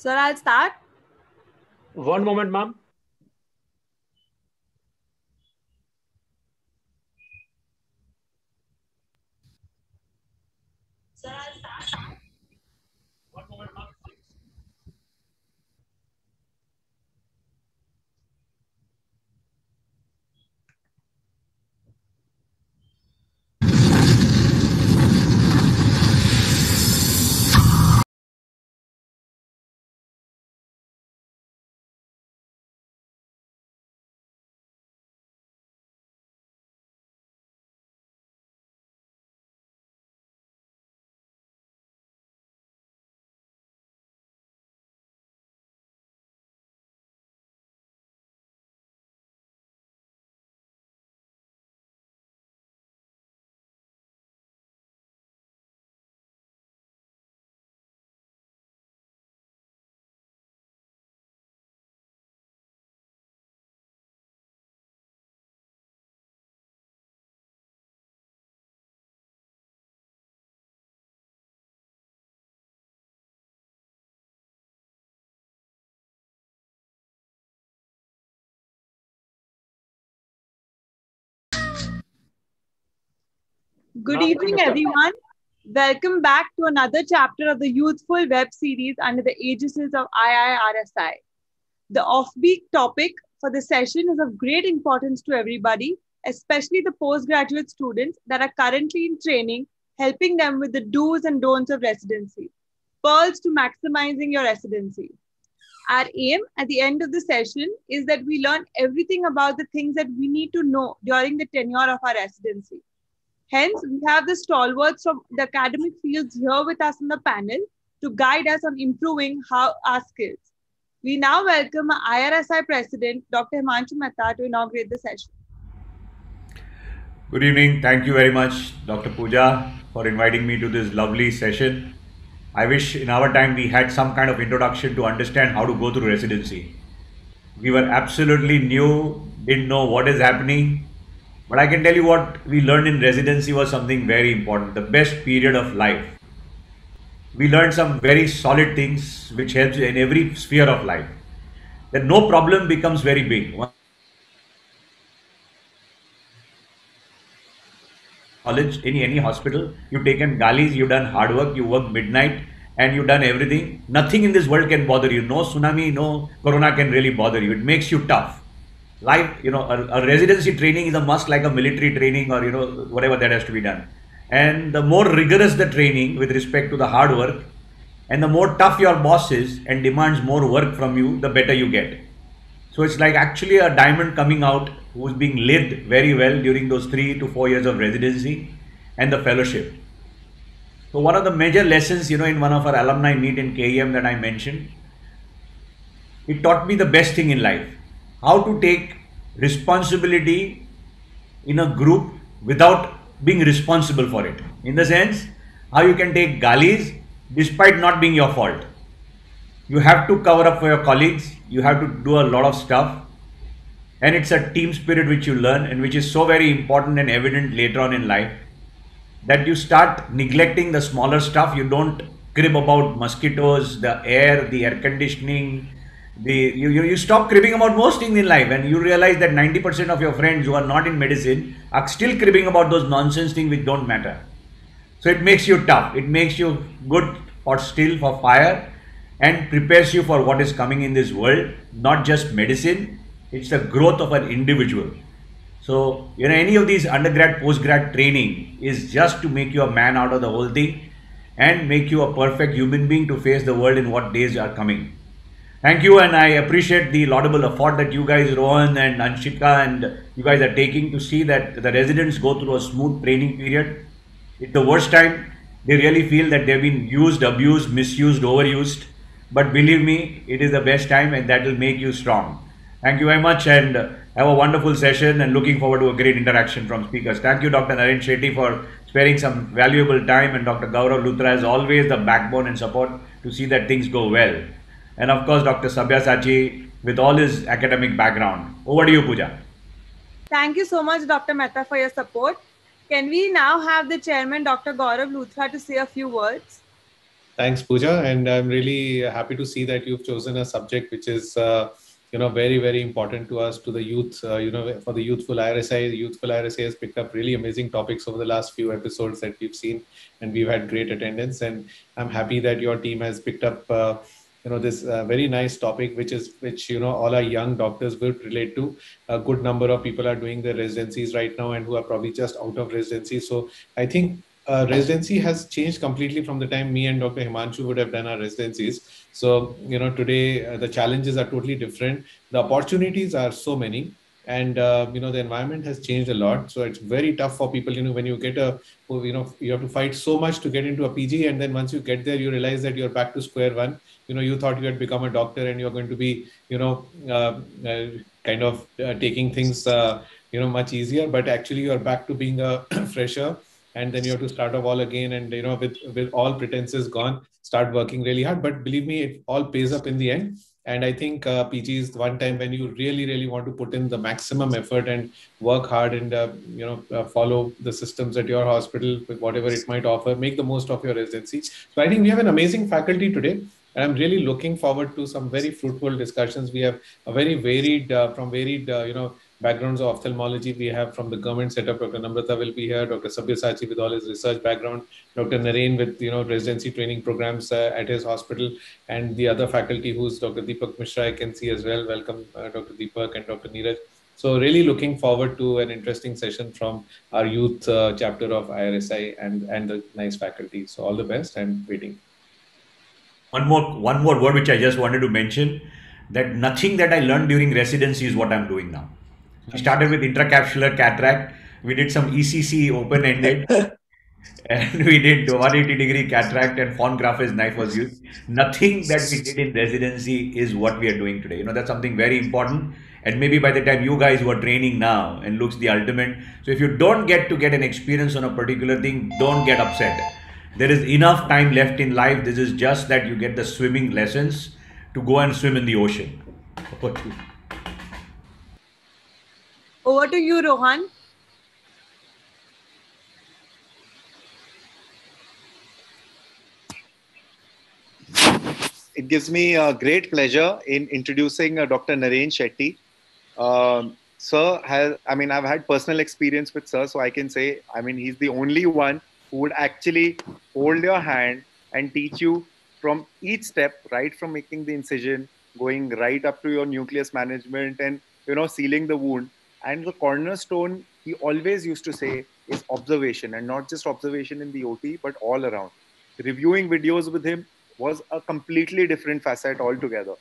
Sir, I'll start. One moment, ma'am. Good evening, everyone. Welcome back to another chapter of the youthful web series under the aegis of IIRSI. The offbeat topic for the session is of great importance to everybody, especially the postgraduate students that are currently in training, helping them with the do's and don'ts of residency. Pearls to maximizing your residency. Our aim at the end of the session is that we learn everything about the things that we need to know during the tenure of our residency. Hence, we have the stalwarts from the academic fields here with us in the panel to guide us on improving how our skills. We now welcome IRSI President, Dr. Himanshu Mehta, to inaugurate the session. Good evening. Thank you very much, Dr. Pooja, for inviting me to this lovely session. I wish in our time we had some kind of introduction to understand how to go through residency. We were absolutely new, didn't know what is happening. But I can tell you what we learned in residency was something very important, the best period of life. We learned some very solid things which helps in every sphere of life. That no problem becomes very big. college, any any hospital, you've taken galleys, you've done hard work, you work midnight, and you've done everything. Nothing in this world can bother you. No tsunami, no corona can really bother you. It makes you tough. Life, you know, a, a residency training is a must, like a military training or you know whatever that has to be done. And the more rigorous the training with respect to the hard work, and the more tough your boss is and demands more work from you, the better you get. So it's like actually a diamond coming out who's being lived very well during those three to four years of residency and the fellowship. So one of the major lessons, you know, in one of our alumni meet in KEM that I mentioned, it taught me the best thing in life. How to take responsibility in a group without being responsible for it. In the sense, how you can take galis despite not being your fault. You have to cover up for your colleagues. You have to do a lot of stuff. And it's a team spirit which you learn and which is so very important and evident later on in life that you start neglecting the smaller stuff. You don't crib about mosquitoes the air the air conditioning the you, you, you stop cribbing about most things in life and you realize that 90% of your friends who are not in medicine are still cribbing about those nonsense things which don't matter so it makes you tough it makes you good or still for fire and prepares you for what is coming in this world, not just medicine, it's the growth of an individual. So, you know, any of these undergrad, postgrad training is just to make you a man out of the whole thing and make you a perfect human being to face the world in what days are coming. Thank you, and I appreciate the laudable effort that you guys, Rohan and Anshika, and you guys are taking to see that the residents go through a smooth training period. It's the worst time. They really feel that they've been used, abused, misused, overused but believe me, it is the best time and that will make you strong. Thank you very much and have a wonderful session and looking forward to a great interaction from speakers. Thank you, Dr. Naren Shetty, for sparing some valuable time and Dr. Gaurav Luthra as always the backbone and support to see that things go well. And of course, Dr. Sabyasachi with all his academic background. Over to you, Pooja. Thank you so much, Dr. Mehta, for your support. Can we now have the chairman, Dr. Gaurav Luthra, to say a few words? thanks, Pooja. And I'm really happy to see that you've chosen a subject which is, uh, you know, very, very important to us, to the youth. Uh, you know, for the youthful IRSI, the youthful IRSI has picked up really amazing topics over the last few episodes that we've seen, and we've had great attendance. And I'm happy that your team has picked up. Uh, you know this uh, very nice topic which is which you know all our young doctors will relate to a good number of people are doing their residencies right now and who are probably just out of residency so i think uh, residency has changed completely from the time me and Dr. Himanshu would have done our residencies. So, you know, today uh, the challenges are totally different. The opportunities are so many. And, uh, you know, the environment has changed a lot. So it's very tough for people, you know, when you get a, you know, you have to fight so much to get into a PG. And then once you get there, you realize that you're back to square one. You know, you thought you had become a doctor and you're going to be, you know, uh, uh, kind of uh, taking things, you know, much easier. But actually, you're back to being a fresher and then you have to start off all again and you know with with all pretenses gone start working really hard but believe me it all pays up in the end and i think uh, pg is one time when you really really want to put in the maximum effort and work hard and uh, you know uh, follow the systems at your hospital whatever it might offer make the most of your residency so i think we have an amazing faculty today and i'm really looking forward to some very fruitful discussions. We have a very varied uh, from varied uh, you know backgrounds of ophthalmology we have from the government set setup. Dr. Namrata will be here. Dr. Sabyasachi with all his research background. Dr. Naren with you know residency training programs uh, at his hospital, and the other faculty who's Dr. Deepak Mishra I can see as well. Welcome, uh, Dr. Deepak and Dr. Neeraj. So really looking forward to an interesting session from our youth uh, chapter of IRSI and and the nice faculty. So all the best and waiting. One more one more word which I just wanted to mention that nothing that I learned during residency is what I'm doing now. We started with intracapsular cataract. We did some ECC open ended. and we did 180 degree cataract and von Graefe's knife was used. Nothing that we did in residency is what we are doing today. You know, that's something very important. And maybe by the time you guys who are training now and looks the ultimate. So if you don't get to get an experience on a particular thing, don't get upset. There is enough time left in life. This is just that you get the swimming lessons to go and swim in the ocean. Over to you, Rohan. It gives me a great pleasure in introducing uh, Dr. Naren Shetty. Um, sir has, I mean, I've had personal experience with Sir, so I can say, I mean, he's the only one who would actually hold your hand and teach you from each step, right from making the incision, going right up to your nucleus management and, you know, sealing the wound and the cornerstone, he always used to say, is observation and not just observation in the OT, but all around. Reviewing videos with him was a completely different facet altogether.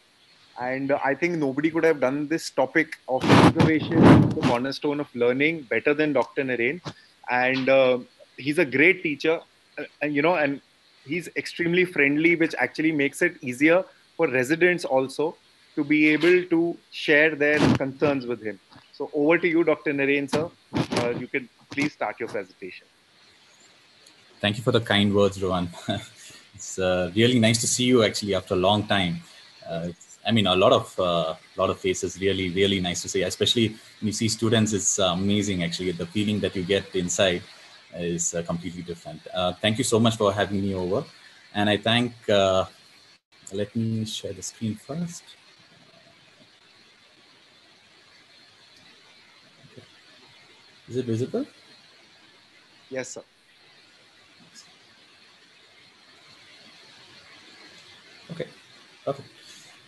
And I think nobody could have done this topic of observation, the cornerstone of learning, better than Dr. Naren. And uh, he's a great teacher, uh, and you know, and he's extremely friendly, which actually makes it easier for residents also to be able to share their concerns with him. So over to you, Dr. Naren, sir. Uh, you can please start your presentation. Thank you for the kind words, Rohan. it's uh, really nice to see you actually after a long time. Uh, I mean, a lot of uh, lot of faces. Really, really nice to see. Especially when you see students, it's amazing. Actually, the feeling that you get inside is uh, completely different. Uh, thank you so much for having me over, and I thank. Uh, let me share the screen first. Is it visible? Yes, sir. Okay, okay.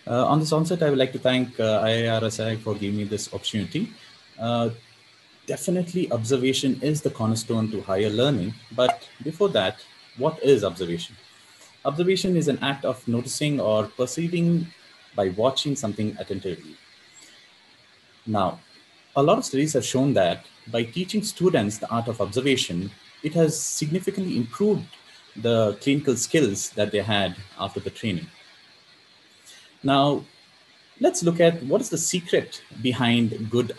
Uh, on this onset, I would like to thank uh, IIRSI for giving me this opportunity. Uh, definitely, observation is the cornerstone to higher learning. But before that, what is observation? Observation is an act of noticing or perceiving by watching something attentively. Now, a lot of studies have shown that by teaching students the art of observation, it has significantly improved the clinical skills that they had after the training. Now, let's look at what is the secret behind good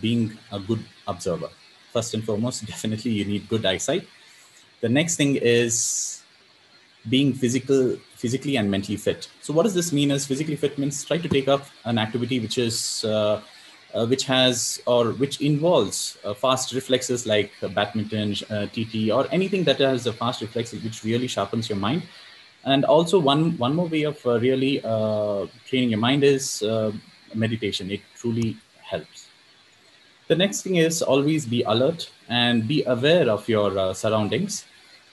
being a good observer. First and foremost, definitely you need good eyesight. The next thing is being physical, physically and mentally fit. So what does this mean as physically fit means try to take up an activity which is uh, which has or which involves uh, fast reflexes like badminton, TT, uh, or anything that has a fast reflex which really sharpens your mind. And also one, one more way of uh, really uh, training your mind is uh, meditation. It truly helps. The next thing is always be alert and be aware of your uh, surroundings.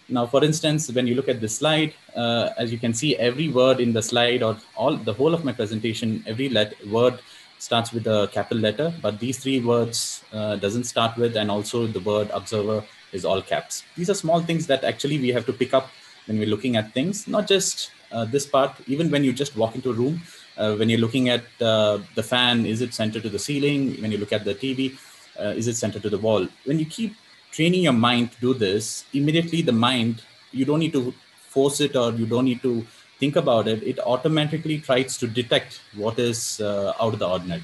Now, for instance, when you look at this slide, uh, as you can see, every word in the slide or all the whole of my presentation, every let, word starts with a capital letter, but these three words uh, doesn't start with, and also the word observer is all caps. These are small things that actually we have to pick up when we're looking at things, not just uh, this part, even when you just walk into a room, uh, when you're looking at uh, the fan, is it centered to the ceiling? When you look at the TV, uh, is it centered to the wall? When you keep training your mind to do this, immediately the mind, you don't need to force it or you don't need to think about it, it automatically tries to detect what is uh, out of the ordinary.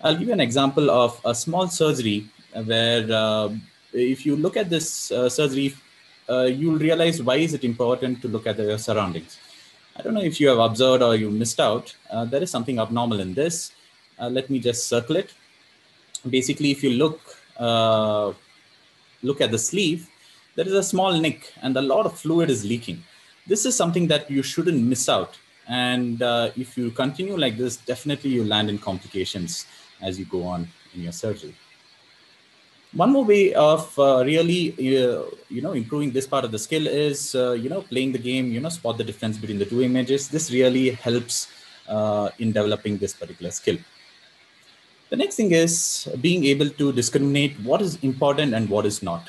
I'll give you an example of a small surgery where uh, if you look at this uh, surgery, uh, you'll realize why is it important to look at the surroundings. I don't know if you have observed or you missed out. Uh, there is something abnormal in this. Uh, let me just circle it. Basically, if you look look at the sleeve, there is a small nick and a lot of fluid is leaking this is something that you shouldn't miss out. And uh, if you continue like this, definitely you land in complications as you go on in your surgery. One more way of uh, really, uh, you know, improving this part of the skill is, uh, you know, playing the game, you know, spot the difference between the two images. This really helps uh, in developing this particular skill. The next thing is being able to discriminate what is important and what is not.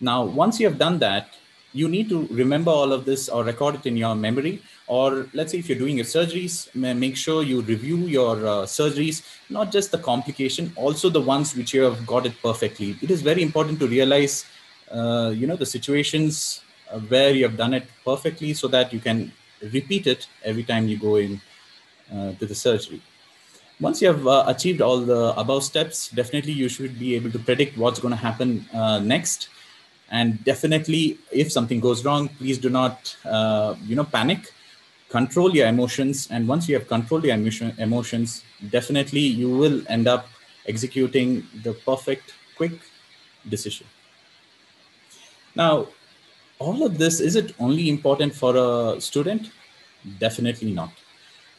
Now, once you have done that, you need to remember all of this or record it in your memory. Or let's say if you're doing your surgeries make sure you review your uh, surgeries not just the complication also the ones which you have got it perfectly. It is very important to realize uh, you know the situations uh, where you have done it perfectly so that you can repeat it every time you go in uh, to the surgery. Once you have uh, achieved all the above steps definitely you should be able to predict what's going to happen uh, next and definitely if something goes wrong please do not uh, you know panic. Control your emotions. And once you have controlled your emotion, emotions definitely you will end up executing the perfect quick decision. Now all of this is it only important for a student? Definitely not.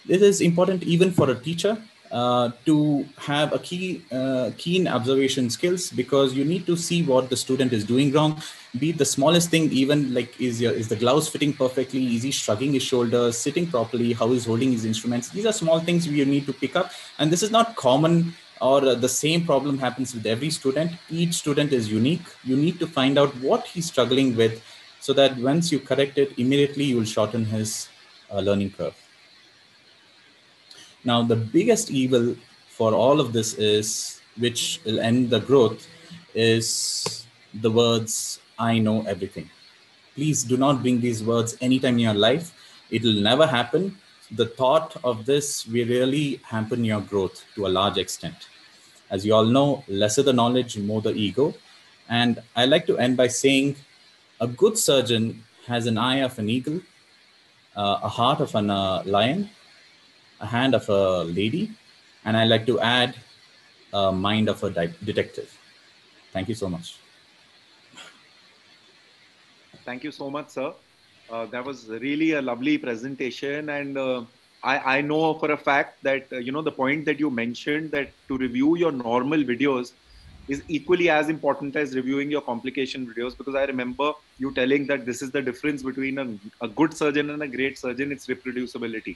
It is important even for a teacher uh, to have a key uh, keen observation skills because you need to see what the student is doing wrong. Be it the smallest thing even like is your is the gloves fitting perfectly? Is he shrugging his shoulders? Sitting properly? How he's holding his instruments? These are small things you need to pick up. And this is not common or the same problem happens with every student. Each student is unique. You need to find out what he's struggling with so that once you correct it immediately you will shorten his uh, learning curve now, the biggest evil for all of this is, which will end the growth, is the words, I know everything. Please do not bring these words anytime in your life. It will never happen. The thought of this will really hamper your growth to a large extent. As you all know, lesser the knowledge, more the ego. And I like to end by saying a good surgeon has an eye of an eagle, uh, a heart of a uh, lion, a hand of a lady, and I like to add a mind of a detective. Thank you so much. Thank you so much, sir. Uh, that was really a lovely presentation, and uh, I, I know for a fact that uh, you know the point that you mentioned that to review your normal videos is equally as important as reviewing your complication videos because I remember you telling that this is the difference between a, a good surgeon and a great surgeon. It's reproducibility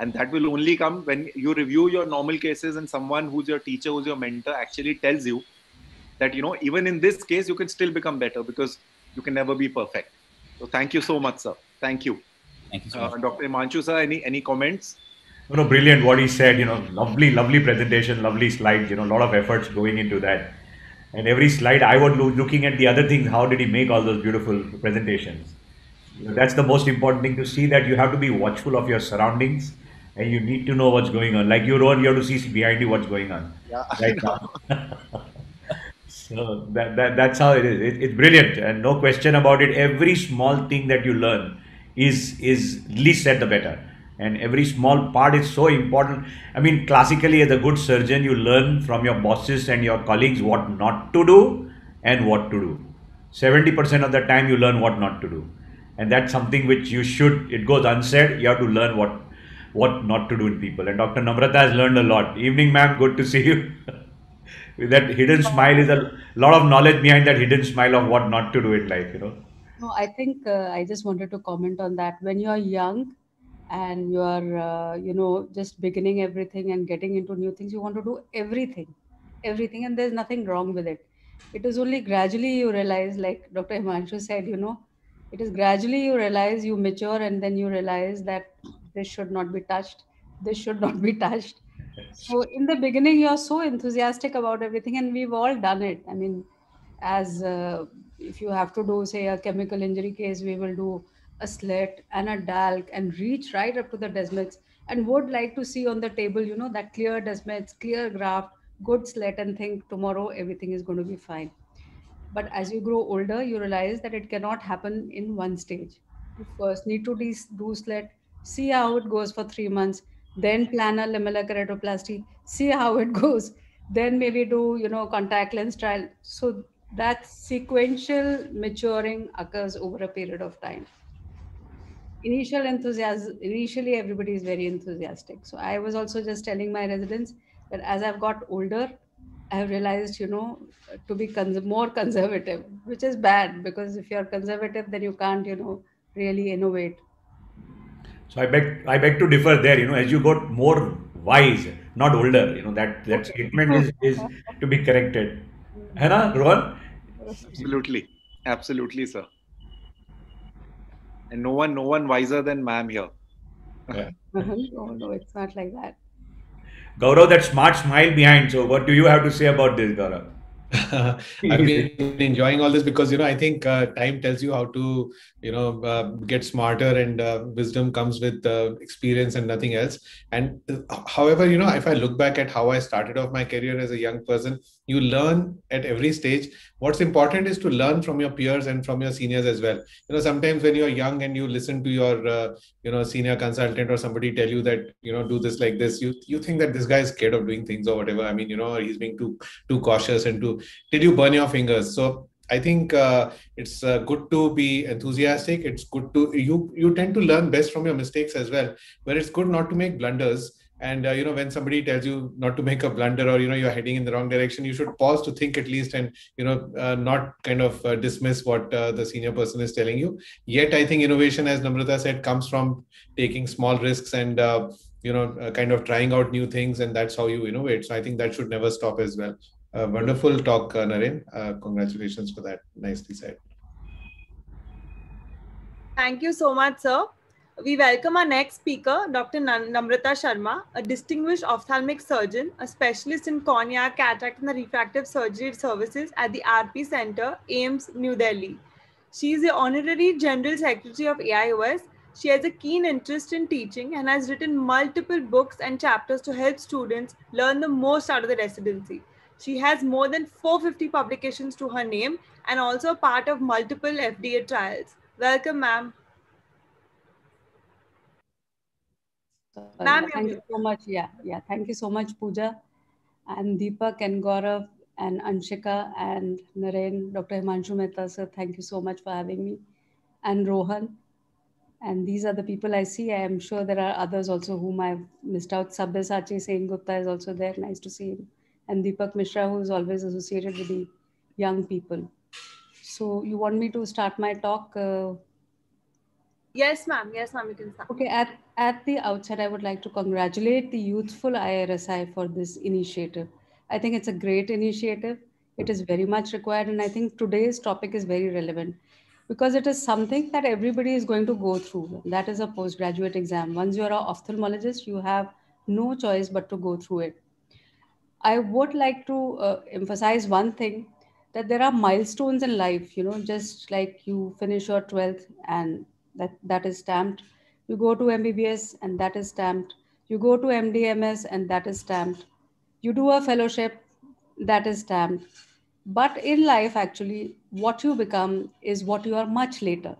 and that will only come when you review your normal cases and someone who's your teacher who's your mentor actually tells you that you know even in this case you can still become better because you can never be perfect. So thank you so much sir. Thank you. Thank you so uh, dr Himanshu sir any any comments? No, no, brilliant what he said you know lovely lovely presentation lovely slides you know a lot of efforts going into that. And every slide i was looking at the other things how did he make all those beautiful presentations? That's the most important thing to see that you have to be watchful of your surroundings and you need to know what's going on. Like you run, you have to see behind you what's going on. Yeah, right now. so that, that that's how it is. It, it's brilliant, and no question about it. Every small thing that you learn is is least said the better, and every small part is so important. I mean, classically, as a good surgeon, you learn from your bosses and your colleagues what not to do and what to do. Seventy percent of the time, you learn what not to do and that's something which you should. It goes unsaid. You have to learn what what not to do in people. And Dr. Namrata has learned a lot. Evening, ma'am. Good to see you. that hidden smile is a lot of knowledge behind that hidden smile of what not to do in life. You know. No, I think uh, I just wanted to comment on that. When you're young and you're, uh, you know, just beginning everything and getting into new things, you want to do everything, everything, and there's nothing wrong with it. It is only gradually you realize, like Dr. Himanshu said, you know, it is gradually you realize you mature and then you realize that this should not be touched, this should not be touched. So in the beginning, you're so enthusiastic about everything, and we've all done it. I mean, as uh, if you have to do say a chemical injury case we will do a SLET and a DALK and reach right up to the Descemet's and would like to see on the table you know that clear Descemet's clear graft good SLET and think tomorrow everything is going to be fine but as you grow older you realize that it cannot happen in one stage you first need to do SLET see how it goes for three months. Then plan a lamellar keratoplasty see how it goes. Then maybe do you know contact lens trial. So that sequential maturing occurs over a period of time. Initial enthusiasm initially everybody is very enthusiastic. So i was also just telling my residents that as i've got older i have realized you know to be cons- more conservative which is bad because if you're conservative then you can't you know really innovate so i beg i beg to differ there you know as you got more wise not older you know that that statement is, is to be corrected Hannah, Rohan? Absolutely. Absolutely, sir. And no one, no one wiser than ma'am here. Yeah. Uh-huh. no, no, it's not like that. Gaurav, that smart smile behind. So, what do you have to say about this, Gaurav? I've been enjoying all this because you know I think uh, time tells you how to you know uh, get smarter and uh, wisdom comes with uh, experience and nothing else. And uh, however, you know if I look back at how I started off my career as a young person, you learn at every stage. What's important is to learn from your peers and from your seniors as well. You know sometimes when you're young and you listen to your uh, you know senior consultant or somebody tell you that you know do this like this, you you think that this guy is scared of doing things or whatever. I mean you know he's being too too cautious and too did you burn your fingers so i think uh, it's uh, good to be enthusiastic it's good to you you tend to learn best from your mistakes as well but it's good not to make blunders and uh, you know when somebody tells you not to make a blunder or you know you're heading in the wrong direction you should pause to think at least and you know uh, not kind of uh, dismiss what uh, the senior person is telling you yet i think innovation as namrata said comes from taking small risks and uh, you know uh, kind of trying out new things and that's how you innovate so i think that should never stop as well wonderful talk, uh, Naren. Congratulations for that. Nicely said. Thank you so much, sir. We welcome our next speaker, Dr. Namrata Sharma, a distinguished ophthalmic surgeon, a specialist in cornea, cataract, and the refractive surgery services at the RP Center, AIIMS, New Delhi. She is the Honorary General Secretary of AIOS. She has a keen interest in teaching and has written multiple books and chapters to help students learn the most out of the residency. She has more than 450 publications to her name and also part of multiple FDA trials. Welcome, ma'am. Ma'am, thank you so much. Yeah, yeah. Thank you so much, Pooja, and Deepak and Gaurav and Anshika and Naren, Dr. Himanshu Mehta, sir. Thank you so much for having me, and Rohan. And these are the people I see. I am sure there are others also whom I've missed out. Sabyasachi Sengupta is also there. Nice to see him and Deepak Mishra, who is always associated with the young people. So you want me to start my talk? Uh, yes, ma'am. Yes, ma'am. You can start. Okay. At, at the outset, I would like to congratulate the youthful IRSI for this initiative. I think it's a great initiative. It is very much required. And I think today's topic is very relevant because it is something that everybody is going to go through. That is a postgraduate exam. Once you're an ophthalmologist, you have no choice but to go through it I would like to uh, emphasize one thing that there are milestones in life, you know, just like you finish your 12th and that, that is stamped. You go to MBBS and that is stamped. You go to MDMS and that is stamped. You do a fellowship, that is stamped. But in life, actually, what you become is what you are much later.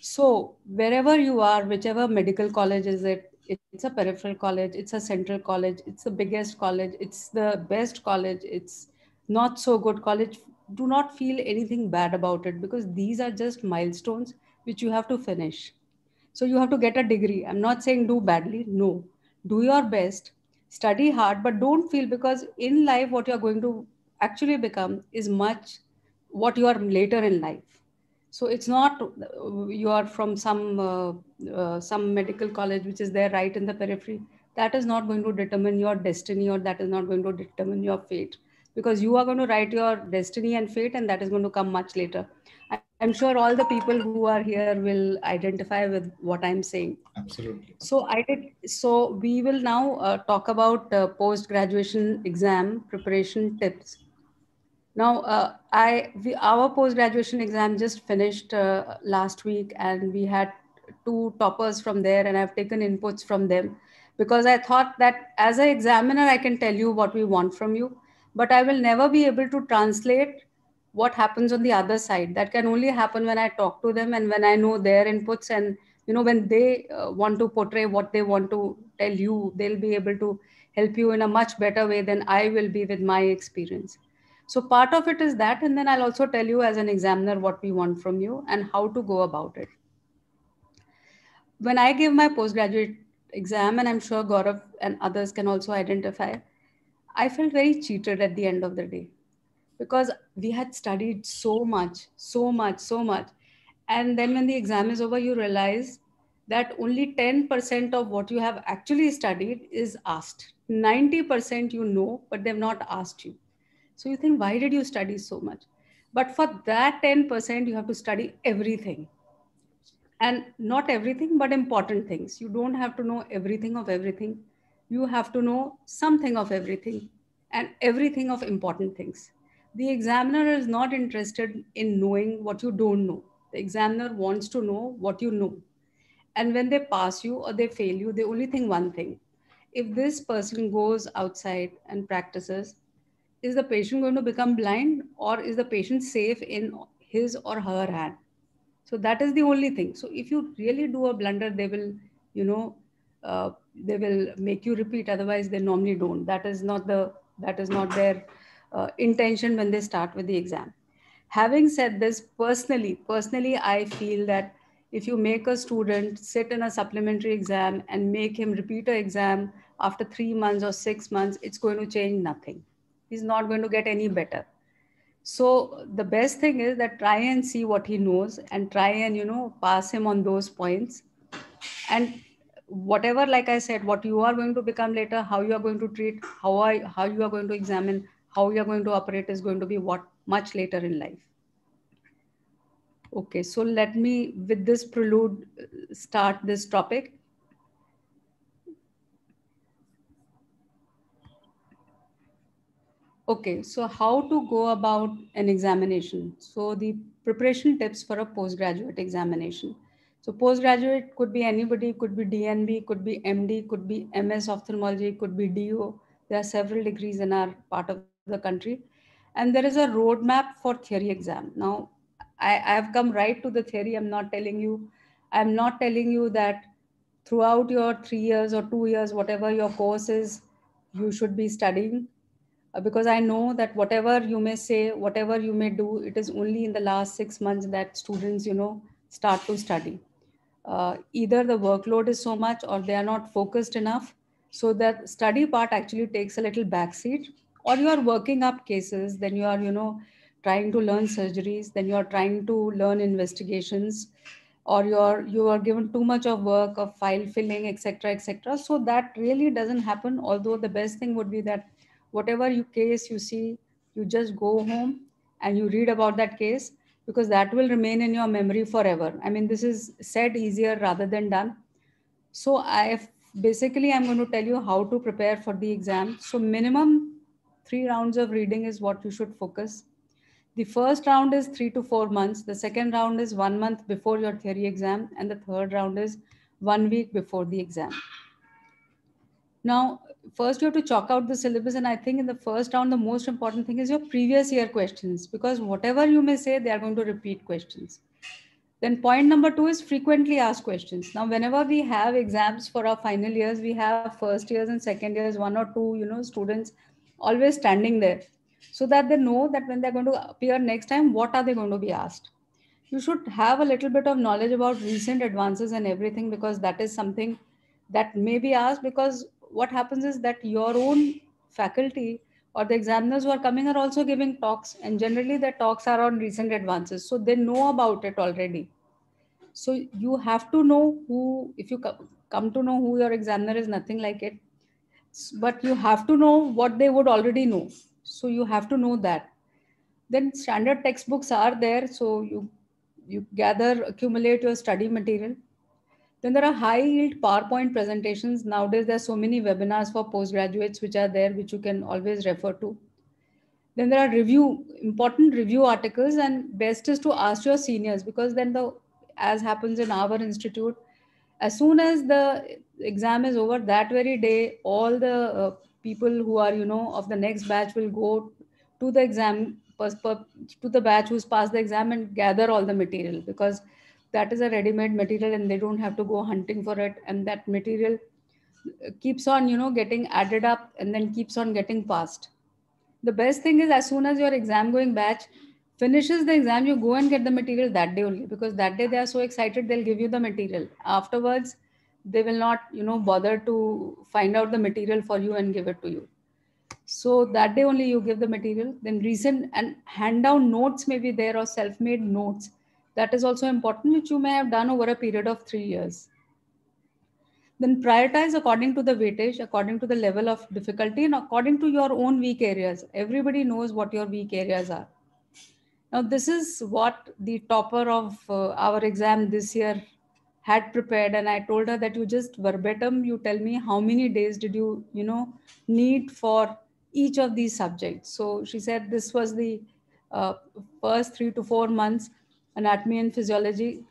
So, wherever you are, whichever medical college is it, it's a peripheral college it's a central college it's the biggest college it's the best college it's not so good college do not feel anything bad about it because these are just milestones which you have to finish. So you have to get a degree. I'm not saying do badly. No, do your best, study hard, but don't feel because in life, what you're going to actually become is much what you are later in life. So it's not you are from some uh, uh, some medical college which is there right in the periphery. That is not going to determine your destiny, or that is not going to determine your fate, because you are going to write your destiny and fate, and that is going to come much later. I'm sure all the people who are here will identify with what I'm saying. Absolutely. So I did. So we will now uh, talk about uh, post-graduation exam preparation tips. Now, uh, I we, our post-graduation exam just finished uh, last week, and we had two toppers from there, and I've taken inputs from them because I thought that as an examiner, I can tell you what we want from you, but I will never be able to translate what happens on the other side. That can only happen when i talk to them and when i know their inputs and you know when they uh, want to portray what they want to tell you they'll be able to help you in a much better way than i will be with my experience. So part of it is that and then i'll also tell you as an examiner what we want from you and how to go about it. When i give my postgraduate exam and i'm sure gaurav and others can also identify i felt very cheated at the end of the day because we had studied so much, so much, so much. And then when the exam is over, you realize that only 10% of what you have actually studied is asked. 90% you know, but they've not asked you. So you think, why did you study so much? But for that 10%, you have to study everything. And not everything, but important things. You don't have to know everything of everything. You have to know something of everything and everything of important things the examiner is not interested in knowing what you don't know. The examiner wants to know what you know. And when they pass you or they fail you, they only think one thing. If this person goes outside and practices, is the patient going to become blind or is the patient safe in his or her hand? So that is the only thing. So if you really do a blunder, they will, you know, uh, they will make you repeat. Otherwise, they normally don't. That is not the that is not their uh, intention when they start with the exam. Having said this, personally, personally, I feel that if you make a student sit in a supplementary exam and make him repeat an exam after three months or six months, it's going to change nothing. He's not going to get any better. So the best thing is that try and see what he knows and try and you know pass him on those points. And whatever, like I said, what you are going to become later, how you are going to treat, how I, how you are going to examine, how you're going to operate is going to be what much later in life. Okay, so let me, with this prelude, start this topic. Okay, so how to go about an examination. So the preparation tips for a postgraduate examination. So postgraduate could be anybody, could be DNB, could be MD, could be MS ophthalmology, could be DO. There are several degrees in our part of the country. And there is a roadmap for theory exam. Now, I, I have come right to the theory. I'm not telling you, I'm not telling you that throughout your three years or two years, whatever your course is, you should be studying. Uh, because I know that whatever you may say, whatever you may do, it is only in the last six months that students, you know, start to study. Uh, either the workload is so much or they are not focused enough. So that study part actually takes a little backseat or you are working up cases then you are you know trying to learn surgeries then you are trying to learn investigations or you're you are given too much of work of file filling etc etc so that really doesn't happen although the best thing would be that whatever you case you see you just go home and you read about that case because that will remain in your memory forever. I mean this is said easier rather than done. So i basically i'm going to tell you how to prepare for the exam. So minimum three rounds of reading is what you should focus. The first round is three to four months. The second round is one month before your theory exam. And the third round is one week before the exam. Now, first you have to chalk out the syllabus. And I think in the first round, the most important thing is your previous year questions, because whatever you may say, they are going to repeat questions. Then point number two is frequently asked questions. Now, whenever we have exams for our final years, we have first years and second years, one or two, you know, students always standing there so that they know that when they're going to appear next time what are they going to be asked? You should have a little bit of knowledge about recent advances and everything because that is something that may be asked because what happens is that your own faculty or the examiners who are coming are also giving talks and generally the talks are on recent advances so they know about it already. So you have to know who if you come to know who your examiner is nothing like it but you have to know what they would already know. So you have to know that. Then standard textbooks are there so you you gather accumulate your study material. Then there are high yield powerpoint presentations. Nowadays there's so many webinars for postgraduates which are there which you can always refer to. Then there are review important review articles and best is to ask your seniors because then the as happens in our institute as soon as the exam is over that very day all the uh, people who are you know of the next batch will go to the exam to the batch who's passed the exam and gather all the material because that is a ready-made material and they don't have to go hunting for it. And that material keeps on you know getting added up and then keeps on getting passed. The best thing is as soon as your exam going batch finishes the exam you go and get the material that day only because that day they are so excited they'll give you the material. Afterwards they will not you know bother to find out the material for you and give it to you. So that day only you give the material then recent and hand down notes may be there or self-made notes. That is also important which you may have done over a period of three years. Then prioritize according to the weightage according to the level of difficulty and according to your own weak areas. Everybody knows what your weak areas are. Now this is what the topper of uh, our exam this year had prepared and i told her that you just verbatim you tell me how many days did you you know need for each of these subjects. So she said this was the uh, first three to four months, anatomy and physiology,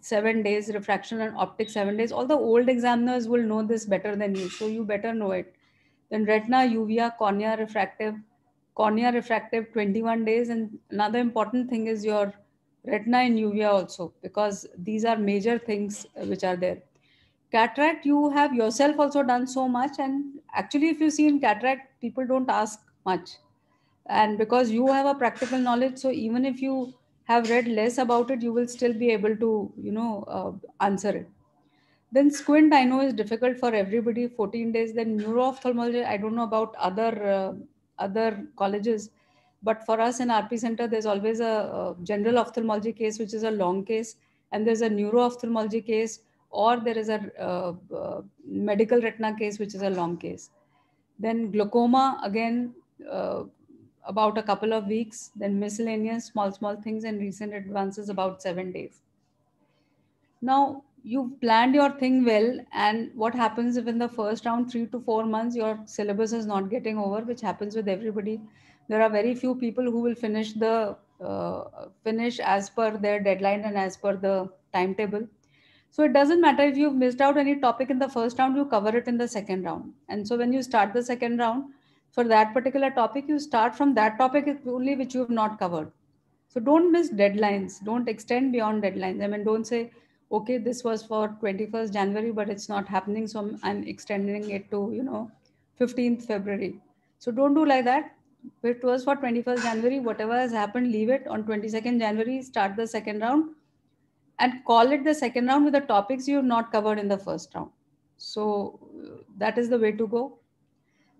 seven days, refraction and optics, seven days. All the old examiners will know this better than you, so you better know it. Then retina, uvea, cornea, refractive, cornea, refractive, 21 days. And another important thing is your retina and uvea also, because these are major things which are there. Cataract you have yourself also done so much and actually if you see in cataract people don't ask much. And because you have a practical knowledge so even if you have read less about it you will still be able to you know uh, answer it. Then squint i know is difficult for everybody. 14 days then neuro ophthalmology i don't know about other uh, other colleges but for us in rp center there's always a, a general ophthalmology case which is a long case and there's a neuro ophthalmology case or there is a uh, uh, medical retina case, which is a long case. Then glaucoma, again, uh, about a couple of weeks. Then miscellaneous, small, small things and recent advances about seven days. Now, you've planned your thing well. And what happens if in the first round, three to four months, your syllabus is not getting over, which happens with everybody. There are very few people who will finish the uh, finish as per their deadline and as per the timetable so it doesn't matter if you've missed out any topic in the first round, you cover it in the second round. And so when you start the second round for that particular topic, you start from that topic only which you have not covered. So don't miss deadlines. Don't extend beyond deadlines. I mean, don't say, okay, this was for 21st January, but it's not happening. So I'm extending it to, you know, 15th February. So don't do like that. It was for 21st January, whatever has happened, leave it on 22nd January, start the second round and call it the second round with the topics you have not covered in the first round. So that is the way to go.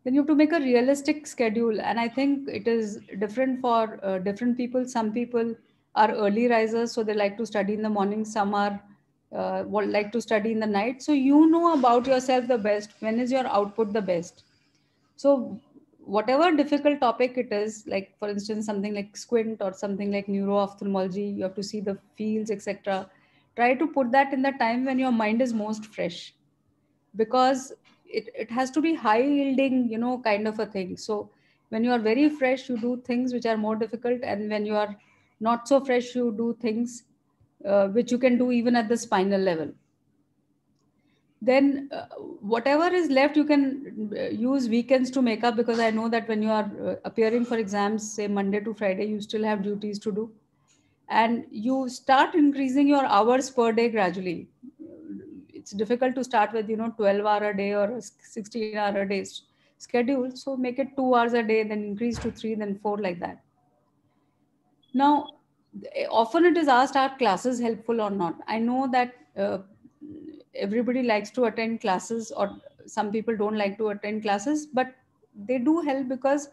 Then you have to make a realistic schedule. And I think it is different for uh, different people. Some people are early risers, so they like to study in the morning. Some are uh, like to study in the night. So you know about yourself the best. When is your output the best? So whatever difficult topic it is, like for instance, something like squint or something like neuro-ophthalmology, you have to see the fields, etc. Try to put that in the time when your mind is most fresh, because it, it has to be high yielding, you know, kind of a thing. So when you are very fresh, you do things which are more difficult, and when you are not so fresh, you do things uh, which you can do even at the spinal level then uh, whatever is left you can uh, use weekends to make up because i know that when you are uh, appearing for exams say monday to friday you still have duties to do. And you start increasing your hours per day gradually. It's difficult to start with you know 12 hour a day or 16 hour a day schedule. So make it 2 hours a day then increase to 3 then 4 like that. Now often it is asked are classes helpful or not? I know that uh, everybody likes to attend classes or some people don't like to attend classes but they do help because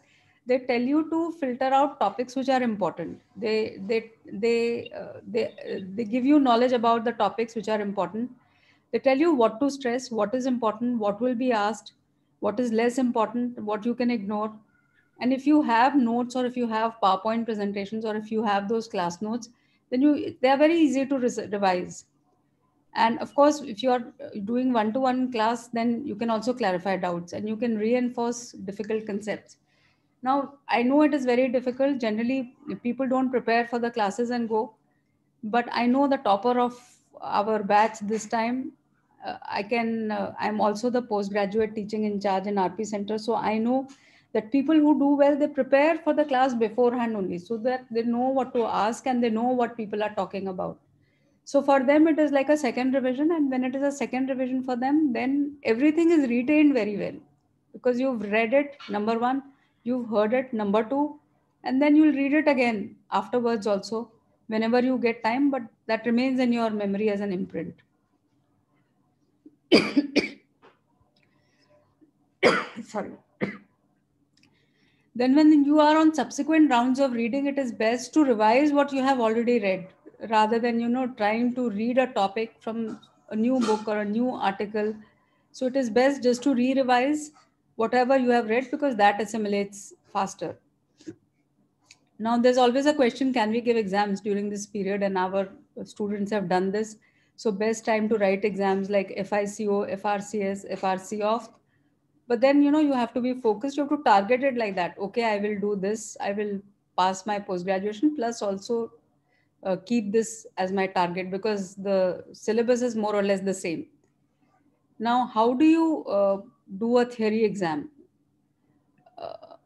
they tell you to filter out topics which are important. They they they uh, they uh, they give you knowledge about the topics which are important. They tell you what to stress what is important what will be asked what is less important what you can ignore. And if you have notes or if you have powerpoint presentations or if you have those class notes then you they are very easy to revise and of course if you are doing one to one class then you can also clarify doubts and you can reinforce difficult concepts. Now i know it is very difficult. Generally people don't prepare for the classes and go. But i know the topper of our batch this time. Uh, i can uh, i'm also the postgraduate teaching in charge in rp center. So i know that people who do well they prepare for the class beforehand only. So that they know what to ask and they know what people are talking about so for them it is like a second revision and when it is a second revision for them then everything is retained very well. Because you've read it number one you've heard it number two and then you'll read it again afterwards also whenever you get time but that remains in your memory as an imprint. Sorry. Then when you are on subsequent rounds of reading it is best to revise what you have already read rather than you know trying to read a topic from a new book or a new article. So it is best just to re-revise whatever you have read because that assimilates faster. Now there's always a question can we give exams during this period? And our students have done this. So best time to write exams like fico frcs frc but then you know you have to be focused. You have to target it like that. Okay i will do this. I will pass my post graduation plus also uh, keep this as my target because the syllabus is more or less the same now how do you uh, do a theory exam uh,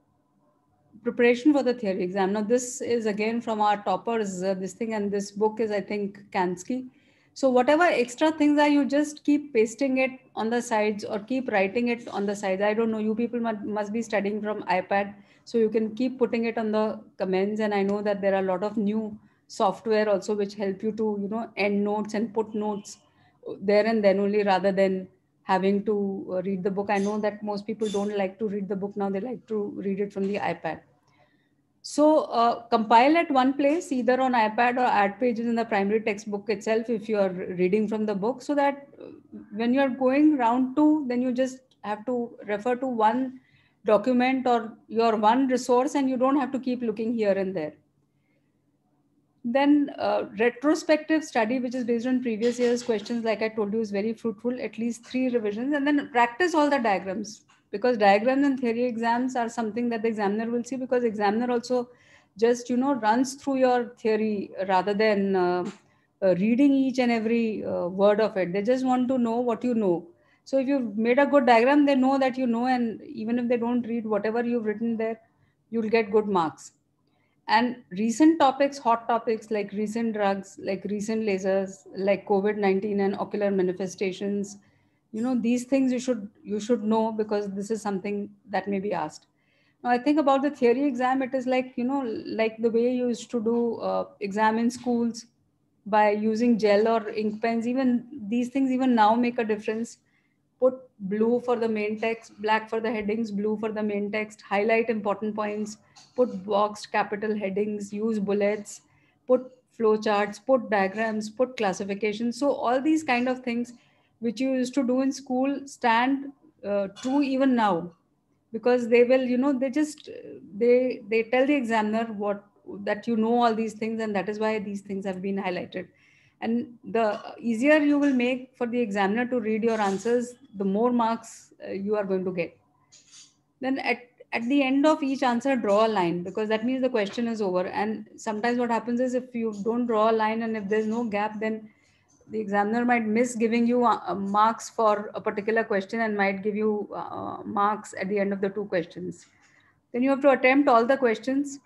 preparation for the theory exam now this is again from our toppers uh, this thing and this book is i think Kanski so whatever extra things are, you just keep pasting it on the sides or keep writing it on the sides. I don't know, you people must, must be studying from iPad. So you can keep putting it on the comments. And I know that there are a lot of new software also which help you to, you know, end notes and put notes there and then only rather than having to uh, read the book. I know that most people don't like to read the book now. They like to read it from the iPad. So uh, compile at one place, either on iPad or add pages in the primary textbook itself if you are reading from the book, so that uh, when you are going round two, then you just have to refer to one document or your one resource and you don't have to keep looking here and there. Then uh, retrospective study, which is based on previous year's questions, like I told you, is very fruitful, at least three revisions, and then practice all the diagrams because diagrams and theory exams are something that the examiner will see because examiner also just you know runs through your theory rather than uh, uh, reading each and every uh, word of it. They just want to know what you know. So if you've made a good diagram they know that you know and even if they don't read whatever you've written there you'll get good marks and recent topics hot topics like recent drugs like recent lasers like covid-19 and ocular manifestations you know these things you should you should know because this is something that may be asked. Now i think about the theory exam it is like you know like the way you used to do uh, exam in schools by using gel or ink pens even these things even now make a difference blue for the main text black for the headings blue for the main text highlight important points put boxed capital headings use bullets put flowcharts put diagrams put classifications. So all these kind of things which you used to do in school stand uh, true even now because they will you know they just they they tell the examiner what that you know all these things and that is why these things have been highlighted and the easier you will make for the examiner to read your answers the more marks uh, you are going to get then at at the end of each answer draw a line because that means the question is over and sometimes what happens is if you don't draw a line and if there's no gap then the examiner might miss giving you uh, marks for a particular question and might give you uh, marks at the end of the two questions. Then you have to attempt all the questions.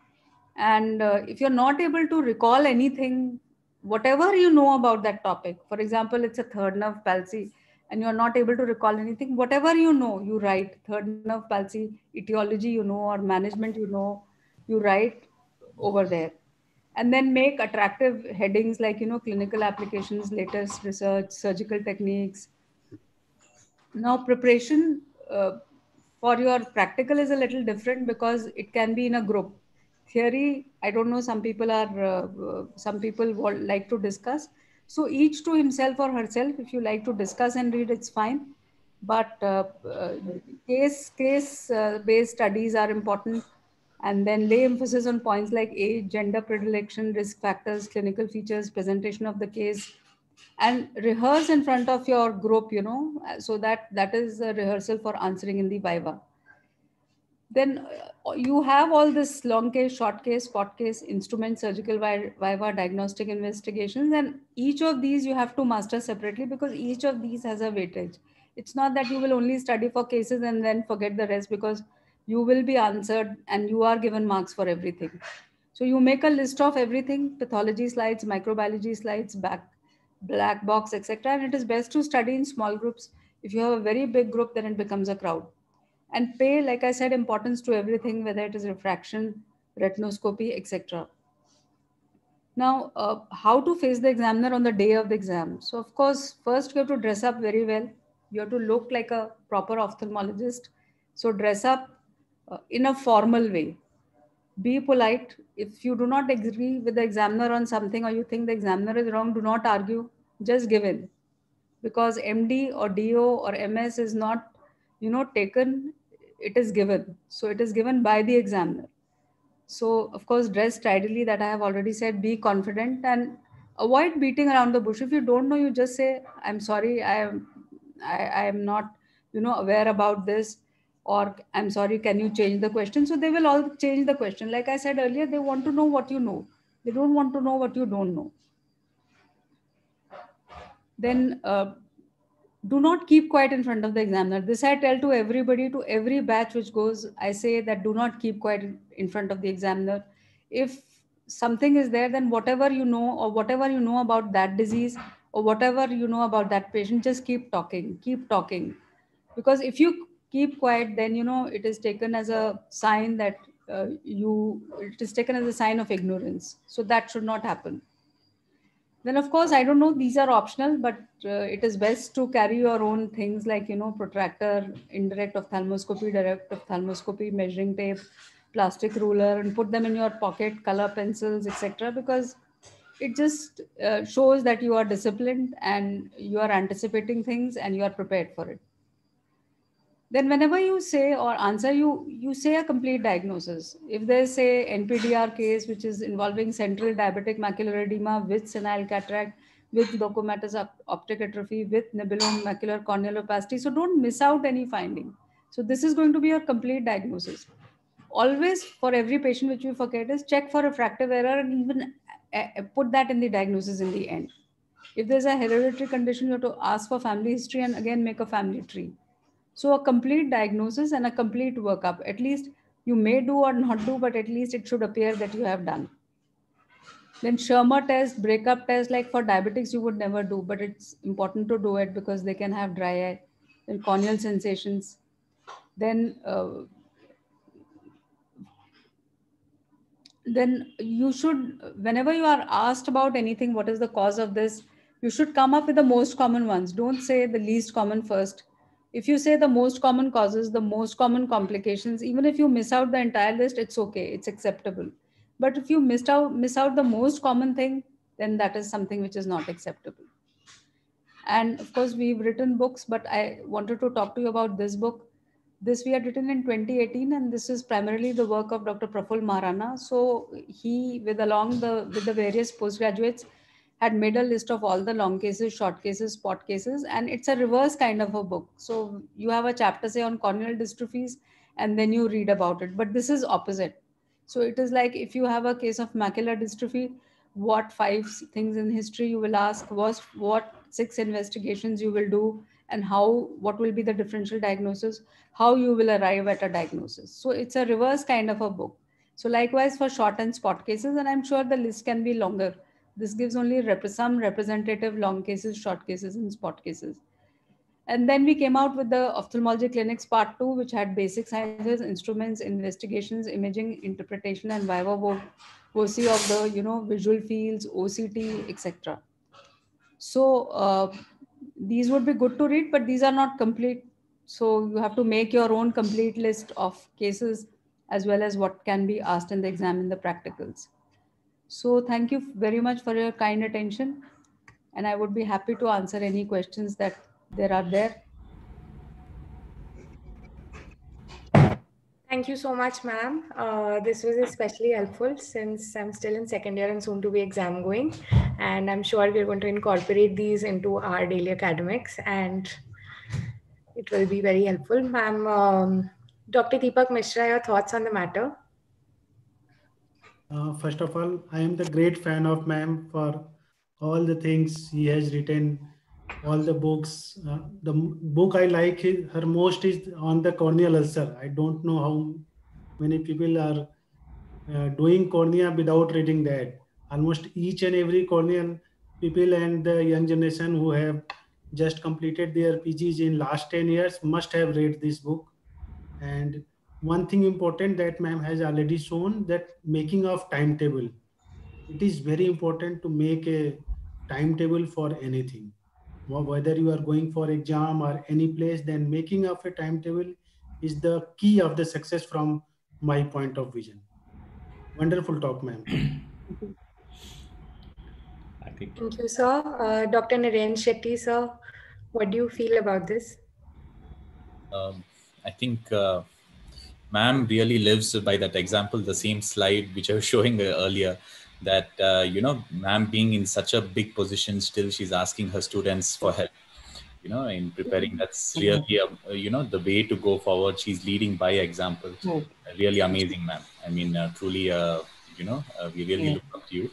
And uh, if you're not able to recall anything, whatever you know about that topic, for example, it's a third nerve palsy, and you're not able to recall anything, whatever you know, you write third nerve palsy, etiology, you know, or management, you know, you write over there. And then make attractive headings like you know clinical applications latest research surgical techniques. Now preparation uh, for your practical is a little different because it can be in a group theory i don't know some people are uh, some people like to discuss. So each to himself or herself if you like to discuss and read it's fine. But uh, uh, case case uh, based studies are important. And then lay emphasis on points like age gender predilection risk factors clinical features presentation of the case. And rehearse in front of your group you know so that that is a rehearsal for answering in the viva then uh, you have all this long case short case spot case instrument surgical viva diagnostic investigations and each of these you have to master separately because each of these has a weightage. It's not that you will only study for cases and then forget the rest because you will be answered and you are given marks for everything. So you make a list of everything pathology slides microbiology slides back black box etc and it is best to study in small groups. If you have a very big group then it becomes a crowd and pay like i said importance to everything whether it is refraction retinoscopy etc now uh, how to face the examiner on the day of the exam? So of course first you have to dress up very well. You have to look like a proper ophthalmologist. So dress up uh, in a formal way. Be polite. If you do not agree with the examiner on something or you think the examiner is wrong do not argue. Just give in. Because md or do or ms is not you know taken it is given. So it is given by the examiner. So of course dress tidily that i have already said be confident and avoid beating around the bush. If you don't know you just say i'm sorry i am I, I am not you know aware about this or i'm sorry can you change the question? So they will all change the question. Like i said earlier they want to know what you know. They don't want to know what you don't know. Then uh, do not keep quiet in front of the examiner. This i tell to everybody to every batch which goes i say that do not keep quiet in front of the examiner. If something is there then whatever you know or whatever you know about that disease or whatever you know about that patient just keep talking keep talking. Because if you keep quiet then you know it is taken as a sign that uh, you it is taken as a sign of ignorance. So that should not happen then of course i don't know these are optional but uh, it is best to carry your own things like you know protractor indirect ophthalmoscopy direct ophthalmoscopy measuring tape plastic ruler and put them in your pocket color pencils etc because it just uh, shows that you are disciplined and you are anticipating things and you are prepared for it then whenever you say or answer you you say a complete diagnosis if there's a npdr case which is involving central diabetic macular edema with senile cataract with glaucomatous optic atrophy with macular corneal opacity so don't miss out any finding so this is going to be your complete diagnosis always for every patient which you forget is check for refractive error and even eh, eh, put that in the diagnosis in the end. If there's a hereditary condition, you have to ask for family history and again make a family tree. So a complete diagnosis and a complete workup. At least you may do or not do, but at least it should appear that you have done. Then Schirmer test, breakup test, like for diabetics, you would never do, but it's important to do it because they can have dry eye and corneal sensations. Then uh, then you should whenever you are asked about anything what is the cause of this you should come up with the most common ones don't say the least common first if you say the most common causes the most common complications even if you miss out the entire list it's okay it's acceptable. But if you missed out miss out the most common thing then that is something which is not acceptable. And of course we've written books but i wanted to talk to you about this book. This we had written in 2018 and this is primarily the work of dr praful maharana so he with along the with the various postgraduates had made a list of all the long cases short cases spot cases and it's a reverse kind of a book. So you have a chapter say on corneal dystrophies and then you read about it. But this is opposite. So it is like if you have a case of macular dystrophy what five things in history you will ask was what six investigations you will do and how what will be the differential diagnosis how you will arrive at a diagnosis. So it's a reverse kind of a book. So likewise for short and spot cases and i'm sure the list can be longer this gives only rep- some representative long cases short cases and spot cases and then we came out with the ophthalmology clinics part 2 which had basic sciences instruments investigations imaging interpretation and viva POSI of the you know visual fields, OCT, etc. So uh, these would be good to read, but these are not complete. So you have to make your own complete list of cases as well as what can be asked in the exam in the practicals. So thank you very much for your kind attention. And I would be happy to answer any questions that there are there. Thank you so much, ma'am. Uh, this was especially helpful since I'm still in second year and soon to be exam going. And I'm sure we're going to incorporate these into our daily academics and it will be very helpful. Ma'am, um, Dr. Deepak Mishra, your thoughts on the matter? Uh, first of all, I am the great fan of ma'am for all the things he has written all the books. Uh, the book I like her most is on the corneal ulcer. I don't know how many people are uh, doing cornea without reading that. Almost each and every corneal people and the young generation who have just completed their PGs in last 10 years must have read this book. And one thing important that ma'am has already shown that making of timetable. It is very important to make a timetable for anything whether you are going for exam or any place then making of a timetable is the key of the success from my point of vision wonderful talk ma'am I think. Thank you, sir. Uh, Dr. Naren Shetty, sir, what do you feel about this? Um, I think uh, ma'am really lives by that example, the same slide which I was showing earlier that uh, you know ma'am being in such a big position still she's asking her students for help you know in preparing. That's really a, you know the way to go forward. She's leading by example. Really amazing ma'am. I mean uh, truly uh, you know uh, we really yeah. look up to you.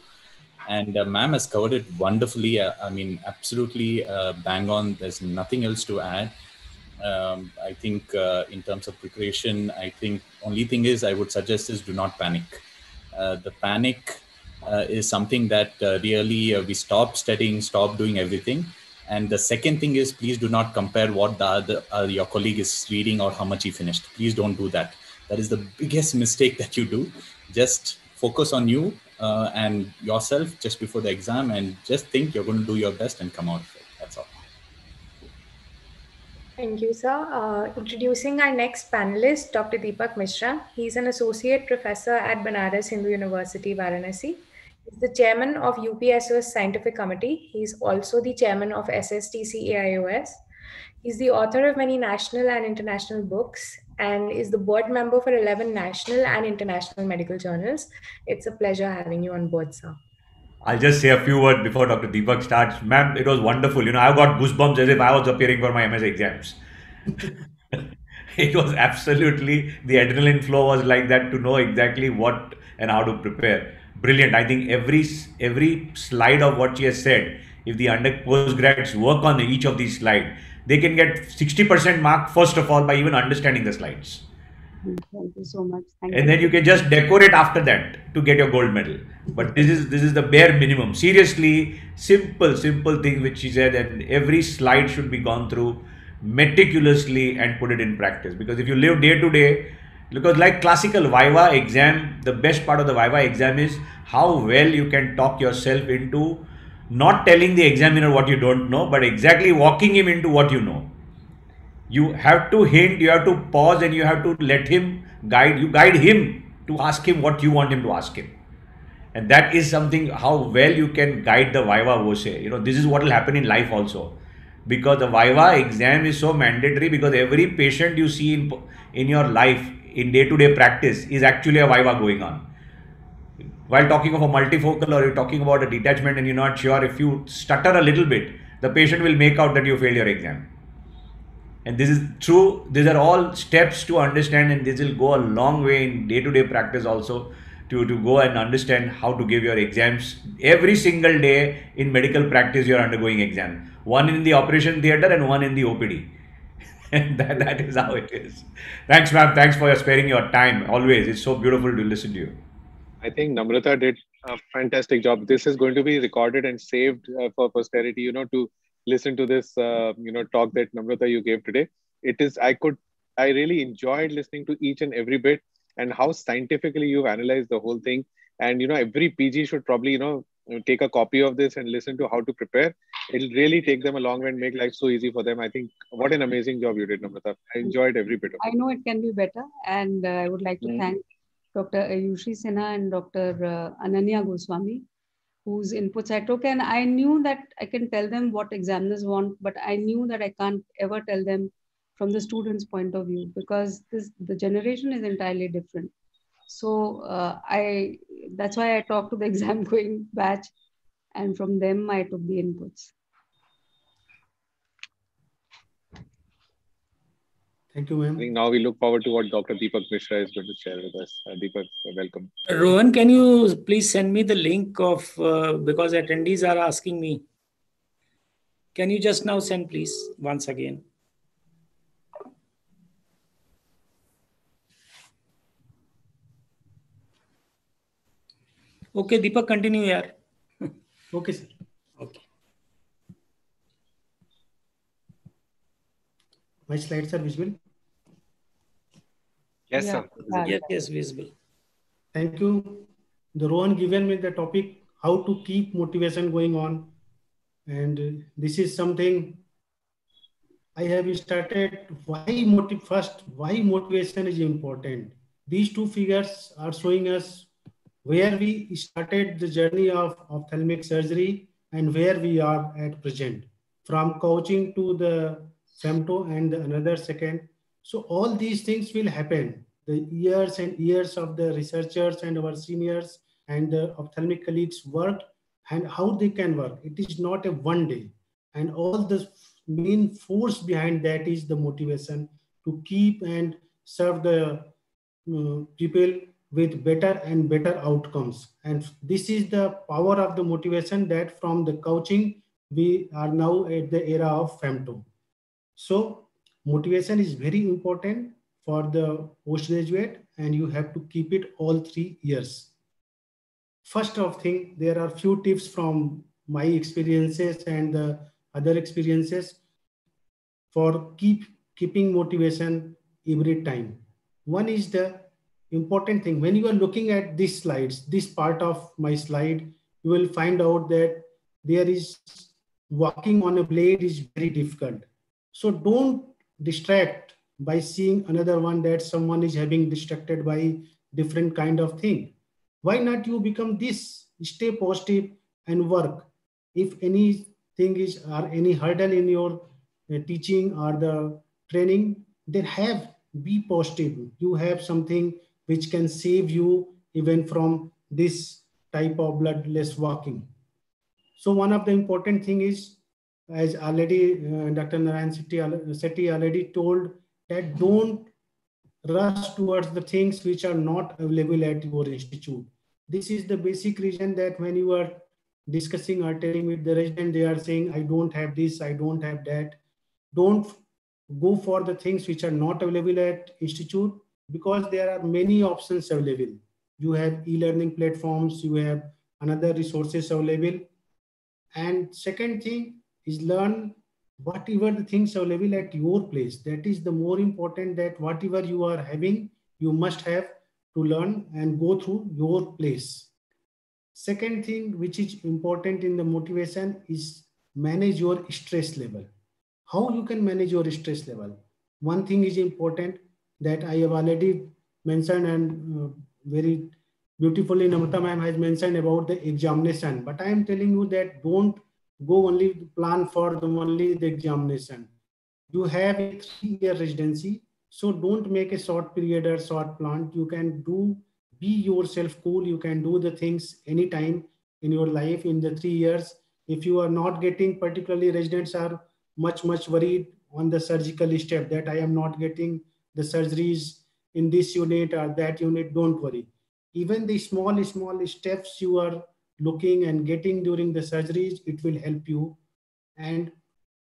And uh, ma'am has covered it wonderfully. Uh, i mean absolutely uh, bang on. There's nothing else to add um, i think in terms of preparation i think only thing is i would suggest is do not panic the panic uh, is something that uh, really uh, we stop studying, stop doing everything. And the second thing is, please do not compare what the other, uh, your colleague is reading or how much he finished. Please don't do that. That is the biggest mistake that you do. Just focus on you uh, and yourself just before the exam, and just think you're going to do your best and come out of it. That's all. Thank you, sir. Uh, introducing our next panelist, Dr. Deepak Mishra. He's an associate professor at Banaras Hindu University, Varanasi. He's the chairman of UPSOS Scientific Committee. He's also the chairman of SSTC AIOS. He's the author of many national and international books and is the board member for 11 national and international medical journals. It's a pleasure having you on board, sir. I'll just say a few words before Dr. Deepak starts. Ma'am, it was wonderful. You know, I got goosebumps as if I was appearing for my MS exams. it was absolutely, the adrenaline flow was like that to know exactly what and how to prepare brilliant. I think every every slide of what she has said, if the under postgrads work on each of these slides, they can get 60% mark first of all by even understanding the slides. Mm, thank you so much. Thank and you. then you can just decorate after that to get your gold medal. But this is this is the bare minimum. Seriously, simple, simple thing which she said, and every slide should be gone through meticulously and put it in practice. Because if you live day to day, because like classical Viva exam, the best part of the Viva exam is how well you can talk yourself into not telling the examiner what you don't know, but exactly walking him into what you know. You have to hint, you have to pause, and you have to let him guide you, guide him to ask him what you want him to ask him. And that is something how well you can guide the Viva Voce. You know, this is what will happen in life also. Because the Viva exam is so mandatory because every patient you see in, in your life in day to day practice is actually a Viva going on while talking of a multifocal or you're talking about a detachment and you're not sure if you stutter a little bit the patient will make out that you failed your exam and this is true. These are all steps to understand and this will go a long way in day-to-day practice also to, to go and understand how to give your exams. Every single day in medical practice you're undergoing exam. One in the operation theater and one in the opd that, that is how it is. Thanks ma'am. Thanks for sparing your time. Always. It's so beautiful to listen to you. I think Namrata did a fantastic job. This is going to be recorded and saved uh, for posterity. You know, to listen to this, uh, you know, talk that Namrata you gave today. It is. I could. I really enjoyed listening to each and every bit and how scientifically you've analyzed the whole thing. and you know every pg should probably you know take a copy of this and listen to how to prepare it'll really take them along and make life so easy for them i think what an amazing job you did namrata i enjoyed every bit of it i know it can be better and uh, i would like to mm. thank dr ayushi sinha and dr uh, ananya goswami whose inputs i took and i knew that i can tell them what examiners want but i knew that i can't ever tell them from the student's point of view because this the generation is entirely different so uh, I that's why I talked to the exam going batch, and from them I took the inputs. Thank you, ma'am. I think now we look forward to what Dr. Deepak Mishra is going to share with us. Uh, Deepak, welcome. Rohan, can you please send me the link of uh, because attendees are asking me. Can you just now send, please, once again? Okay, Deepak, continue here. okay, sir. Okay. My slides are visible? Yes, yeah. sir. Yes, yes, visible. Thank you. The Rohan given me the topic how to keep motivation going on. And this is something I have started. Why motive first? Why motivation is important? These two figures are showing us where we started the journey of ophthalmic surgery and where we are at present, from couching to the femto and another second. So all these things will happen. The years and years of the researchers and our seniors and the ophthalmic colleagues worked and how they can work. It is not a one day. And all the main force behind that is the motivation to keep and serve the uh, people with better and better outcomes. And this is the power of the motivation that from the couching, we are now at the era of femto. So motivation is very important for the postgraduate and you have to keep it all three years. First of thing, there are few tips from my experiences and the other experiences for keep keeping motivation every time. One is the important thing when you are looking at these slides this part of my slide you will find out that there is walking on a blade is very difficult so don't distract by seeing another one that someone is having distracted by different kind of thing why not you become this stay positive and work if anything is or any hurdle in your uh, teaching or the training then have be positive you have something which can save you even from this type of bloodless walking. So one of the important thing is, as already uh, Dr. Narayan Sethi already told, that don't rush towards the things which are not available at your institute. This is the basic reason that when you are discussing or telling with the resident, they are saying, I don't have this, I don't have that. Don't go for the things which are not available at institute because there are many options available. You have e-learning platforms, you have another resources available. And second thing is learn whatever the things available at your place. That is the more important that whatever you are having, you must have to learn and go through your place. Second thing, which is important in the motivation is manage your stress level. How you can manage your stress level? One thing is important, that I have already mentioned and uh, very beautifully Namrata ma'am has mentioned about the examination. But I am telling you that don't go only plan for the only the examination. You have a three-year residency, so don't make a short period or short plan. You can do be yourself cool. You can do the things anytime in your life in the three years. If you are not getting, particularly residents are much much worried on the surgical step that I am not getting the surgeries in this unit or that unit, don't worry. Even the small, small steps you are looking and getting during the surgeries, it will help you and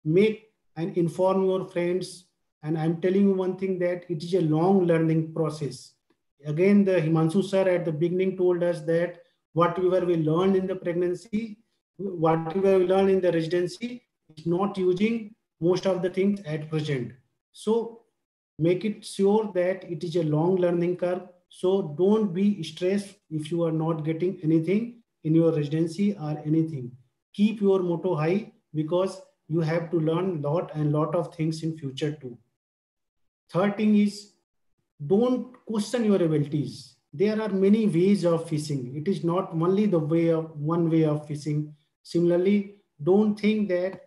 make and inform your friends. And I'm telling you one thing that it is a long learning process. Again, the Himanshu sir at the beginning told us that whatever we learned in the pregnancy, whatever we learn in the residency, is not using most of the things at present. So make it sure that it is a long learning curve. So don't be stressed if you are not getting anything in your residency or anything. Keep your motto high because you have to learn lot and lot of things in future too. Third thing is don't question your abilities. There are many ways of fishing. It is not only the way of one way of fishing. Similarly, don't think that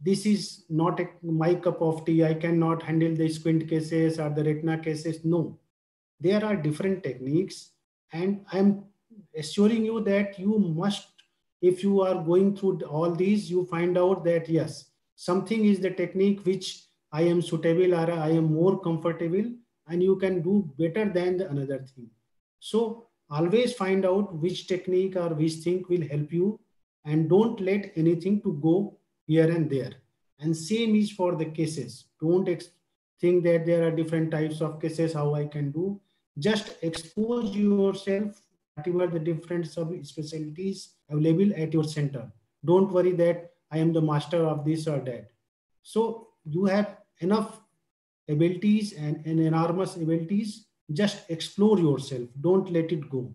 this is not a, my cup of tea. I cannot handle the squint cases or the retina cases. No, there are different techniques. And I'm assuring you that you must, if you are going through all these, you find out that yes, something is the technique which I am suitable or I am more comfortable and you can do better than the another thing. So always find out which technique or which thing will help you and don't let anything to go here and there. And same is for the cases. Don't think that there are different types of cases, how I can do. Just expose yourself whatever the different sub specialties available at your center. Don't worry that I am the master of this or that. So you have enough abilities and, and enormous abilities. Just explore yourself. Don't let it go.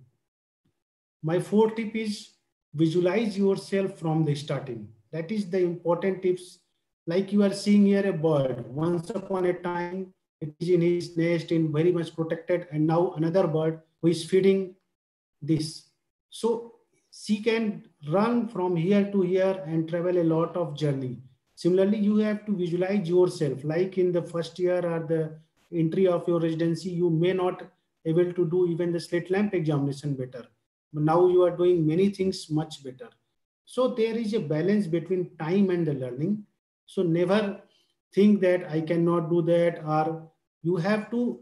My fourth tip is visualize yourself from the starting. That is the important tips. Like you are seeing here a bird. Once upon a time, it is in his nest in very much protected and now another bird who is feeding this. So she can run from here to here and travel a lot of journey. Similarly, you have to visualize yourself like in the first year or the entry of your residency, you may not able to do even the slit lamp examination better. But now you are doing many things much better. So there is a balance between time and the learning. So never think that I cannot do that or you have to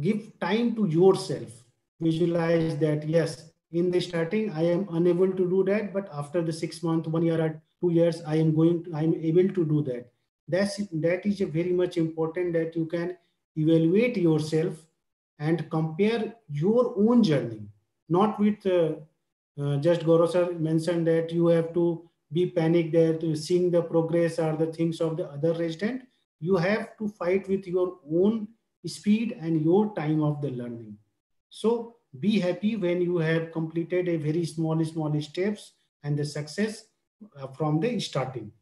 give time to yourself. Visualize that, yes, in the starting, I am unable to do that, but after the six month, one year or two years, I am going, to, I am able to do that. That's, that is very much important that you can evaluate yourself and compare your own journey, not with uh, uh, just Gaurav sir mentioned that you have to be panicked that seeing the progress or the things of the other resident. You have to fight with your own speed and your time of the learning. So be happy when you have completed a very small, small steps and the success uh, from the starting.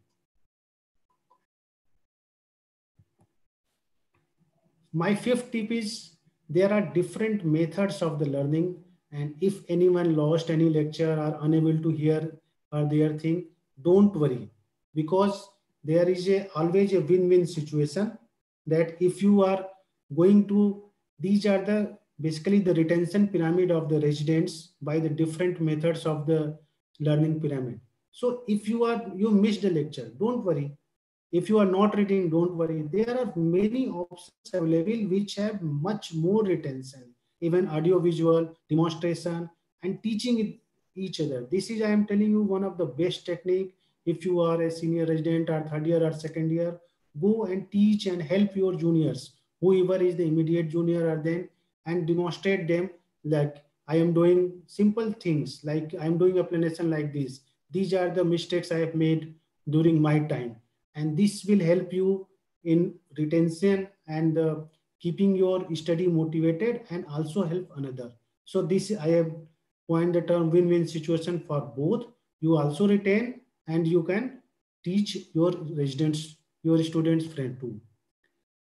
My fifth tip is there are different methods of the learning and if anyone lost any lecture or unable to hear or their thing, don't worry because there is a always a win-win situation that if you are going to, these are the basically the retention pyramid of the residents by the different methods of the learning pyramid. So if you are, you missed the lecture, don't worry. If you are not reading, don't worry. There are many options available which have much more retention even audio visual demonstration and teaching each other. This is, I am telling you, one of the best technique. If you are a senior resident or third year or second year, go and teach and help your juniors, whoever is the immediate junior or then, and demonstrate them like I am doing simple things, like I'm doing applanation like this. These are the mistakes I have made during my time. And this will help you in retention and uh, keeping your study motivated and also help another. So this I have coined the term win-win situation for both. You also retain and you can teach your residents, your students friend too.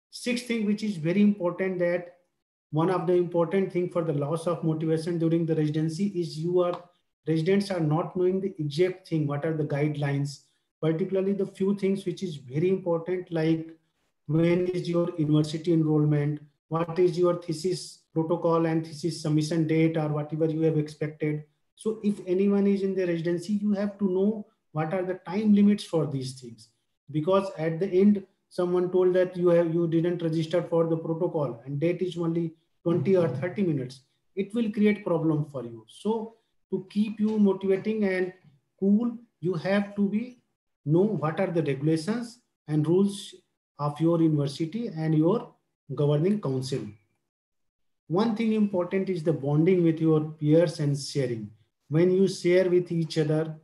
Sixth thing, which is very important that one of the important thing for the loss of motivation during the residency is you are residents are not knowing the exact thing, what are the guidelines, particularly the few things which is very important like when is your university enrollment, what is your thesis protocol and thesis submission date or whatever you have expected. So if anyone is in the residency, you have to know what are the time limits for these things. Because at the end, someone told that you have you didn't register for the protocol and date is only 20 or 30 minutes. It will create problem for you. So to keep you motivating and cool, you have to be know what are the regulations and rules of your university and your governing council. One thing important is the bonding with your peers and sharing. When you share with each other,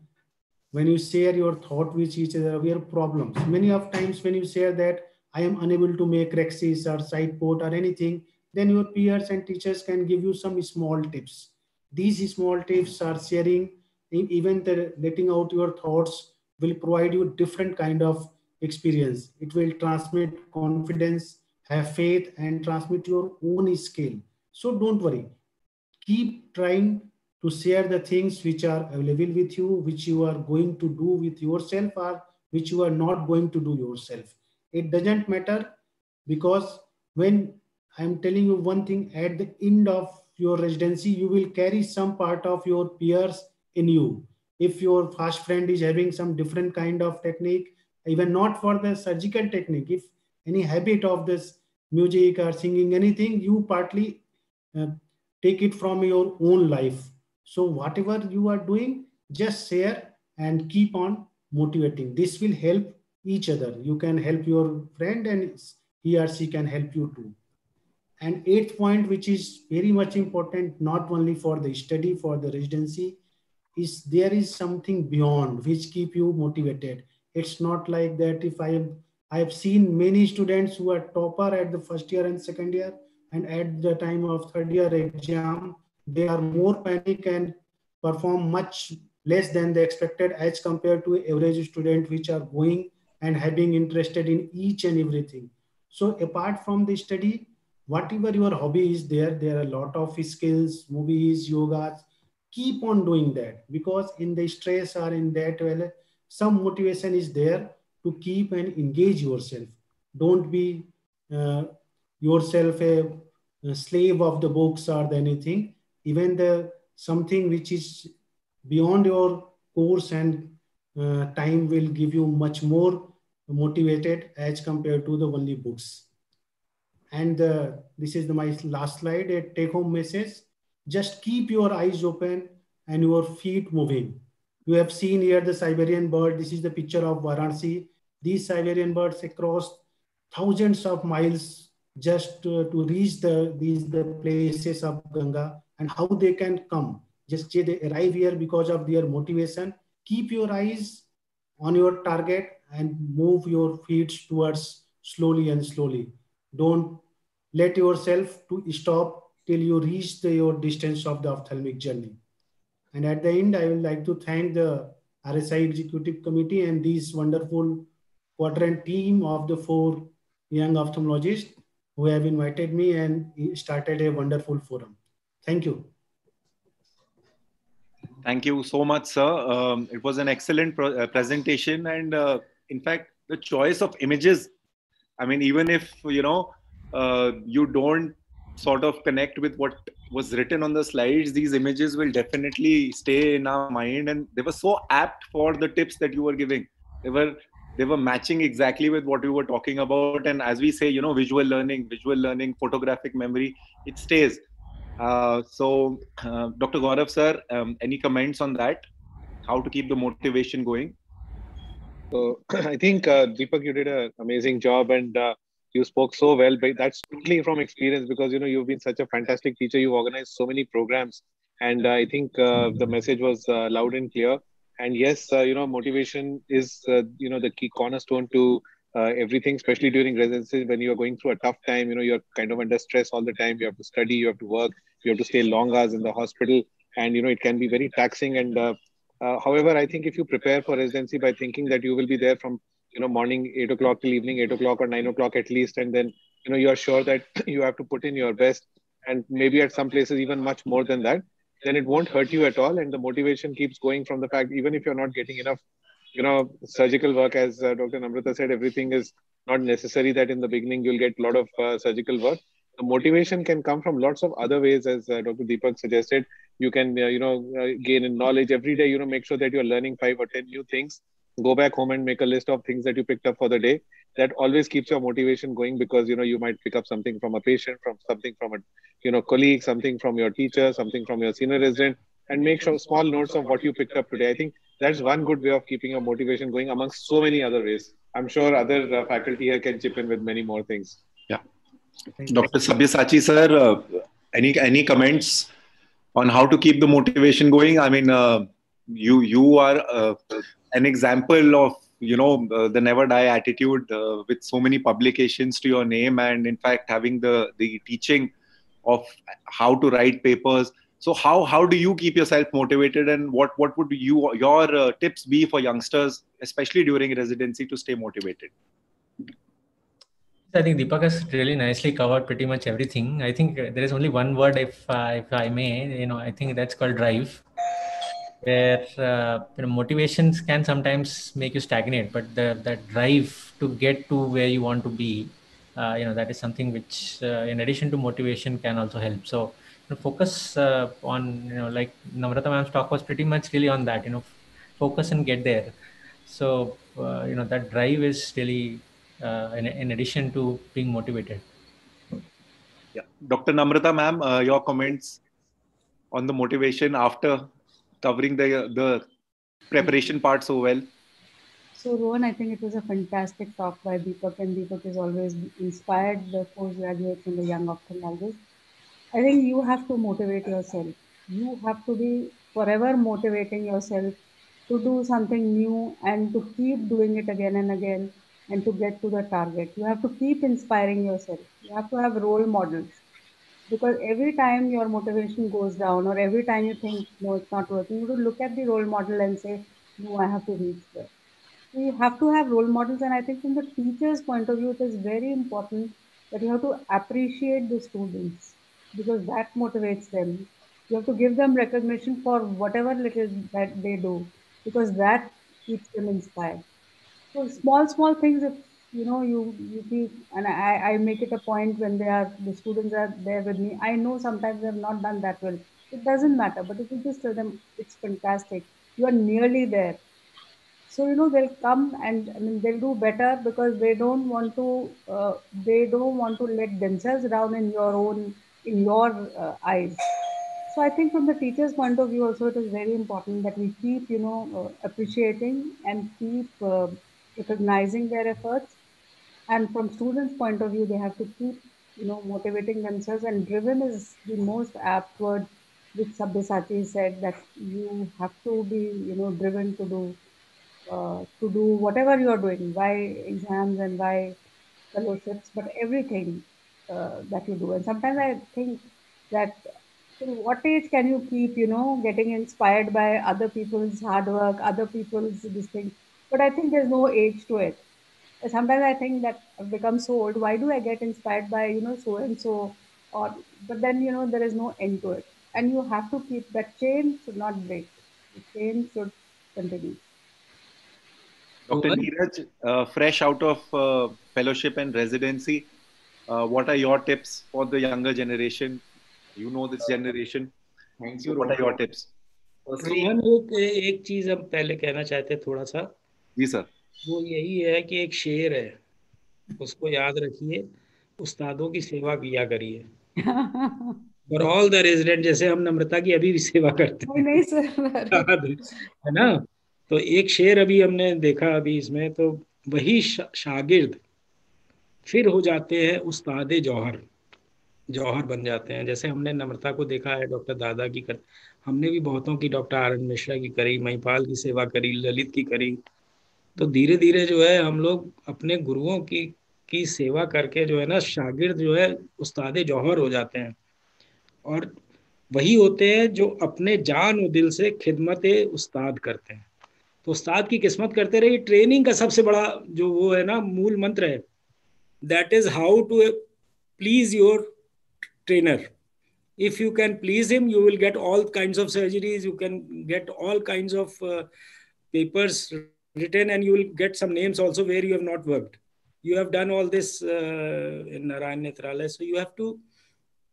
when you share your thought with each other, we have problems. Many of times when you share that I am unable to make rhexis or side port or anything, then your peers and teachers can give you some small tips. These small tips are sharing, even the letting out your thoughts will provide you different kind of experience. It will transmit confidence, have faith, and transmit your own skill. So don't worry. Keep trying to share the things which are available with you, which you are going to do with yourself, or which you are not going to do yourself. It doesn't matter because when I'm telling you one thing, at the end of your residency, you will carry some part of your peers in you. If your fast friend is having some different kind of technique, even not for the surgical technique, if any habit of this music or singing anything, you partly uh, take it from your own life. So whatever you are doing, just share and keep on motivating. This will help each other. You can help your friend and he or she can help you too. And eighth point, which is very much important, not only for the study, for the residency, is there is something beyond which keep you motivated. It's not like that if I have, I have seen many students who are topper at the first year and second year, and at the time of third year exam, they are more panic and perform much less than they expected as compared to average student which are going and having interested in each and everything. So apart from the study, whatever your hobby is there, there are a lot of skills, movies, yogas, keep on doing that because in the stress or in that well, some motivation is there to keep and engage yourself. Don't be uh, yourself a, a, slave of the books or the anything. Even the something which is beyond your course and uh, time will give you much more motivated as compared to the only books. And uh, this is the, my last slide, a take home message. Just keep your eyes open and your feet moving. You have seen here the Siberian bird. This is the picture of Varanasi. These Siberian birds across thousands of miles just uh, to reach the these the places of Ganga and how they can come. Just they arrive here because of their motivation. Keep your eyes on your target and move your feet towards slowly and slowly. Don't let yourself to stop till you reach the, your distance of the ophthalmic journey. And at the end, I would like to thank the RSI Executive Committee and this wonderful quadrant team of the four young ophthalmologists who have invited me and started a wonderful forum. Thank you. Thank you so much, sir. Um, it was an excellent uh, presentation. And uh, in fact, the choice of images, I mean, even if, you know, uh, you don't sort of connect with what was written on the slides, these images will definitely stay in our mind. And they were so apt for the tips that you were giving. They were they were matching exactly with what we were talking about. And as we say, you know, visual learning, visual learning, photographic memory, it stays. Uh, so, uh, Dr. Gaurav sir, um, any comments on that? How to keep the motivation going? So, I think uh, Deepak, you did an amazing job, and uh, you spoke so well. But that's totally from experience because you know you've been such a fantastic teacher. You've organized so many programs, and I think uh, the message was uh, loud and clear. And yes, you know, motivation is you know the key cornerstone to uh, everything, especially during residency when you are going through a tough time. You know, you're kind of under stress all the time. You have to study, you have to work, you have to stay long hours in the hospital, and you know it can be very taxing. And uh, however, I think if you prepare for residency by thinking that you will be there from you know morning eight o'clock till evening eight o'clock or nine o'clock at least, and then you know you are sure that you have to put in your best, and maybe at some places even much more than that, then it won't hurt you at all, and the motivation keeps going from the fact even if you're not getting enough you know, surgical work, as uh, Dr. Namrata said, everything is not necessary that in the beginning you'll get a lot of uh, surgical work. The motivation can come from lots of other ways, as uh, Dr. Deepak suggested. You can, uh, you know, uh, gain in knowledge every day. You know, make sure that you're learning five or ten new things. Go back home and make a list of things that you picked up for the day. That always keeps your motivation going because you know you might pick up something from a patient, from something from a, you know, colleague, something from your teacher, something from your senior resident, and make sure small notes of what you picked up today. I think that's one good way of keeping your motivation going amongst so many other ways. I'm sure other uh, faculty here can chip in with many more things. Yeah. Dr. Sabyasachi sir, uh, any any comments on how to keep the motivation going? I mean, uh, you you are uh, an example of you know uh, the never die attitude uh, with so many publications to your name, and in fact having the the teaching of how to write papers. So how how do you keep yourself motivated, and what what would you your uh, tips be for youngsters, especially during residency, to stay motivated? I think Deepak has really nicely covered pretty much everything. I think there is only one word, if uh, if I may, you know, I think that's called drive. Where uh, you know, motivations can sometimes make you stagnate, but the that drive to get to where you want to be, uh, you know, that is something which, uh, in addition to motivation, can also help. So you know, focus uh, on, you know, like Namrata ma'am's talk was pretty much really on that. You know, focus and get there. So uh, you know that drive is really uh, in, in addition to being motivated. Yeah, Dr. Namrata, ma'am, uh, your comments on the motivation after covering the the preparation part so well. So Rohan, I think it was a fantastic talk by Deepak, and Deepak has always inspired the postgraduates and the young ophthalmologists. I think you have to motivate yourself. You have to be forever motivating yourself to do something new and to keep doing it again and again and to get to the target. You have to keep inspiring yourself. You have to have role models because every time your motivation goes down or every time you think, no, it's not working, you to look at the role model and say, no, I have to reach there. So you have to have role models. And I think from the teacher's point of view, it is very important that you have to appreciate the students because that motivates them. You have to give them recognition for whatever little that they do because that keeps them inspired. So small, small things, if you know, you you keep, and I, I make it a point when they are the students are there with me. I know sometimes they have not done that well. It doesn't matter, but if you just tell them it's fantastic, you are nearly there. So you know they'll come and I mean they'll do better because they don't want to uh, they don't want to let themselves down in your own in your uh, eyes. So I think from the teacher's point of view also it is very important that we keep you know uh, appreciating and keep uh, recognizing their efforts. And from students' point of view, they have to keep, you know, motivating themselves. And driven is the most apt word, which Sabyasachi said that you have to be, you know, driven to do, uh, to do whatever you are doing, why exams and why fellowships, but everything uh, that you do. And sometimes I think that what age can you keep, you know, getting inspired by other people's hard work, other people's this thing? But I think there's no age to it. Sometimes I think that I've become so old. Why do I get inspired by, you know, so and so? Or but then you know there is no end to it. And you have to keep that chain should not break. The chain should continue. Dr. Neeraj, uh, fresh out of uh, fellowship and residency, uh, what are your tips for the younger generation? You know this generation. Thank you. What are your tips? Rohan एक एक चीज हम पहले कहना चाहते हैं थोड़ा सा जी सर। वो यही है कि एक शेर है उसको याद रखिए उस्तादों की सेवा किया करिए। फॉर ऑल द रेजिडेंट जैसे हम नम्रता की अभी भी सेवा करते हैं। नहीं सर है ना? तो एक शेर अभी हमने देखा अभी इसमें तो वही शा, शागिर्द फिर हो जाते हैं उस्ताद जौहर। जौहर बन जाते हैं। जैसे हमने नम्रता को देखा है डॉक्टर दादा की कर हमने भी बहुतों की डॉक्टर आर एन मिश्रा की करी महिपाल की सेवा करी ललित की करी तो धीरे धीरे जो है हम लोग अपने गुरुओं की की सेवा करके जो है ना शागिर्द जो है उस्ताद जौहर हो जाते हैं। और वही होते हैं जो अपने जान और दिल से खिदमत उस्ताद करते हैं। तो उस्ताद की किस्मत करते रहिए। ट्रेनिंग का सबसे बड़ा जो वो है ना मूल मंत्र है। That is how to please your trainer you can please him you will get all kinds of surgeries you can get all kinds of uh, papers written and you will get some names also where you have not worked you have done all this uh, in narayan netralaya so you have to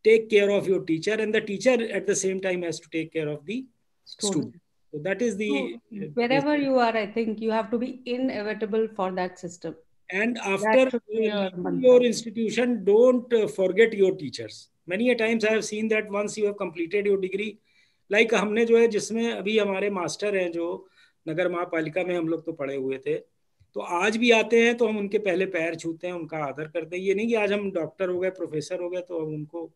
take care of your teacher and the teacher at the same time has to take care of the student, so that is the so wherever you are i think you have to be inevitable for that system and after your, your, institution don't uh, forget your teachers many a times i have seen that once you have completed your degree like हमने जो है जिसमें अभी हमारे master हैं जो नगर महापालिका में हम लोग तो पढ़े हुए थे। तो आज भी आते हैं तो हम उनके पहले पैर छूते हैं, उनका आदर करते हैं। ये नहीं कि आज हम डॉक्टर हो गए, प्रोफेसर हो गए तो हम उनको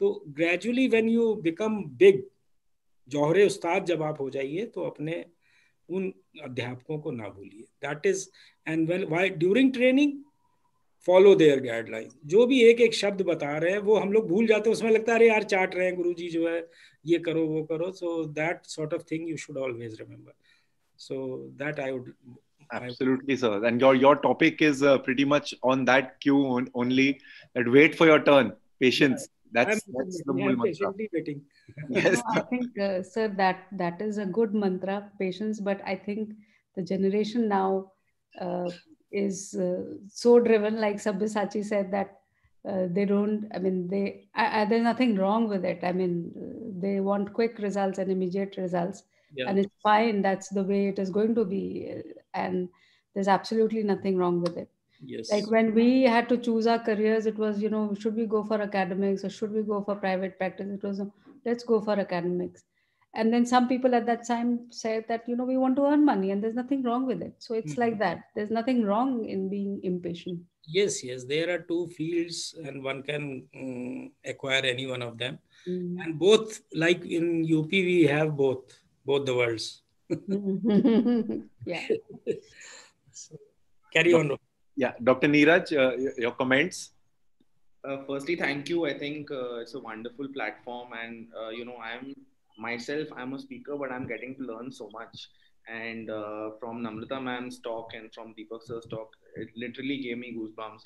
तो gradually when you become big जौहरे उस्ताद जब आप हो जाइए तो अपने उन अध्यापकों को ना भूलिए। That is and well why during training follow their guideline जो भी एक एक शब्द बता रहे हैं, वो हम लोग भूल जाते हैं। उसमें लगता है, अरे यार, चाट रहे हैं गुरु जी जो है, ये करो, वो करो। So that sort of thing you should always remember So that I would absolutely sir. And your your topic is uh, pretty much on that cue on, only that wait for your turn. Patience. That's I'm, that's the yeah, mantra. waiting. Yes. No, i think uh, sir that that is a good mantra patience. But i think the generation now uh, is uh, so driven like sabyasachi said that uh, they don't i mean they I, I, there's nothing wrong with it. I mean uh, they want quick results and immediate results. Yeah. and it's fine. That's the way it is going to be, and there's absolutely nothing wrong with it Yes. like when we had to choose our careers it was you know should we go for academics or should we go for private practice it was let's go for academics and then some people at that time said that you know we want to earn money and there's nothing wrong with it so it's Mhm. like that there's nothing wrong in being impatient Yes, yes. There are two fields, and one can mm, acquire any one of them. Mm. And both, like in UP, we have both, both the worlds. yeah So, carry on. Yeah, Dr. Neeraj, uh, your- your comments. Uh, firstly, thank you. I think uh, it's a wonderful platform, and uh, you know, I'm myself. I'm a speaker, but I'm getting to learn so much. And uh, from Namrata ma'am's talk and from Deepak sir's talk, it literally gave me goosebumps.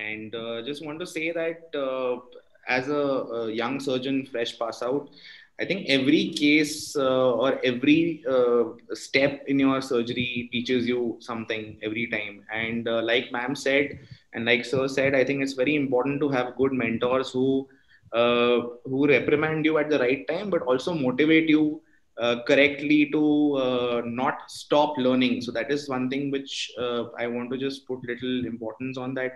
And uh, just want to say that uh, as a, a young surgeon, fresh pass out, I think every case uh, or every uh, step in your surgery teaches you something every time. And uh, like ma'am said, and like sir said, I think it's very important to have good mentors who uh, who reprimand you at the right time, but also motivate you uh, correctly to uh, not stop learning. So that is one thing which I want to just put little importance on. That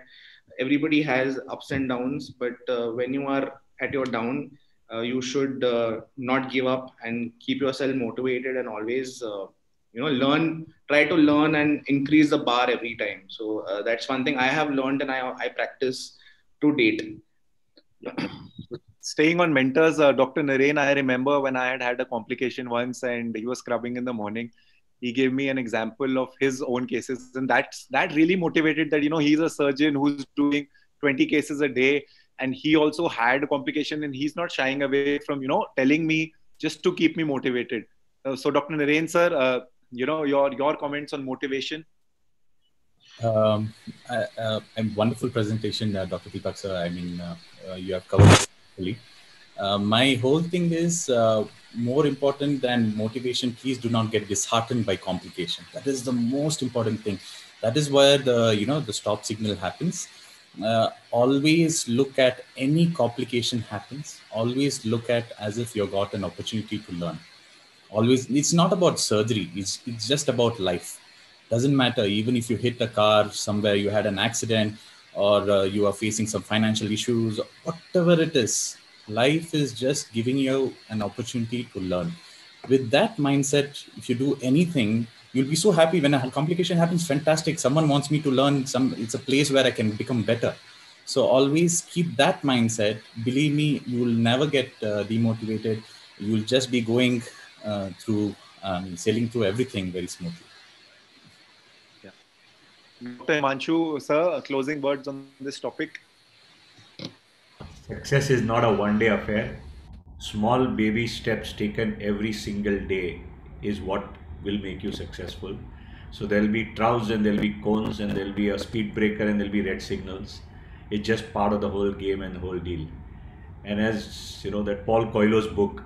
everybody has ups and downs, but when you are at your down, you should uh, not give up and keep yourself motivated and always uh, you know learn try to learn and increase the bar every time so uh, that's one thing i have learned and i, I practice to date Staying on mentors, uh, Dr. Naren, I remember when I had had a complication once and he was scrubbing in the morning. He gave me an example of his own cases, and that's that really motivated. That you know he's a surgeon who's doing 20 cases a day, and he also had a complication, and he's not shying away from you know telling me just to keep me motivated. Uh, so, Dr. Naren, sir, uh, you know your your comments on motivation. Um, uh, wonderful presentation, uh, Dr. Deepak sir. I mean, uh, uh, you have covered fully. My whole thing is more important than motivation. Please do not get disheartened by complication. That is the most important thing. That is where the you know the stop signal happens. Uh, always look at any complication happens. Always look at as if you got an opportunity to learn. Always, it's not about surgery. It's it's just about life doesn't matter even if you hit a car somewhere you had an accident or uh, you are facing some financial issues whatever it is life is just giving you an opportunity to learn with that mindset if you do anything you'll be so happy when a complication happens fantastic someone wants me to learn some it's a place where i can become better so always keep that mindset believe me you will never get uh, demotivated you'll just be going uh, through um, sailing through everything very smoothly Dr. Manchu, sir, closing words on this topic. Success is not a one day affair. Small baby steps taken every single day is what will make you successful. So there'll be troughs and there'll be cones and there'll be a speed breaker and there'll be red signals. It's just part of the whole game and the whole deal. And as you know, that Paul Coelho's book,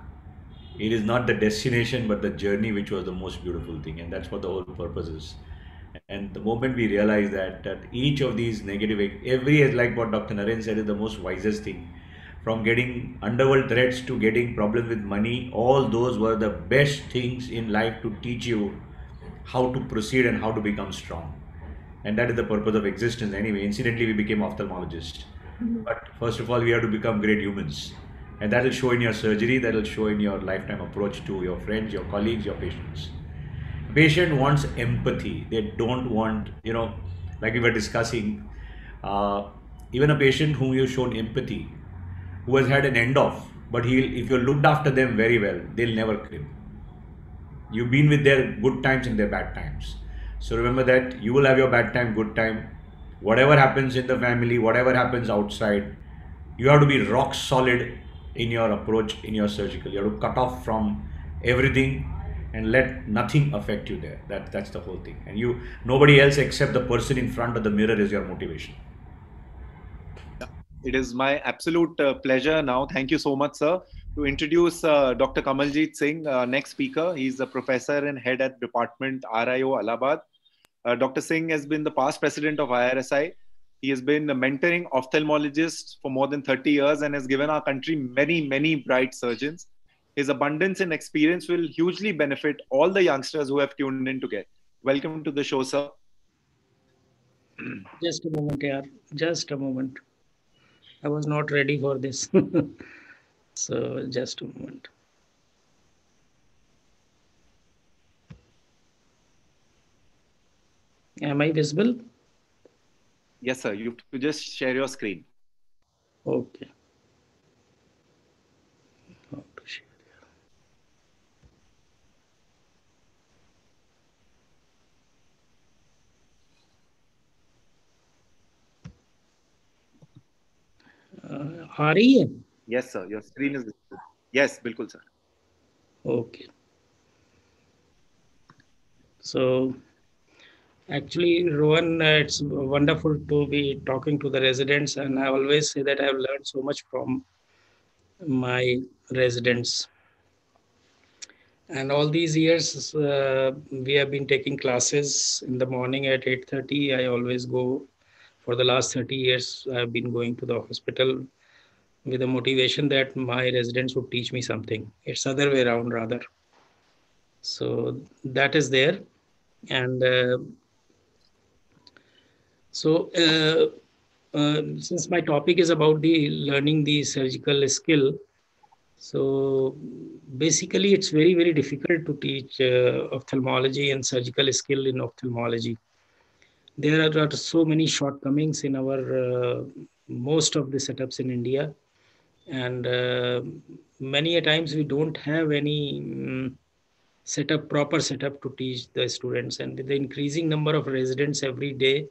it is not the destination but the journey which was the most beautiful thing, and that's what the whole purpose is. And the moment we realize that that each of these negative, every like what Dr. Naren said is the most wisest thing. From getting underworld threats to getting problems with money, all those were the best things in life to teach you how to proceed and how to become strong. And that is the purpose of existence anyway. Incidentally, we became ophthalmologists. But first of all, we have to become great humans. And that will show in your surgery, that will show in your lifetime approach to your friends, your colleagues, your patients patient wants empathy they don't want you know like we were discussing uh, even a patient whom you've shown empathy who has had an end off but he if you looked after them very well they'll never crib you've been with their good times and their bad times so remember that you will have your bad time good time whatever happens in the family, whatever happens outside, you have to be rock solid in your approach in your surgical. You have to cut off from everything and let nothing affect you there. That that's the whole thing. And you nobody else except the person in front of the mirror is your motivation. It is my absolute uh, pleasure now. Thank you so much, sir, to introduce uh, Dr. Kamaljeet Singh, uh, next speaker. He's a professor and head at Department RIO Allahabad. Uh, Dr. Singh has been the past president of IRSI. He has been mentoring ophthalmologists for more than 30 years and has given our country many, many bright surgeons. His abundance and experience will hugely benefit all the youngsters who have tuned in to get. Welcome to the show, sir. Just a moment, yeah. Just a moment. I was not ready for this. so just a moment. Am I visible? Yes, sir. You just share your screen. Okay. आ रही है Yes, sir. Your screen is yes, bilkul, sir. Okay. So, actually, Rohan, uh, it's wonderful to be talking to the residents, and I always say that I have learned so much from my residents. And all these years, uh, we have been taking classes in the morning at 8.30. I always go, for the last 30 years, I've been going to the hospital with the motivation that my residents would teach me something. It's other way around rather. So that is there, and uh, so uh, uh, since my topic is about the learning the surgical skill, so basically it's very very difficult to teach uh, ophthalmology and surgical skill in ophthalmology. There are so many shortcomings in our uh, most of the setups in India. And uh, many a times we don't have any um, setup proper setup to teach the students. And with the increasing number of residents every day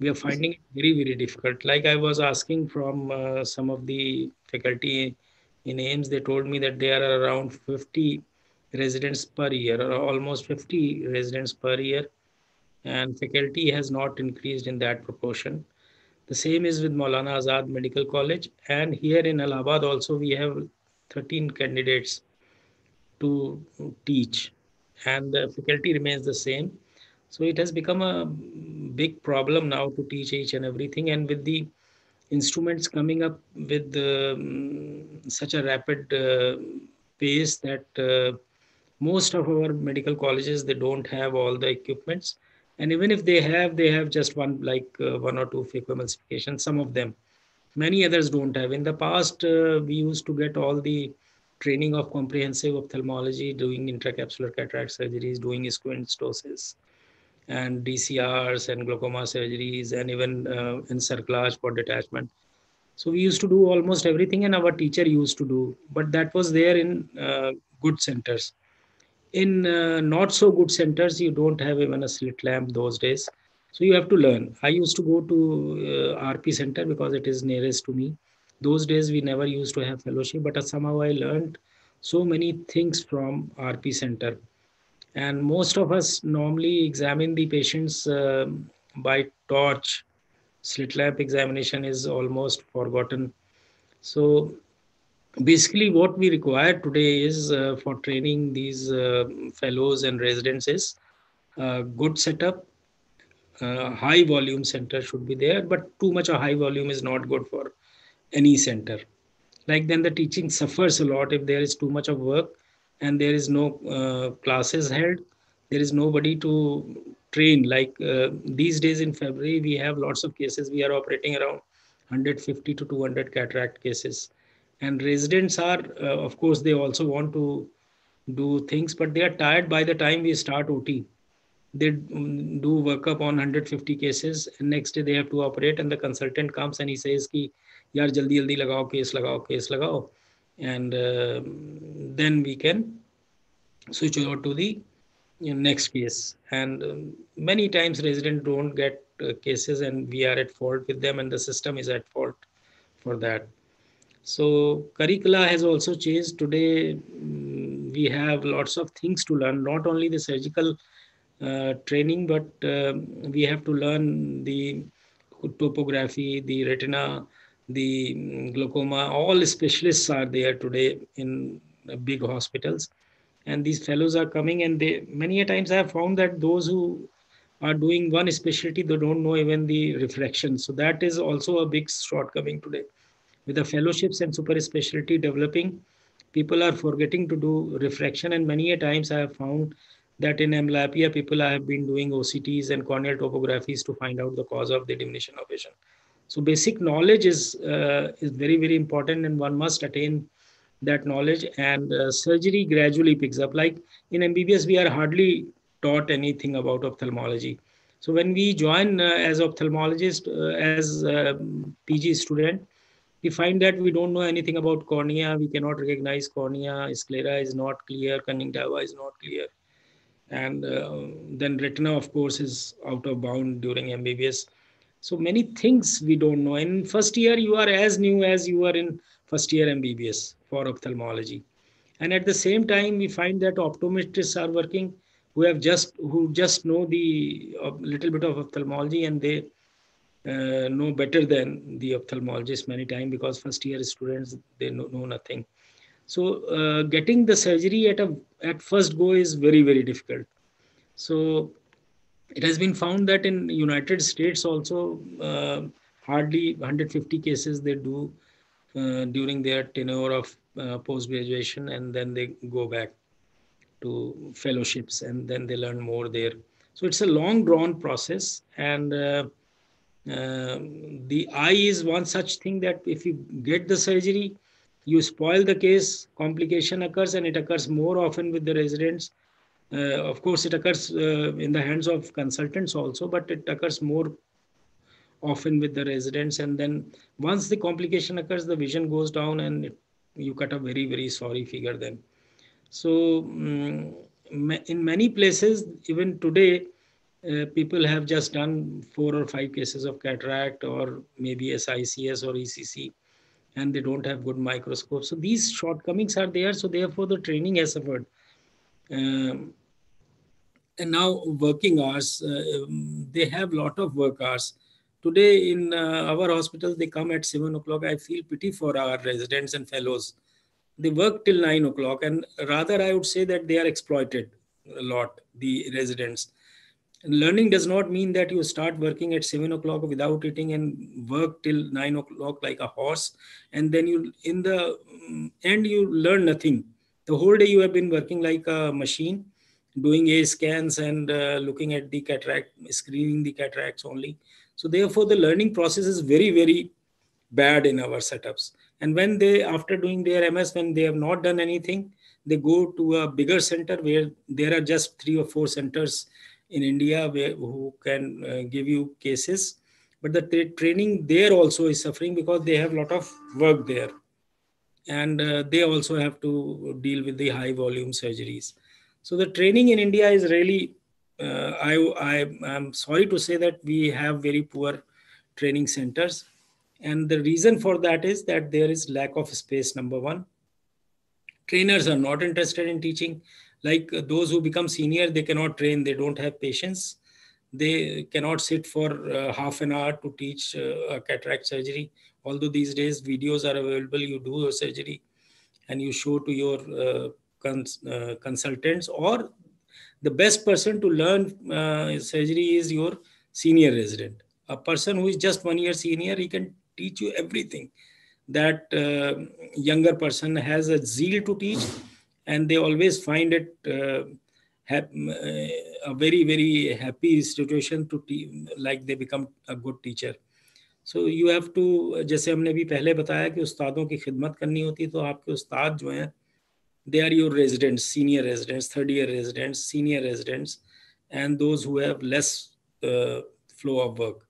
we are finding it very very difficult. Like i was asking from uh, some of the faculty in AIIMS they told me that there are around 50 residents per year or almost 50 residents per year and faculty has not increased in that proportion the same is with Maulana Azad Medical College. And here in Allahabad also we have 13 candidates to teach and the faculty remains the same. So it has become a big problem now to teach each and everything. And with the instruments coming up with um, such a rapid uh, pace that uh, most of our medical colleges, they don't have all the equipments and even if they have they have just one like uh, one or two phacoemulsification some of them. Many others don't have. In the past uh, we used to get all the training of comprehensive ophthalmology doing intracapsular cataract surgeries doing squint ptoses and dcrs and glaucoma surgeries and even uh, encirclage for detachment. So we used to do almost everything and our teacher used to do. But that was there in uh, good centers in uh, not so good centers you don't have even a slit lamp those days. So you have to learn. I used to go to uh, rp center because it is nearest to me. Those days we never used to have fellowship but somehow i learned so many things from rp center. And most of us normally examine the patients uh, by torch. Slit lamp examination is almost forgotten. So basically what we require today is uh, for training these uh, fellows and residents is uh, good setup. Uh, high volume center should be there but too much of high volume is not good for any center. Like then the teaching suffers a lot if there is too much of work and there is no uh, classes held. There is nobody to train. Like these days in february we have lots of cases. We are operating around 150 to 200 cataract cases and residents are uh, of course they also want to do things but they are tired by the time we start ot they do workup on 150 cases and next day they have to operate and the consultant comes and he says ki yaar jaldi jaldi lagao case lagao case lagao. And uh, then we can switch over to the next case. And um, many times residents don't get uh, cases and we are at fault with them and the system is at fault for that so curricula has also changed. Today mm, we have lots of things to learn not only the surgical uh, training but uh, we have to learn the topography the retina the mm, glaucoma. All specialists are there today in big hospitals. And these fellows are coming and they many a times i have found that those who are doing one specialty they don't know even the refraction so that is also a big shortcoming today with the fellowships and super specialty developing people are forgetting to do refraction. And many a times i have found that in amblyopia people have been doing octs and corneal topographies to find out the cause of the diminution of vision. So basic knowledge is uh, is very very important and one must attain that knowledge. And uh, surgery gradually picks up. Like in mbbs we are hardly taught anything about ophthalmology. So when we join uh, as ophthalmologist uh, as pg student we find that we don't know anything about cornea. We cannot recognize cornea. Sclera is not clear. Conjunctiva is not clear. And uh, then retina of course is out of bound during mbbs so many things we don't know. In first year you are as new as you are in first year mbbs for ophthalmology. And at the same time we find that optometrists are working who have just who just know the uh, little bit of ophthalmology and they uh, know better than the ophthalmologist many times because first year students they know, know nothing. So uh, getting the surgery at a at first go is very very difficult. So it has been found that in united states also uh, hardly 150 cases they do uh, during their tenure of uh, post graduation and then they go back to fellowships and then they learn more there. So it's a long drawn process and uh, the eye is one such thing that if you get the surgery you spoil the case complication occurs and it occurs more often with the residents uh, of course, it occurs uh, in the hands of consultants also, but it occurs more often with the residents. And then once the complication occurs, the vision goes down and it, you cut a very, very sorry figure then. So um, in many places, even today, uh, people have just done four or five cases of cataract or maybe SICS or ECC and they don't have good microscopes. So these shortcomings are there. So therefore the training has suffered. Um, and now working hours, uh, um, they have lot of work hours. Today in uh, our hospital, they come at seven o'clock. I feel pity for our residents and fellows. They work till nine o'clock, and rather I would say that they are exploited a lot. The residents. Learning does not mean that you start working at seven o'clock without eating and work till nine o'clock like a horse, and then you in the mm, end you learn nothing. The whole day you have been working like a machine doing A scans and uh, looking at the cataract, screening the cataracts only. So therefore, the learning process is very, very bad in our setups. And when they, after doing their MS, when they have not done anything, they go to a bigger center where there are just three or four centers in India where, who can uh, give you cases. But the tra training there also is suffering because they have a lot of work there. And uh, they also have to deal with the high volume surgeries. So the training in India is really, uh, I, I am sorry to say that we have very poor training centers. And the reason for that is that there is lack of space, number one. Trainers are not interested in teaching. Like uh, those who become senior, they cannot train, they don't have patience. They cannot sit for uh, half an hour to teach uh, cataract surgery. Although these days videos are available, you do a surgery and you show to your uh, cons uh, consultants or the best person to learn uh, surgery is your senior resident a person who is just one year senior he can teach you everything that younger person has a zeal to teach and they always find it uh, uh, a very very happy situation to like they become a good teacher so you have to जैसे हमने अभी पहले बताया कि उस्तादों की खिदमत करनी होती है तो आपके उस्ताद जो हैं they are your residents, senior residents, third year residents, senior residents, and those who have less uh, flow of work.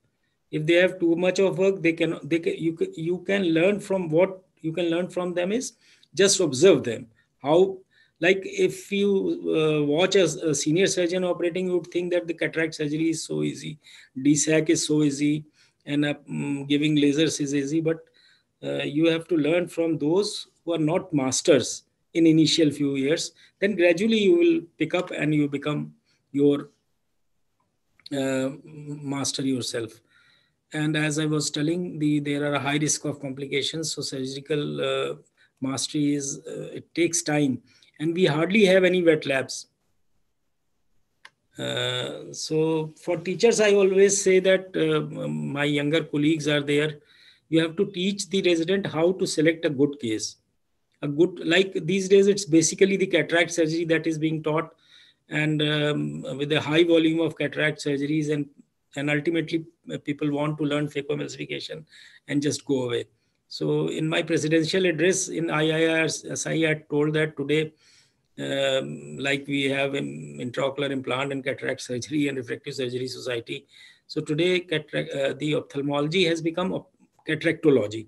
If they have too much of work, they can they can you you can learn from what you can learn from them is just observe them how like if you uh, watch a, a, senior surgeon operating you would think that the cataract surgery is so easy. DSAEK is so easy. And uh, um, giving lasers is easy. But uh, you have to learn from those who are not masters in initial few years. Then gradually you will pick up and you become your uh, master yourself. And as i was telling the there are a high risk of complications. So surgical uh, mastery is uh, it takes time and we hardly have any wet labs. Uh, so for teachers i always say that uh, my younger colleagues are there. You have to teach the resident how to select a good case. A good like these days it's basically the cataract surgery that is being taught and um, with a high volume of cataract surgeries and and ultimately uh, people want to learn phacoemulsification and just go away. So in my presidential address in IIRS, I had told that today, um, like we have an intraocular implant and cataract surgery and refractive surgery society. So today cataract, uh, the ophthalmology has become cataractology.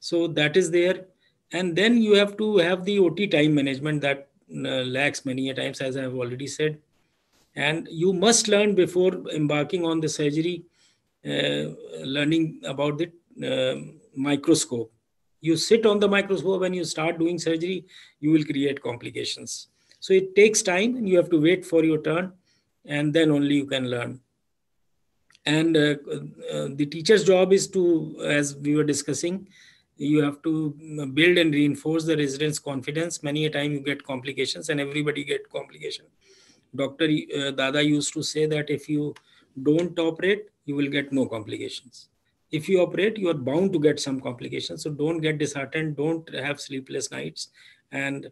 So that is there. And then you have to have the OT time management that uh, lacks many a times, as I have already said. And you must learn before embarking on the surgery, uh, learning about the um, microscope. You sit on the microscope when you start doing surgery, you will create complications. So it takes time and you have to wait for your turn and then only you can learn. And uh, uh, the teacher's job is to, as we were discussing, you have to build and reinforce the residents' confidence. Many a time you get complications and everybody get complication. Dr. Uh, Dada used to say that if you don't operate, you will get no complications if you operate, you are bound to get some complications. So don't get disheartened. Don't have sleepless nights. And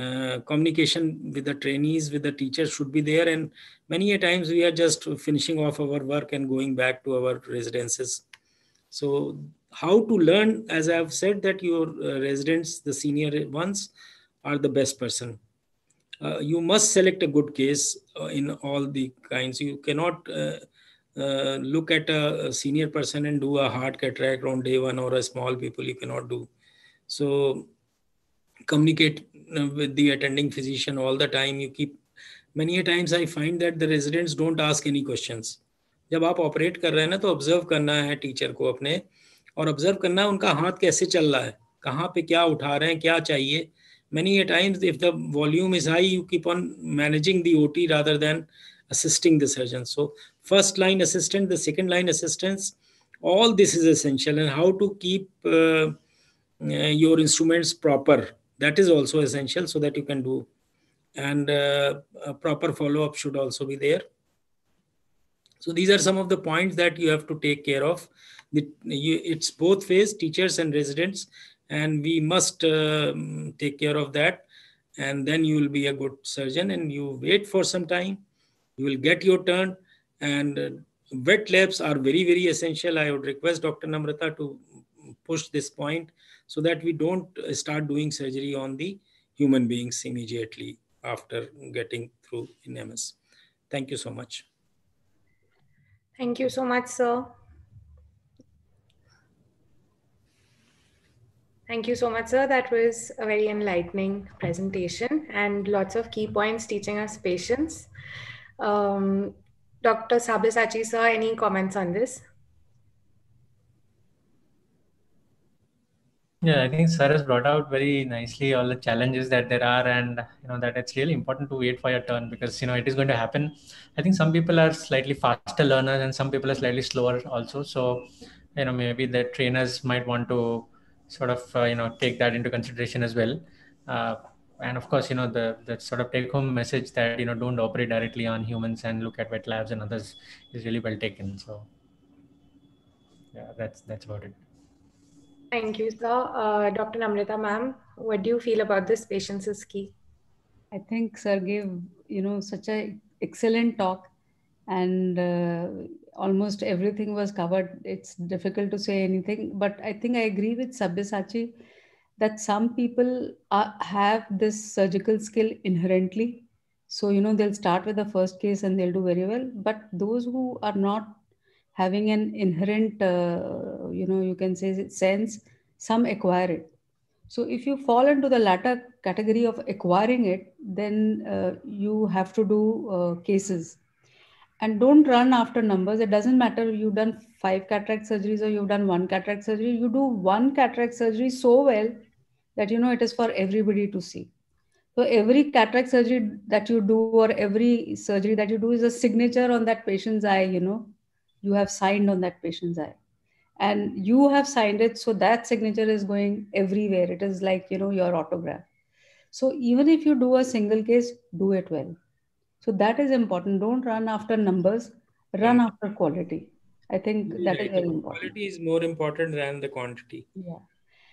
uh, communication with the trainees, with the teachers should be there. And many a times we are just finishing off our work and going back to our residences. So how to learn, as I have said, that your uh, residents, the senior ones, are the best person. Uh, you must select a good case uh, in all the kinds. You cannot uh, uh, look at a, a, senior person and do a hard cataract on day one or a small people you cannot do so communicate uh, with the attending physician all the time you keep many a times i find that the residents don't ask any questions जब आप operate कर रहे हैं ना तो observe करना है teacher को अपने और ऑब्ज़र्व करना है उनका हाथ कैसे चल रहा है कहाँ पे क्या उठा रहे हैं क्या चाहिए many a times if the volume is high you keep on managing the ot rather than assisting the surgeon. So first line assistant, the second line assistance, all this is essential and how to keep uh, uh, your instruments proper. That is also essential so that you can do. And uh, a proper follow-up should also be there. So these are some of the points that you have to take care of. It's both phase, teachers and residents, and we must um, take care of that. And then you will be a good surgeon and you wait for some time you will get your turn and uh, wet labs are very very essential i would request dr namrata to push this point so that we don't start doing surgery on the human beings immediately after getting through in ms thank you so much thank you so much sir Thank you so much, sir. That was a very enlightening presentation and lots of key points teaching us patience. Um, Dr. Sabyasachi, sir, any comments on this? Yeah, I think Sir has brought out very nicely all the challenges that there are, and you know that it's really important to wait for your turn because you know it is going to happen. I think some people are slightly faster learners, and some people are slightly slower also. So, you know, maybe the trainers might want to sort of uh, you know take that into consideration as well. Uh, and of course you know the the sort of take home message that you know don't operate directly on humans and look at wet labs and others is really well taken. So yeah that's that's about it. Thank you sir. Uh, dr namrata ma'am what do you feel about this patience is key i think sir gave you know such a excellent talk and uh, almost everything was covered. It's difficult to say anything but i think i agree with sabyasachi that some people are, have this surgical skill inherently. So, you know, they'll start with the first case and they'll do very well. But those who are not having an inherent, uh, you know, you can say sense, some acquire it. So if you fall into the latter category of acquiring it, then uh, you have to do uh, cases. And don't run after numbers. It doesn't matter you've done five cataract surgeries or you've done one cataract surgery. You do one cataract surgery so well that you know it is for everybody to see. So every cataract surgery that you do or every surgery that you do is a signature on that patient's eye, you know, you have signed on that patient's eye and you have signed it so that signature is going everywhere it is like you know your autograph so even if you do a single case do it well so that is important don't run after numbers run yeah. after quality i think that is very important quality is more important than the quantity yeah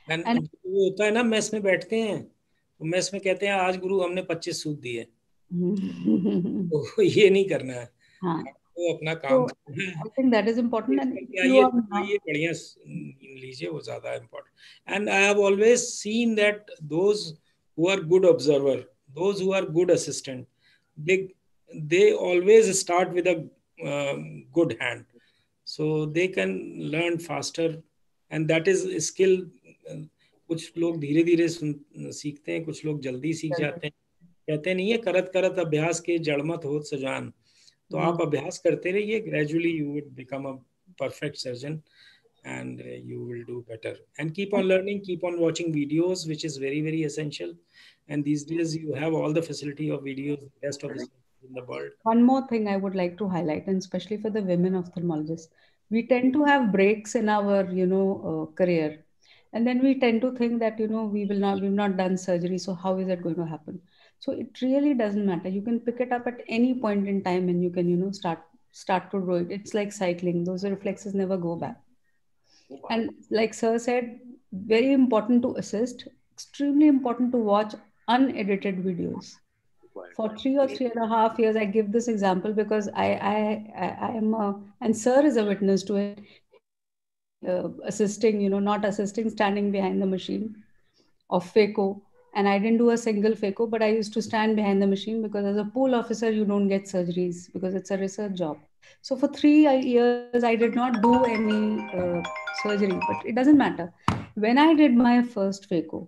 and, and वो होता है ना mess में बैठते हैं तो mess में कहते हैं आज गुरु हमने 25 सूद दिए तो ये नहीं करना है हाँ वो अपना काम I think that is important and ये बढ़िया लीजिए वो ज़्यादा important and I have always seen that those who are good observer those who are good assistant they they always start with a uh, good hand so they can learn faster and that is skill कुछ लोग धीरे धीरे सीखते हैं कुछ लोग जल्दी सीख जाते हैं कहते नहीं है करत करत अभ्यास के जड़मत हो सजान तो आप अभ्यास करते रहिए gradually you will become a perfect surgeon and uh, you will do better and keep on learning keep on watching videos which is very very essential and these days you have all the facility of videos the best of the in the world. One more thing i would like to highlight and especially for the women ophthalmologists we tend to have breaks in our you know uh, career. And then we tend to think that you know we will not we've not done surgery so how is it going to happen? So it really doesn't matter. You can pick it up at any point in time and you can you know start start to do it. It's like cycling. Those reflexes never go back. And like sir said very important to assist extremely important to watch unedited videos for three or three and a half years i give this example because i i i, am a, and sir is a witness to it uh, assisting you know not assisting standing behind the machine of phaco and I didn't do a single phaco, but I used to stand behind the machine because as a pool officer, you don't get surgeries because it's a research job. So for three years, I did not do any uh, surgery, but it doesn't matter. When I did my first phaco,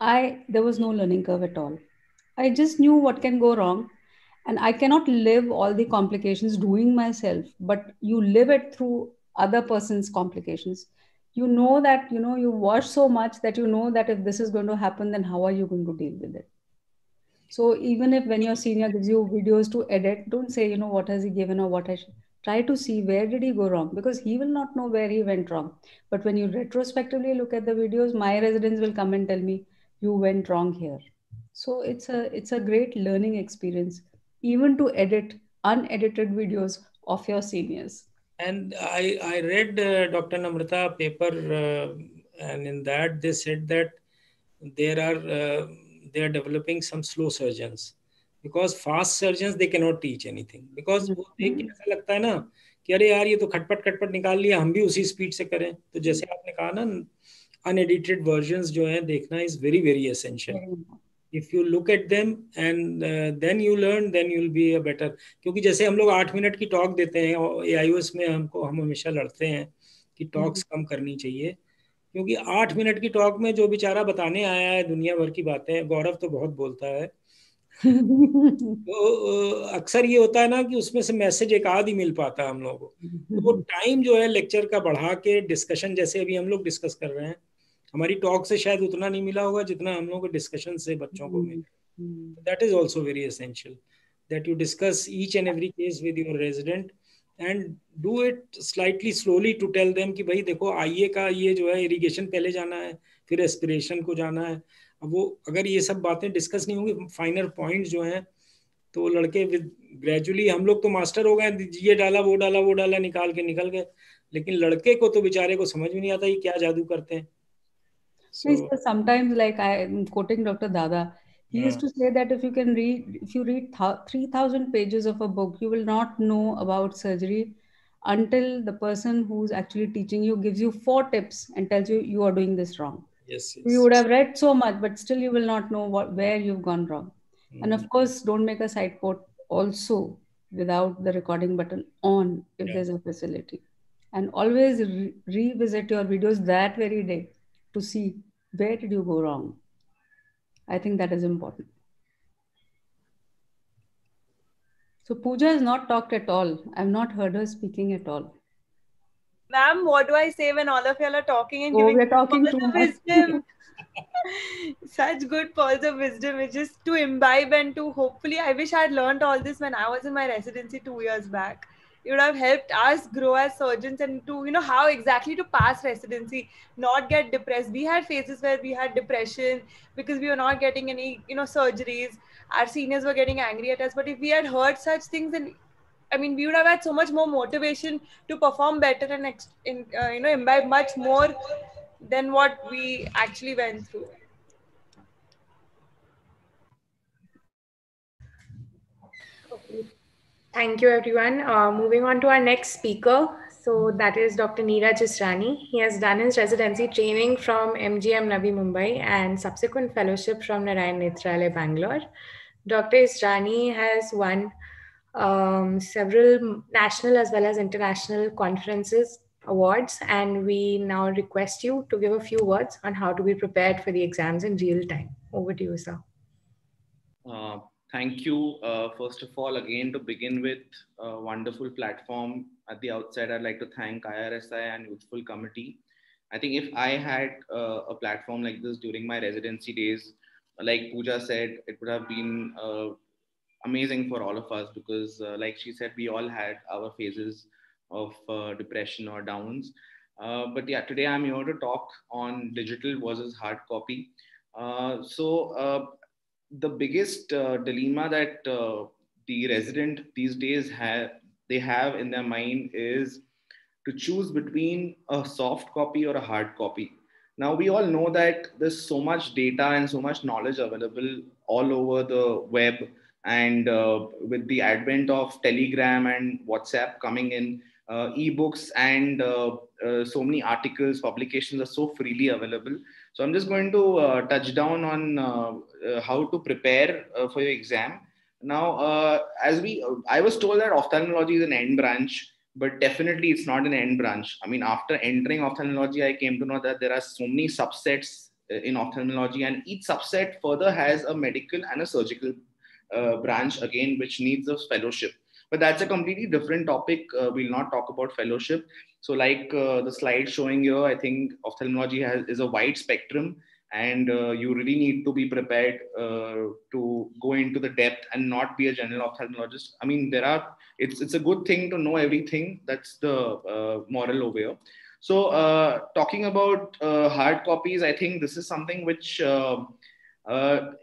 I there was no learning curve at all. I just knew what can go wrong, and I cannot live all the complications doing myself. But you live it through other person's complications. You know that you know you watch so much that you know that if this is going to happen then how are you going to deal with it? So even if when your senior gives you videos to edit don't say you know what has he given or what should try to see where did he go wrong because he will not know where he went wrong. But when you retrospectively look at the videos my residents will come and tell me you went wrong here so it's a it's a great learning experience even to edit unedited videos of your seniors and I, I read uh, Dr. Namrata paper, uh, and in that they said that there are uh, they are developing some slow surgeons because fast surgeons they cannot teach anything because वो देख के ऐसा लगता है ना कि अरे यार ये तो खटपट खटपट निकाल लिया हम भी उसी स्पीड से करें तो जैसे आपने कहा ना अनएडिटेड वर्जन्स जो है देखना is very very essential if you look at them and then you learn then you will be a better क्योंकि जैसे हम लोग आठ मिनट की टॉक देते हैं ए आई एस में हमको हम हमेशा लड़ते हैं कि टॉक्स कम करनी चाहिए। क्योंकि आठ मिनट की टॉक में जो बेचारा बताने आया है दुनिया भर की बातें गौरव तो बहुत बोलता है। तो अक्सर ये होता है ना कि उसमें से मैसेज एक आध ही मिल पाता है हम लोगों को। तो वो टाइम जो है लेक्चर का बढ़ा के डिस्कशन जैसे अभी हम लोग डिस्कस कर रहे हैं हमारी टॉक से शायद उतना नहीं मिला होगा जितना हम लोगों को डिस्कशन से बच्चों को मिला। That is also very essential that you discuss each and every case with your resident and do it slightly slowly to tell them कि भाई देखो आइए का ये जो है इरिगेशन पहले जाना है फिर एस्पिरेशन को जाना है। अब वो अगर ये सब बातें डिस्कस नहीं होंगी फाइनल पॉइंट जो हैं तो लड़के विद ग्रेजुअली हम लोग तो मास्टर हो गए ये डाला वो डाला वो डाला निकाल के निकल गए। लेकिन लड़के को तो बेचारे को समझ में नहीं आता ये क्या जादू करते हैं। So, sometimes, like I'm quoting Dr. Dada, he yeah. used to say that if you can read, if you read th- 3,000 pages of a book, you will not know about surgery until the person who's actually teaching you gives you four tips and tells you you are doing this wrong. Yes, yes. You would have read so much, but still you will not know what where you've gone wrong. Mm. And of hmm. course, don't make a side port also without the recording button on if yeah. there's a facility. And always re- revisit your videos that very day to see where did you go wrong i think that is important so Pooja has not talked at all. I've not heard her speaking at all. Ma'am, what do I say when all of y'all are talking and Oh, giving we're talking pearls of wisdom? Such good pearls of wisdom. It's just to imbibe and to hopefully, I wish I had learned all this when I was in my residency two years back. Would have helped us grow as surgeons and to, you know, how exactly to pass residency, not get depressed. We had phases where we had depression because we were not getting any, you know, surgeries. Our seniors were getting angry at us. But if we had heard such things and I mean, we would have had so much more motivation to perform better and ex- in, uh, you know imbibe much more than what we actually went through. Thank you, everyone. Uh, moving on to our next speaker. So that is Dr. Neeraj Israni. He has done his residency training from MGM Navi Mumbai and subsequent fellowship from Narayan Nethralaya Bangalore. Dr. Israni has won um, several national as well as international conferences awards and we now request you to give a few words on how to be prepared for the exams in real time over to you sir Uh, thank you. Uh, first of all, again, to begin with, a wonderful platform. At the outset, I'd like to thank IRSI and Youthful Committee. I think if I had uh, a platform like this during my residency days, like Pooja said, it would have been uh, amazing for all of us because, uh, like she said, we all had our phases of uh, depression or downs. Uh, but yeah, today I'm here to talk on digital versus hard copy. So the biggest uh, dilemma that uh, the resident these days have they have in their mind is to choose between a soft copy or a hard copy. Now we all know that there's so much data and so much knowledge available all over the web and uh, with the advent of telegram and whatsapp coming in uh, ebooks and uh, uh, so many articles publications are so freely available so i'm just going to uh, touch down on uh, uh, how to prepare uh, for your exam. Now uh, as we i was told that ophthalmology is an end branch but definitely it's not an end branch. I mean after entering ophthalmology i came to know that there are so many subsets uh, in ophthalmology and each subset further has a medical and a surgical branch again which needs a fellowship. But that's a completely different topic. We'll not talk about fellowship so like uh, the slide showing here i think ophthalmology has, is a wide spectrum and uh, you really need to be prepared uh, to go into the depth and not be a general ophthalmologist. I mean there are it's it's a good thing to know everything. That's the uh, moral over here. So uh, talking about uh, hard copies i think this is something which uh,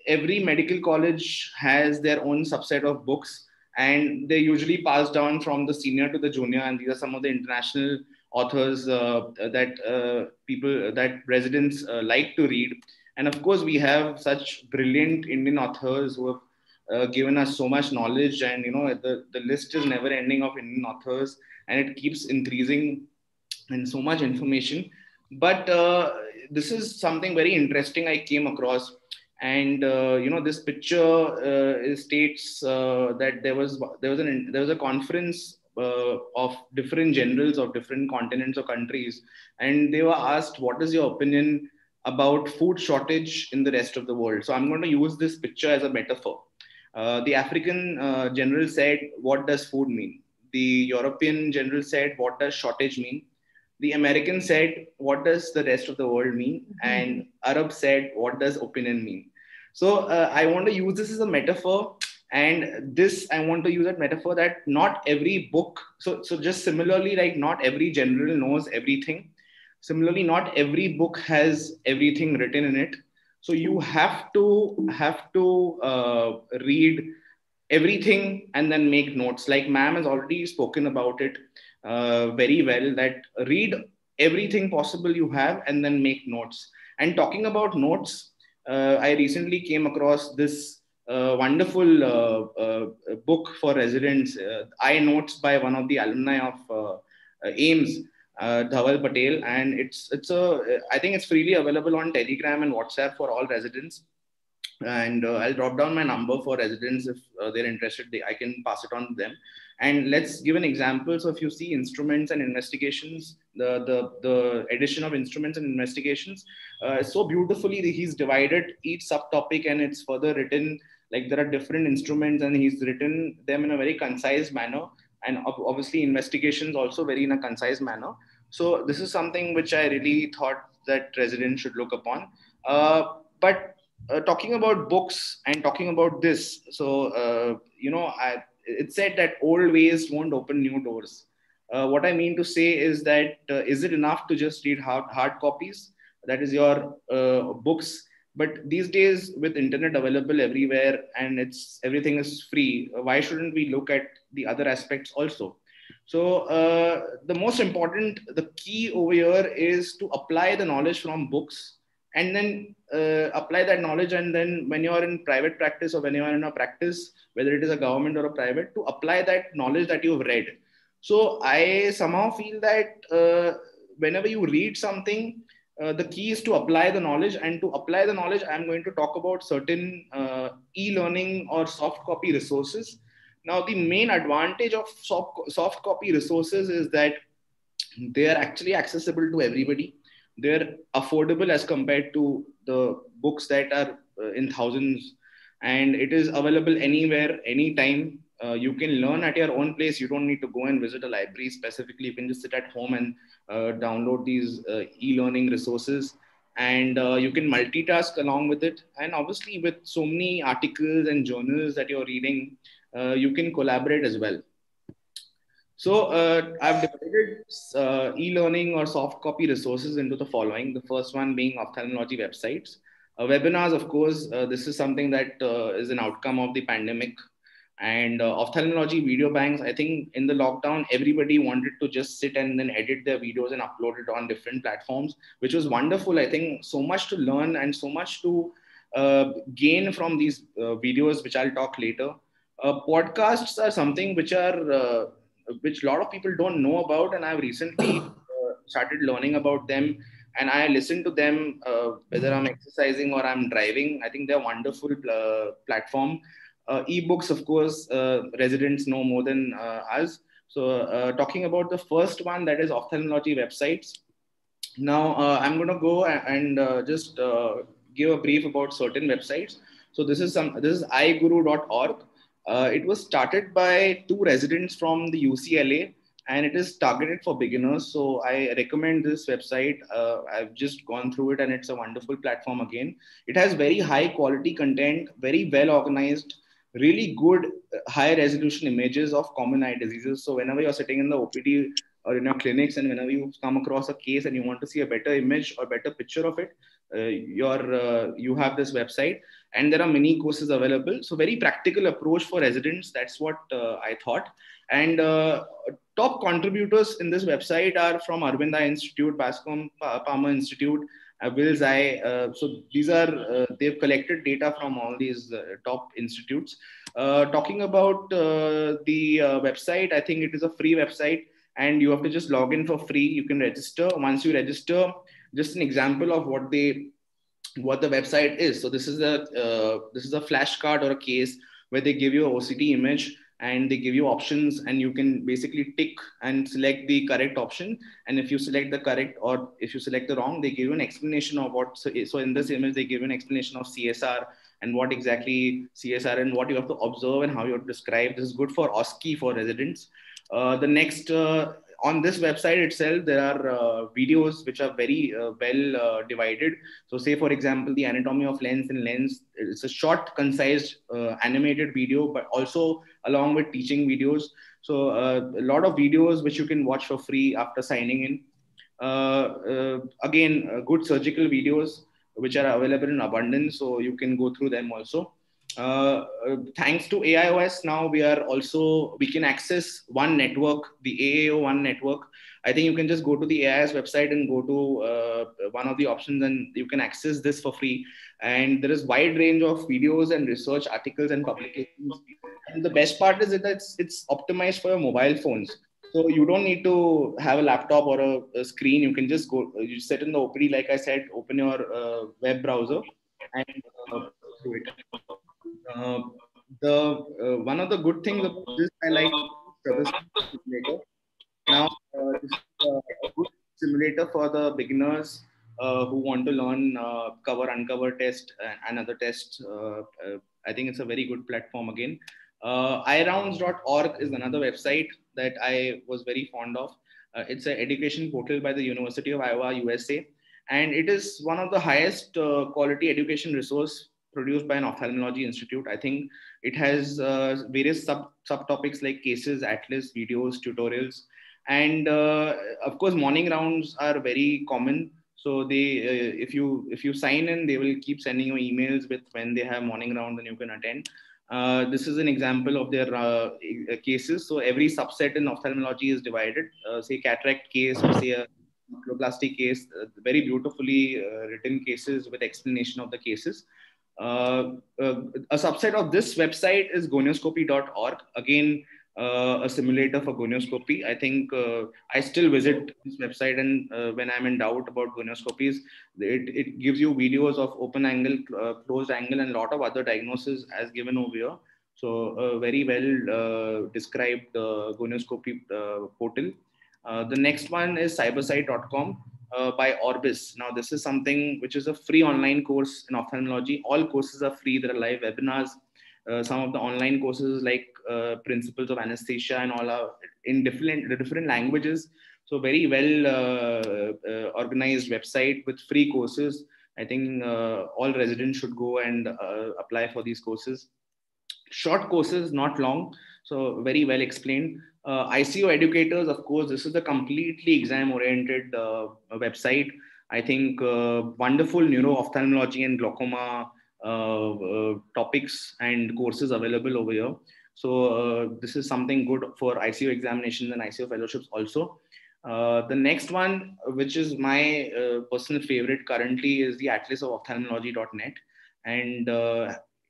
every medical college has their own subset of books and they usually pass down from the senior to the junior and these are some of the international authors uh, that uh, people that residents uh, like to read. And of course we have such brilliant indian authors who have uh, given us so much knowledge and you know the, the list is never ending of indian authors and it keeps increasing and so much information. But uh, this is something very interesting i came across. And uh, you know this picture uh, states uh, that there was there was an there was a conference uh, of different generals of different continents or countries and they were asked what is your opinion about food shortage in the rest of the world? So i'm going to use this picture as a metaphor. Uh, the african uh, general said what does food mean? The european general said what does shortage mean? The american said what does the rest of the world mean? And arab said what does opinion mean? So uh, i want to use this as a metaphor and this i want to use that metaphor that not every book so so just similarly like not every general knows everything. Similarly not every book has everything written in it. So you have to have to uh, read everything and then make notes. Like ma'am has already spoken about it uh, very well that read everything possible you have and then make notes. And talking about notes uh, i recently came across this uh, wonderful uh, uh, book for residents, uh, I notes by one of the alumni of uh, AIIMS, uh, Dhaval Patel, and it's it's a I think it's freely available on Telegram and WhatsApp for all residents. and uh, I'll drop down my number for residents if uh, they're interested. They, I can pass it on to them. And let's give an example. So if you see instruments and investigations, the the, the edition of instruments and investigations, uh, so beautifully he's divided each subtopic and it's further written like there are different instruments and he's written them in a very concise manner and obviously investigations also very in a concise manner. So this is something which I really thought that residents should look upon. Uh, but uh, talking about books and talking about this, so uh, you know, I, it said that old ways won't open new doors. Uh, what I mean to say is that uh, is it enough to just read hard, hard copies? That is your uh, books. But these days, with internet available everywhere and it's everything is free, why shouldn't we look at the other aspects also? So uh, the most important, the key over here is to apply the knowledge from books and then uh, apply that knowledge and then when you're in private practice or when you're in a practice whether it is a government or a private to apply that knowledge that you've read so i somehow feel that uh, whenever you read something uh, the key is to apply the knowledge and to apply the knowledge i'm going to talk about certain uh, e-learning or soft copy resources. Now the main advantage of soft, soft copy resources is that they are actually accessible to everybody. They're affordable as compared to the books that are uh, in thousands and it is available anywhere anytime uh, you can learn at your own place you don't need to go and visit a library specifically you can just sit at home and uh, download these uh, e-learning resources and uh, you can multitask along with it and obviously with so many articles and journals that you're reading uh, you can collaborate as well so uh, I've divided e-learning or soft copy resources into the following. The first one being ophthalmology websites. Uh, webinars, of course, uh, this is something that uh, is an outcome of the pandemic. And uh, ophthalmology video banks, I think in the lockdown, everybody wanted to just sit and then edit their videos and upload it on different platforms, which was wonderful. I think so much to learn and so much to gain from these videos, which I'll talk later. podcasts are something which are which a lot of people don't know about and i've recently uh, started learning about them and i listen to them uh, whether i'm exercising or i'm driving i think they're wonderful uh, platform uh, ebooks of course uh, residents know more than uh, us so talking about the first one that is ophthalmology websites now i'm going to go and just give a brief about certain websites so this is some this is eyeguru.org uh, it was started by two residents from the UCLA and it is targeted for beginners. So I recommend this website. Uh, I've just gone through it and it's a wonderful platform again. It has very high quality content, very well organized, really good uh, high resolution images of common eye diseases. So whenever you're sitting in the OPD or in your clinics and whenever you come across a case and you want to see a better image or better picture of it, uh, your, uh, you have this website and there are many courses available. So very practical approach for residents. That's what uh, i thought. And uh, top contributors in this website are from Aravind Eye Institute, Bascom Palmer Institute, Wills Eye. Uh, so these are, uh, they've collected data from all these uh, top institutes. Talking about the website, I think it is a free website and you have to just log in for free. You can register. Once you register, just an example of what they what the website is. So this is a uh, this is a flashcard or a case where they give you a OCT image and they give you options and you can basically tick and select the correct option and if you select the correct or if you select the wrong they give you an explanation of what so, so in this image they give you an explanation of csr and what exactly csr and what you have to observe and how you have to describe this is good for OSCE for residents uh, the next uh, on this website itself, there are uh, videos which are very uh, well uh, divided. So, say for example, the anatomy of lens and lens. It's a short, concise, uh, animated video, but also along with teaching videos. So, uh, a lot of videos which you can watch for free after signing in. Uh, again, good surgical videos which are available in abundance, so you can go through them also. Uh, uh, thanks to AIOS, now we are also, we can access one network, the AAO one network. I think you can just go to the AIOS website and go to uh, one of the options and you can access this for free. And there is wide range of videos and research articles and publications. And the best part is that it's, it's optimized for your mobile phones. So you don't need to have a laptop or a, a screen. You can just go, you sit in the OPD, like I said, open your uh, web browser and uh, through it. Uh, the uh, one of the good things about this I like simulator. Now uh, this is a good simulator for the beginners uh, who want to learn uh, cover uncover test and other tests. Uh, I think it's a very good platform again. Uh, eyerounds.org is another website that I was very fond of. it's an education portal by the University of Iowa, USA and it is one of the highest uh, quality education resource produced by an ophthalmology institute. I think it has uh, various sub subtopics like cases, atlas, videos, tutorials, and uh, of course morning rounds are very common. So they, uh, if you if you sign in, they will keep sending you emails with when they have morning round and you can attend. Uh, this is an example of their uh, cases. So every subset in ophthalmology is divided. say cataract case, or say a oculoplasty case, uh, very beautifully uh, written cases with explanation of the cases. Uh, a subset of this website is gonioscopy.org. Again, uh, a simulator for gonioscopy. I think uh, I still visit this website, and uh, when I'm in doubt about gonioscopies, it, it gives you videos of open angle, closed angle, and a lot of other diagnoses as given over here. So, a very well described gonioscopy portal. Uh, the next one is cybersight.com uh, by Orbis. Now, this is something which is a free online course in ophthalmology. All courses are free. There are live webinars. Uh, some of the online courses like uh, principles of anesthesia and all are in different different languages. So very well uh, uh, organized website with free courses. I think all residents should go and apply for these courses. Short courses, not long. So very well explained uh, ICO educators, of course, this is a completely exam oriented uh, website. I think uh, wonderful neuro ophthalmology and glaucoma uh, uh, topics and courses available over here. So uh, this is something good for ICO examinations and ICO fellowships also. the next one, which is my personal favorite currently, is the Atlas of Ophthalmology.net. And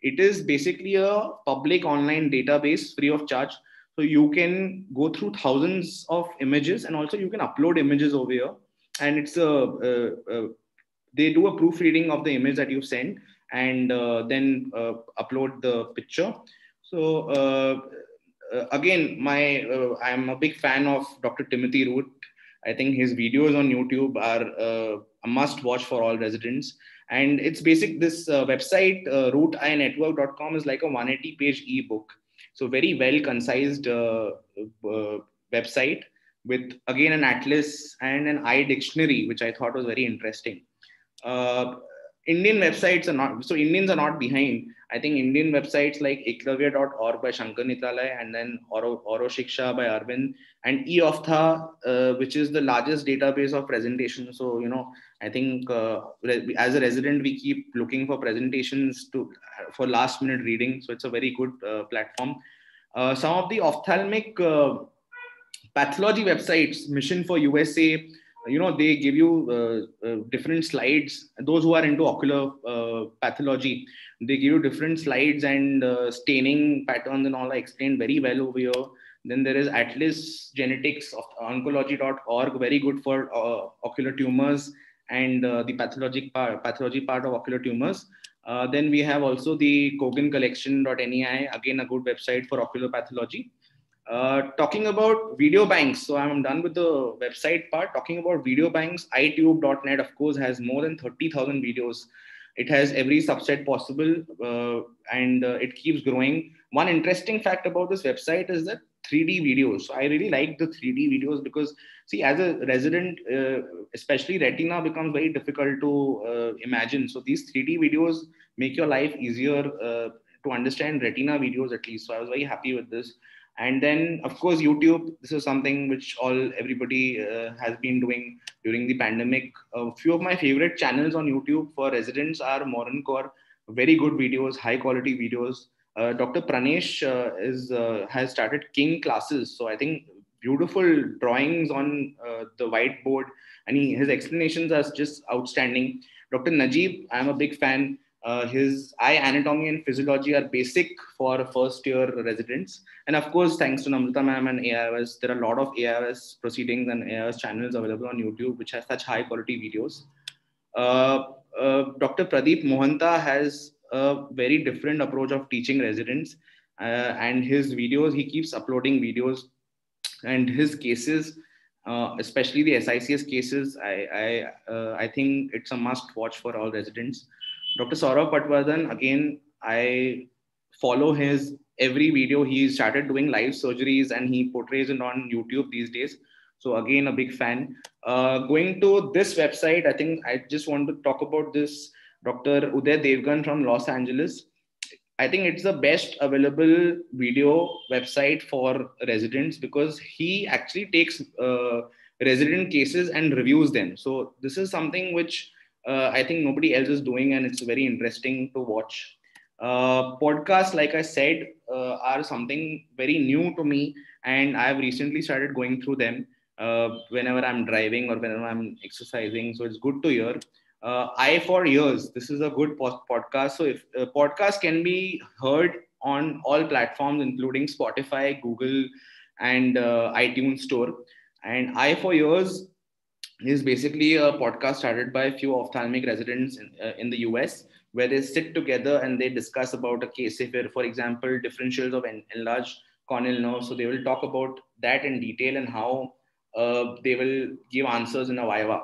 it is basically a public online database free of charge so you can go through thousands of images and also you can upload images over here. And it's a, a, a they do a proofreading of the image that you send and uh, then uh, upload the picture. So uh, uh again, my uh, I'm a big fan of Dr. Timothy Root. I think his videos on YouTube are uh, a must watch for all residents. And it's basic, this website, uh, rooteyenetwork.com is like a 180 page ebook so very well concised uh, uh, website with again an atlas and an eye dictionary, which I thought was very interesting. Uh, Indian websites are not so Indians are not behind. I think Indian websites like eklavya.org by Sankara Nethralaya and then Oro, Shiksha by Aravind and eOphtha, uh, which is the largest database of presentations. So, you know, I think uh, as a resident, we keep looking for presentations to for last minute reading. So it's a very good uh, platform. Uh, some of the ophthalmic uh, pathology websites, Mission for USA, you know they give you uh, uh, different slides those who are into ocular pathology they give you different slides and staining patterns and all i explained very well over here then there is atlas genetics of oncology.org very good for ocular tumors and uh, the pathologic part, pathology part of ocular tumors then we have also the Cogan collection.nei again a good website for ocular pathology uh, talking about video banks, so I'm done with the website part. Talking about video banks, EyeTube.net, of course, has more than 30,000 videos. It has every subset possible uh, and uh, it keeps growing. One interesting fact about this website is that 3D videos. So I really like the 3D videos because, see, as a resident, uh, especially retina becomes very difficult to uh, imagine. So these 3D videos make your life easier to understand retina videos at least. So I was very happy with this and then of course youtube this is something which all everybody uh, has been doing during the pandemic a few of my favorite channels on youtube for residents are Moran Core, very good videos high quality videos uh, dr pranesh uh, is uh, has started king classes so i think beautiful drawings on uh, the whiteboard and he, his explanations are just outstanding dr najib i'm a big fan uh, his eye anatomy and physiology are basic for first year residents. And of course, thanks to Namrata ma'am and AIOS, there are a lot of AIOS proceedings and AIOS channels available on YouTube, which has such high quality videos. Uh, uh, Dr. Pradeep Mohanta has a very different approach of teaching residents. Uh, and his videos, he keeps uploading videos and his cases, uh, especially the SICS cases, I, I, uh, I think it's a must watch for all residents. Dr. Saurav Patwardhan, again, I follow his every video. He started doing live surgeries and he portrays it on YouTube these days. So again, a big fan. Uh, going to this website, I think I just want to talk about this Dr. Uday Devgan from Los Angeles. I think it's the best available video website for residents because he actually takes uh, resident cases and reviews them. So this is something which uh, I think nobody else is doing, and it's very interesting to watch. Uh, podcasts, like I said, uh, are something very new to me, and I've recently started going through them uh, whenever I'm driving or whenever I'm exercising. So it's good to hear. Uh, I for years, this is a good podcast. So if uh, podcast can be heard on all platforms, including Spotify, Google, and uh, iTunes Store. And I for years is basically a podcast started by a few ophthalmic residents in, uh, in the US where they sit together and they discuss about a case. If, for example, differentials of enlarged corneal nerve, so they will talk about that in detail and how uh, they will give answers in a Viva.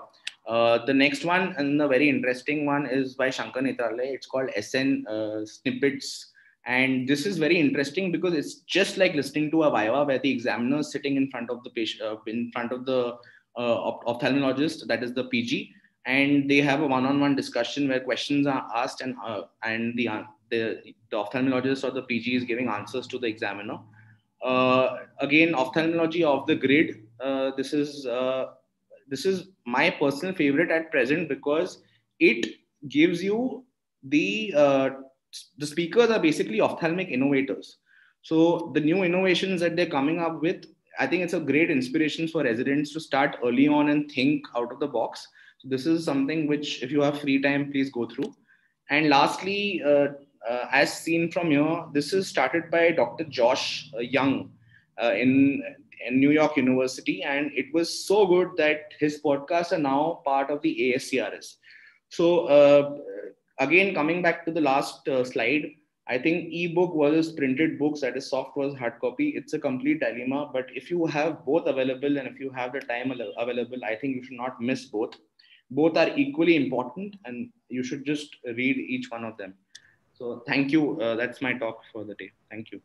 Uh, the next one and the very interesting one is by Sankara Nethralaya. It's called SN uh, Snippets. And this is very interesting because it's just like listening to a Viva where the examiner is sitting in front of the patient, uh, in front of the uh, ophthalmologist, that is the PG, and they have a one-on-one discussion where questions are asked and uh, and the, the the ophthalmologist or the PG is giving answers to the examiner. again, ophthalmology off the grid. this is this is my personal favorite at present because it gives you the uh, the speakers are basically ophthalmic innovators. So the new innovations that they're coming up with i think it's a great inspiration for residents to start early on and think out of the box. So this is something which if you have free time please go through. And lastly uh, uh, as seen from here this is started by dr josh uh, young uh, in in New York University, and it was so good that his podcasts are now part of the ASCRS. So uh, again, coming back to the last uh, slide, I think ebook versus printed books, that is soft versus hard copy, it's a complete dilemma. But if you have both available and if you have the time available, I think you should not miss both. Both are equally important, and you should just read each one of them. So thank you. Uh, that's my talk for the day. Thank you.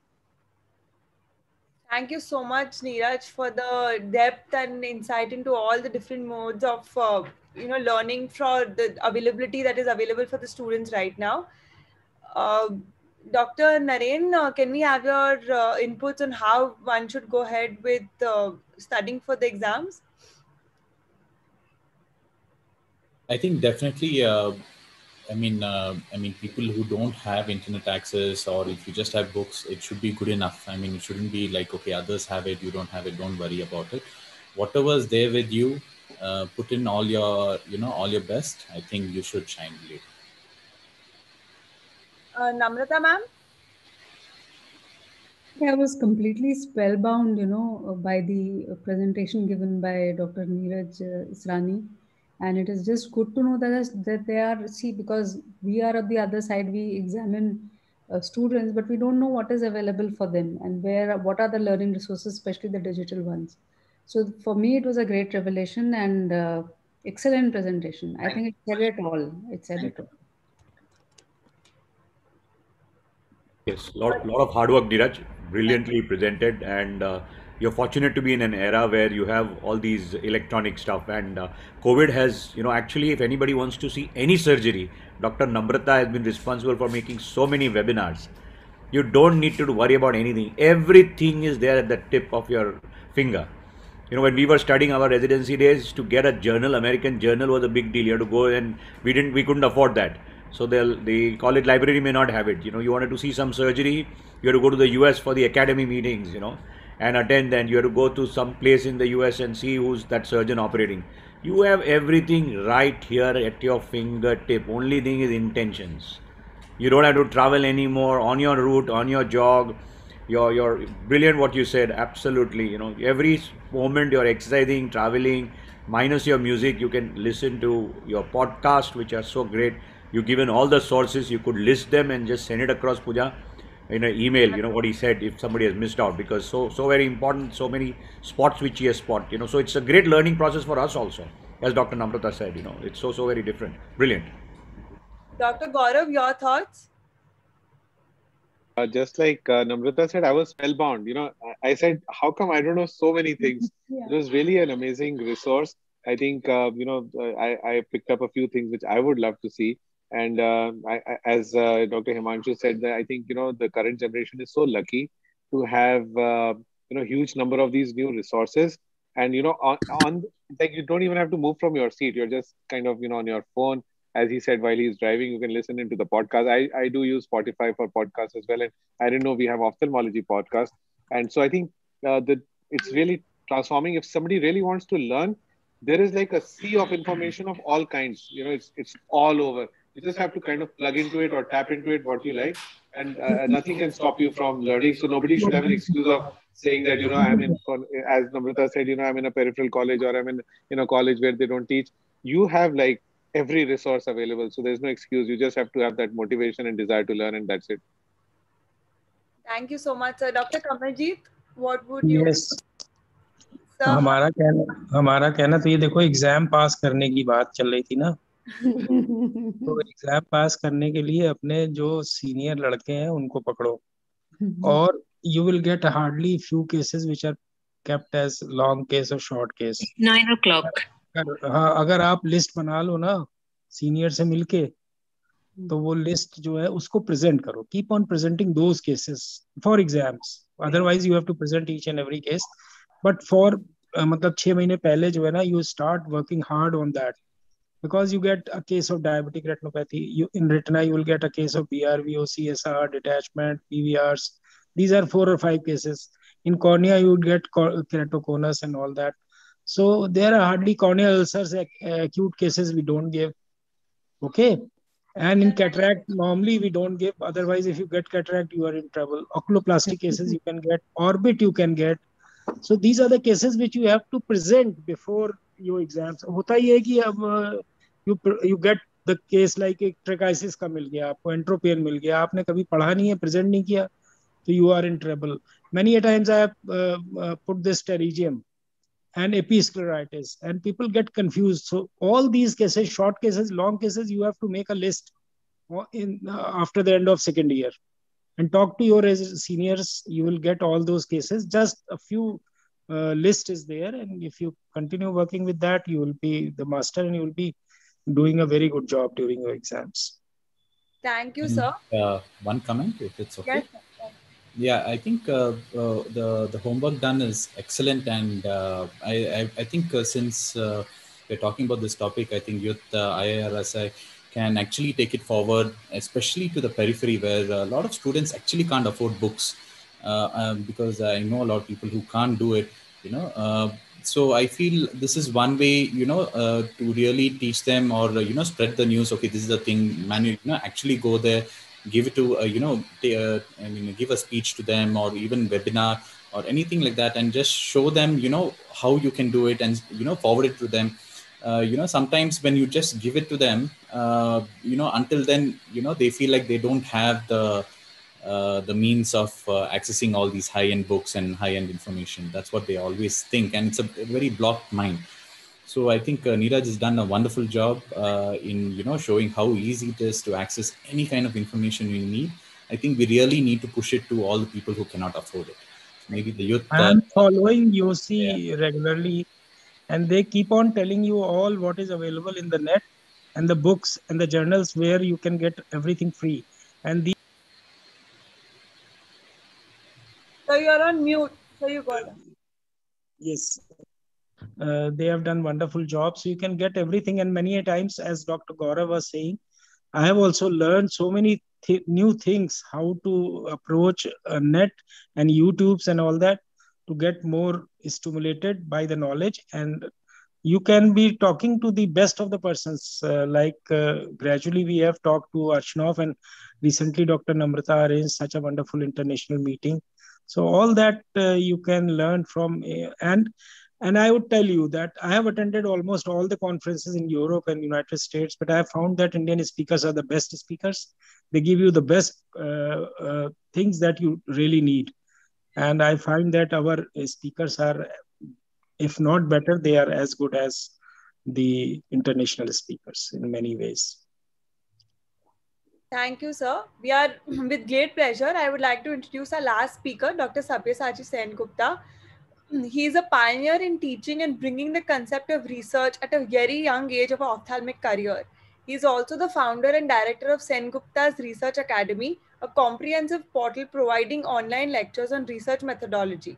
Thank you so much, Neeraj, for the depth and insight into all the different modes of uh, you know learning for the availability that is available for the students right now. Uh, Dr. Naren, uh, can we have your uh, inputs on how one should go ahead with uh, studying for the exams? I think definitely uh, I mean, uh, I mean, people who don't have internet access, or if you just have books, it should be good enough. I mean, it shouldn't be like, okay, others have it, you don't have it, don't worry about it. Whatever's there with you, uh, put in all your, you know, all your best. I think you should shine later. Uh, Namrata, ma'am. Yeah, I was completely spellbound, you know, by the presentation given by Dr. Neeraj uh, Israni and it is just good to know that that they are see because we are at the other side we examine uh, students but we don't know what is available for them and where what are the learning resources especially the digital ones. So for me it was a great revelation and uh, excellent presentation. I think it said it all. It said it all. Yes lot, lot of hard work Dheeraj brilliantly presented and uh, you're fortunate to be in an era where you have all these electronic stuff and uh, covid has you know actually if anybody wants to see any surgery dr namrata has been responsible for making so many webinars. You don't need to worry about anything. Everything is there at the tip of your finger. You know when we were studying our residency days to get a journal american journal was a big deal. You had to go and we didn't we couldn't afford that. So they'll the college library may not have it. You know you wanted to see some surgery you had to go to the us for the academy meetings you know and attend then you have to go to some place in the us and see who's that surgeon operating. You have everything right here at your fingertip. Only thing is intentions. You don't have to travel anymore. On your route on your jog you're, you're brilliant what you said. Absolutely you know every moment you're exercising traveling minus your music you can listen to your podcast which are so great. You've given all the sources. You could list them and just send it across Puja in an email. You know what he said if somebody has missed out because so so very important. So many spots which he has spot. You know, so it's a great learning process for us also. As Dr. Namrata said, you know, it's so so very different. Brilliant. Dr. Gaurav, your thoughts? Uh, just like uh, Namrata said, I was spellbound. You know, I, I, said, how come I don't know so many things? yeah. It was really an amazing resource. I think, uh, you know, I, I picked up a few things which I would love to see. And uh, I, as uh, Dr. Himanshu said, that I think, you know, the current generation is so lucky to have, uh, you know, huge number of these new resources. And, you know, on, on, like, you don't even have to move from your seat. You're just kind of, you know, on your phone as he said while he's driving you can listen into the podcast i i do use spotify for podcasts as well and i didn't know we have ophthalmology podcast and so i think uh, that it's really transforming if somebody really wants to learn there is like a sea of information of all kinds you know it's it's all over you just have to kind of plug into it or tap into it what you like and uh, nothing can stop you from learning so nobody should have an excuse of saying that you know i'm in as namrata said you know i'm in a peripheral college or i'm in in a college where they don't teach you have like every resource available. So there's no excuse. You just have to have that motivation and desire to learn, and that's it. Thank you so much, sir. Dr. Kamaljeet, what would you? Yes. Sir? हमारा कहना हमारा कहना तो ये देखो exam पास करने की बात चल रही थी ना तो एग्ज़ाम पास करने के लिए अपने जो सीनियर लड़के हैं उनको पकड़ो। और you will get hardly few cases which are kept as long case or short case. Nine o'clock. अगर हाँ अगर आप लिस्ट बना लो ना सीनियर से मिलके तो वो लिस्ट जो है उसको प्रेजेंट करो। Keep on presenting those cases for exams otherwise you have to present each and every case but for मतलब छह महीने पहले जो है ना you start working hard on that because you get a case of diabetic retinopathy you in retina you will get a case of brvo csr detachment pvrs these are four or five cases in cornea you would get keratoconus and all that so there are hardly corneal ulcers, acute cases we don't give. Okay. And in cataract, normally we don't give. Otherwise, if you get cataract, you are in trouble. Oculoplastic cases you can get, orbit you can get. So these are the cases which you have to present before your exams. होता ही है कि अब you you get the case like एक ट्रेकाइसिस का मिल गया आपको entropion मिल गया आपने कभी पढ़ा नहीं है प्रेजेंट नहीं किया तो you are in trouble. Many a times I have uh, uh, put this pterygium and episcleritis and people get confused so all these cases short cases long cases you have to make a list in uh, after the end of second year and talk to your seniors you will get all those cases just a few uh, list is there and if you continue working with that you will be the master and you will be doing a very good job during your exams. Thank you sir. Uh, one comment if it's okay? Yes, yeah, I think uh, uh, the the homework done is excellent, and uh, I, I, I think uh, since uh, we're talking about this topic, I think youth uh, IIRSI can actually take it forward, especially to the periphery where a lot of students actually can't afford books, um, because I know a lot of people who can't do it. You know, so I feel this is one way, you know, to really teach them or you know spread the news. Okay, this is the thing. Man, you know, actually go there give it to uh, you know uh, i mean give a speech to them or even webinar or anything like that and just show them you know how you can do it and you know forward it to them uh, you know sometimes when you just give it to them uh, you know until then you know they feel like they don't have the uh, the means of uh, accessing all these high-end books and high-end information that's what they always think and it's a very blocked mind so I think uh, Neeraj has done a wonderful job uh, in you know showing how easy it is to access any kind of information you need. I think we really need to push it to all the people who cannot afford it. Maybe the youth. Uh, I'm following UC yeah. regularly, and they keep on telling you all what is available in the net and the books and the journals where you can get everything free. And the. So you're on mute. So you. Yes uh, they have done wonderful jobs. you can get everything and many a times as dr gaurav was saying i have also learned so many th- new things how to approach a net and youtubes and all that to get more stimulated by the knowledge and you can be talking to the best of the persons uh, like uh, gradually we have talked to Arshinoff and recently dr namrata arranged such a wonderful international meeting so all that uh, you can learn from uh, and And I would tell you that I have attended almost all the conferences in Europe and United States, but I have found that Indian speakers are the best speakers. They give you the best uh, uh, things that you really need. And I find that our speakers are, if not better, they are as good as the international speakers in many ways. Thank you, sir. We are with great pleasure. I would like to introduce our last speaker, Dr. Sabyasachi Sengupta. He is a pioneer in teaching and bringing the concept of research at a very young age of ophthalmic career. He is also the founder and director of Sengupta's Research Academy, a comprehensive portal providing online lectures on research methodology.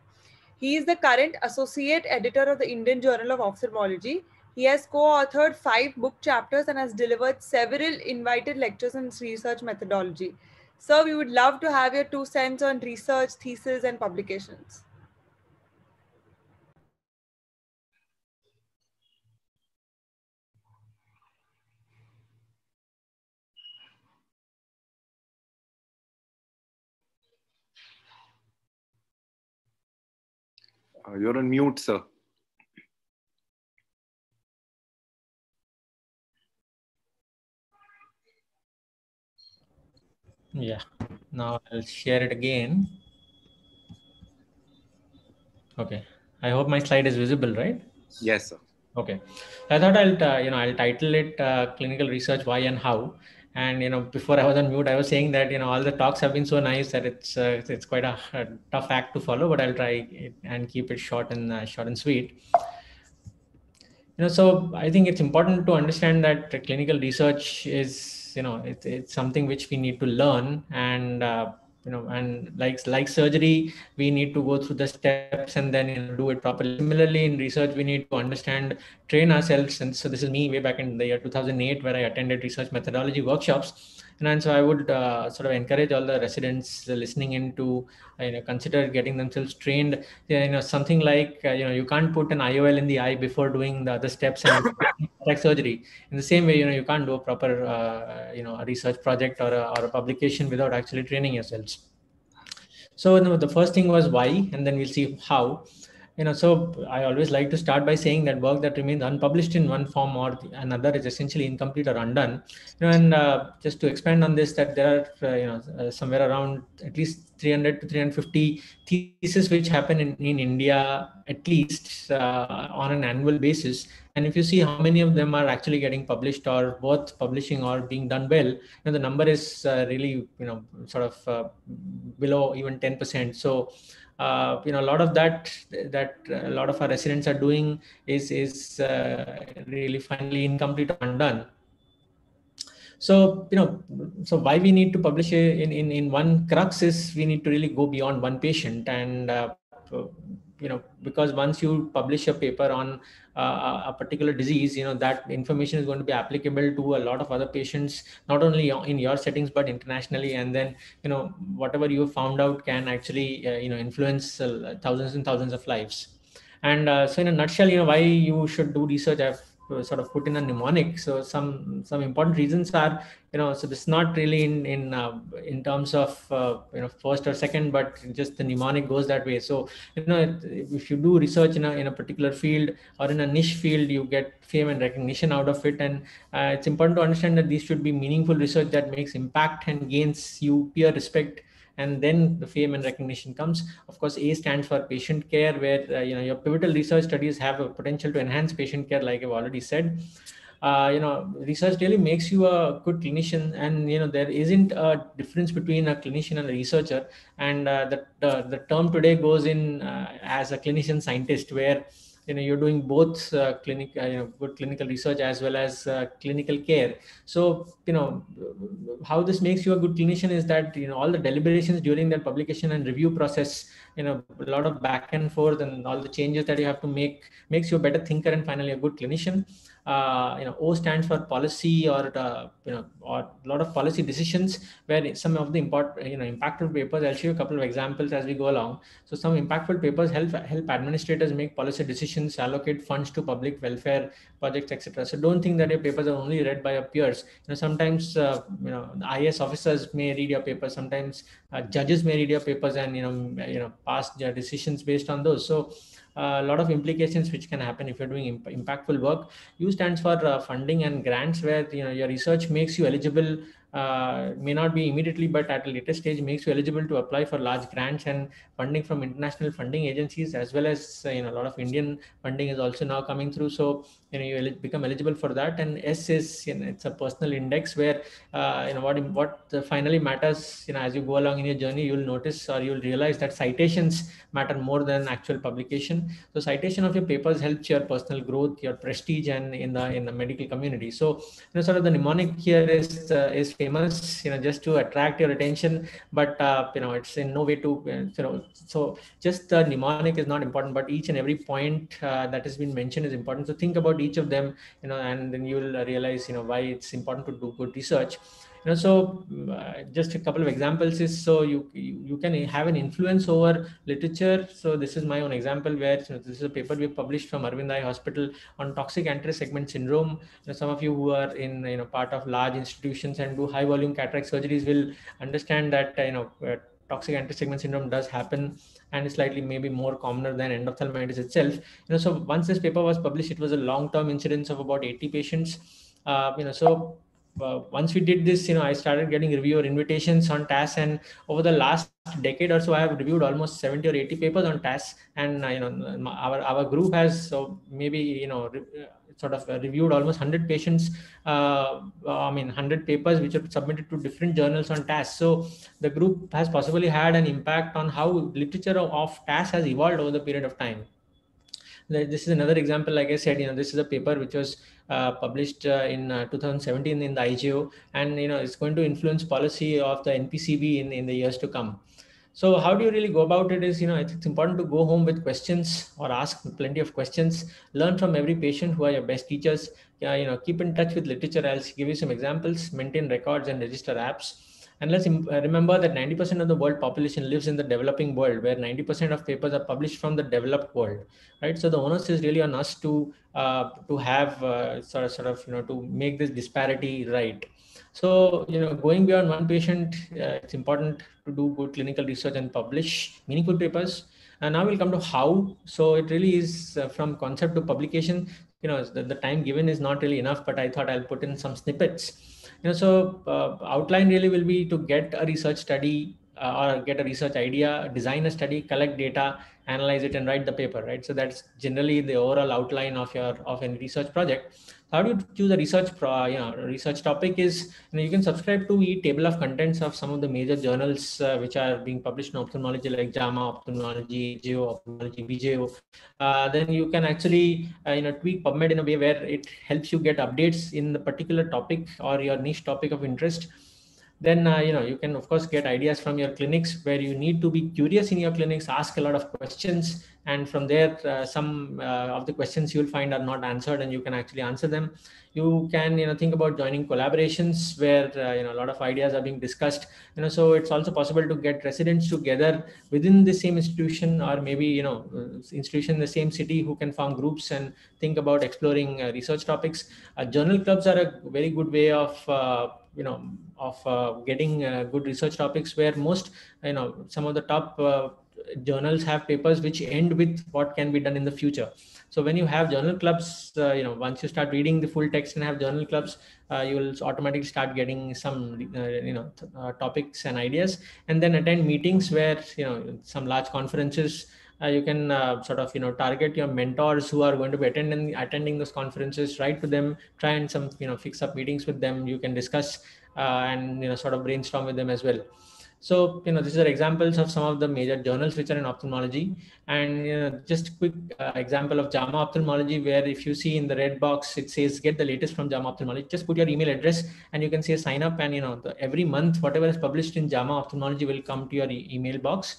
He is the current associate editor of the Indian Journal of Ophthalmology he has co-authored five book chapters and has delivered several invited lectures on research methodology. Sir, we would love to have your two cents on research, thesis, and publications. Uh, you're on mute, sir. Yeah, now I'll share it again. Okay, I hope my slide is visible, right? Yes, sir. Okay, I thought I'll uh, you know I'll title it uh, clinical research why and how. And you know before I was on mute, I was saying that you know all the talks have been so nice that it's uh, it's quite a, a, tough act to follow, but I'll try and keep it short and uh, short and sweet. You know, so I think it's important to understand that clinical research is you know it's, it's something which we need to learn and uh, you know and like like surgery we need to go through the steps and then you know, do it properly. Similarly in research we need to understand train ourselves. And so this is me way back in the year 2008 where i attended research methodology workshops and so I would uh, sort of encourage all the residents listening in to uh, you know consider getting themselves trained. You know something like uh, you know you can't put an IOL in the eye before doing the other steps and surgery. In the same way, you know you can't do a proper uh, you know a research project or a, or a publication without actually training yourselves. So the first thing was why, and then we'll see how you know so i always like to start by saying that work that remains unpublished in one form or another is essentially incomplete or undone. You know and uh, just to expand on this that there are uh, you know uh, somewhere around at least 300 to 350 theses which happen in, in india at least uh, on an annual basis. And if you see how many of them are actually getting published or worth publishing or being done well you know the number is uh, really you know sort of uh, below even 10% so uh, you know a lot of that that a lot of our residents are doing is is uh, really finally incomplete or undone. So you know so why we need to publish in in in one crux is we need to really go beyond one patient and uh, you know because once you publish a paper on uh, a particular disease you know that information is going to be applicable to a lot of other patients not only in your settings but internationally. And then you know whatever you found out can actually uh, you know influence uh, thousands and thousands of lives. And uh, so in a nutshell you know why you should do research i've sort of put in a mnemonic. So some some important reasons are you know so this is not really in in uh, in terms of uh, you know first or second, but just the mnemonic goes that way. So you know if you do research in a in a particular field or in a niche field, you get fame and recognition out of it, and uh, it's important to understand that these should be meaningful research that makes impact and gains you peer respect and then the fame and recognition comes. Of course a stands for patient care where uh, you know your pivotal research studies have a potential to enhance patient care like i've already said. Uh, you know research really makes you a good clinician and you know there isn't a difference between a clinician and a researcher. And uh, the, the, the term today goes in uh, as a clinician scientist where you know you're doing both uh, clinic uh, you know good clinical research as well as uh, clinical care. So you know how this makes you a good clinician is that you know all the deliberations during that publication and review process you know a lot of back and forth and all the changes that you have to make makes you a better thinker and finally a good clinician uh, you know, O stands for policy or uh, you know, or a lot of policy decisions where some of the important, you know, impactful papers. I'll show you a couple of examples as we go along. So some impactful papers help help administrators make policy decisions, allocate funds to public welfare projects, etc. So don't think that your papers are only read by your peers. You know, sometimes uh, you know, IS officers may read your papers. Sometimes uh, judges may read your papers and you know, you know, pass their decisions based on those. So a lot of implications which can happen if you're doing imp- impactful work u stands for uh, funding and grants where you know your research makes you eligible uh, may not be immediately, but at a later stage makes you eligible to apply for large grants and funding from international funding agencies, as well as uh, you know a lot of Indian funding is also now coming through. So you know you become eligible for that. And S is you know it's a personal index where uh, you know what what finally matters. You know as you go along in your journey, you'll notice or you'll realize that citations matter more than actual publication. So citation of your papers helps your personal growth, your prestige, and in the in the medical community. So you know sort of the mnemonic here is uh, is famous you know just to attract your attention but uh, you know it's in no way to uh, you know so just the mnemonic is not important but each and every point uh, that has been mentioned is important so think about each of them you know and then you will realize you know why it's important to do good research. You know so uh, just a couple of examples is so you, you, you can have an influence over literature. So this is my own example where you know, this is a paper we published from Aravind Eye Hospital on toxic anterior segment syndrome. You know, some of you who are in you know part of large institutions and do high volume cataract surgeries will understand that uh, you know uh, toxic anterior segment syndrome does happen and is slightly maybe more commoner than endophthalmitis itself. You know so once this paper was published it was a long term incidence of about 80 patients. Uh, you know so uh, once we did this, you know, I started getting reviewer invitations on TAS, and over the last decade or so, I have reviewed almost 70 or 80 papers on TAS, and uh, you know, our our group has so maybe you know re- uh, sort of uh, reviewed almost 100 patients. Uh, I mean, 100 papers which are submitted to different journals on TAS. So the group has possibly had an impact on how literature of, of TAS has evolved over the period of time this is another example like i said you know this is a paper which was uh, published uh, in uh, 2017 in the IJO, and you know it's going to influence policy of the NPCB in, in the years to come. So how do you really go about it? Is you know it's important to go home with questions or ask plenty of questions. Learn from every patient who are your best teachers. Yeah, you know keep in touch with literature. I'll give you some examples. Maintain records and register apps and let's uh, remember that 90% of the world population lives in the developing world, where 90% of papers are published from the developed world, right? So the onus is really on us to uh, to have uh, sort of sort of you know to make this disparity right. So you know, going beyond one patient, uh, it's important to do good clinical research and publish meaningful papers. And now we'll come to how. So it really is uh, from concept to publication. You know, the, the time given is not really enough, but I thought I'll put in some snippets you know so uh, outline really will be to get a research study uh, or get a research idea design a study collect data analyze it and write the paper right so that's generally the overall outline of your of any research project how do you choose a research pro, you know research topic is you know you can subscribe to e table of contents of some of the major journals uh, which are being published in ophthalmology like JAMA ophthalmology geo ophthalmology BJO uh, then you can actually uh, you know tweak PubMed in a way where it helps you get updates in the particular topic or your niche topic of interest then uh, you know you can of course get ideas from your clinics where you need to be curious in your clinics ask a lot of questions and from there uh, some uh, of the questions you'll find are not answered and you can actually answer them. You can you know think about joining collaborations where uh, you know a lot of ideas are being discussed. You know so it's also possible to get residents together within the same institution or maybe you know uh, institution in the same city who can form groups and think about exploring uh, research topics. Journal clubs are a very good way of you know of uh, getting uh, good research topics where most you know some of the top uh, journals have papers which end with what can be done in the future. So when you have journal clubs uh, you know once you start reading the full text and have journal clubs uh, you will automatically start getting some uh, you know topics and ideas. And then attend meetings where you know some large conferences uh, you can uh, sort of you know target your mentors who are going to be attending attending those conferences write to them try and some you know fix up meetings with them. You can discuss uh, and you know sort of brainstorm with them as well. So you know these are examples of some of the major journals which are in ophthalmology. And you know just quick uh, example of jama ophthalmology where if you see in the red box it says get the latest from jama ophthalmology. Just put your email address and you can say sign up and you know the, every month whatever is published in jama ophthalmology will come to your e- email box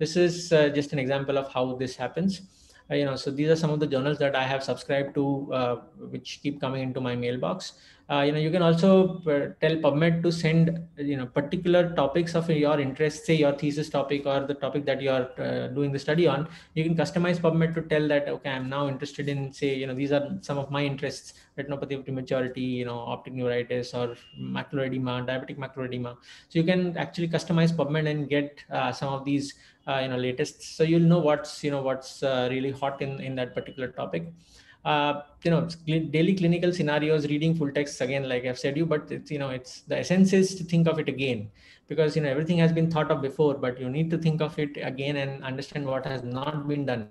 this is uh, just an example of how this happens. Uh, you know, so these are some of the journals that I have subscribed to, uh, which keep coming into my mailbox. Uh, you know you can also uh, tell pubmed to send you know particular topics of your interest say your thesis topic or the topic that you are uh, doing the study on. You can customize pubmed to tell that okay i'm now interested in say you know these are some of my interests retinopathy of prematurity you know optic neuritis or macular edema diabetic macular edema. So you can actually customize pubmed and get uh, some of these uh, you know latest. So you'll know what's you know what's uh, really hot in in that particular topic uh, you know daily clinical scenarios reading full texts again like i've said you but it's you know it's the essence is to think of it again. Because you know everything has been thought of before but you need to think of it again and understand what has not been done.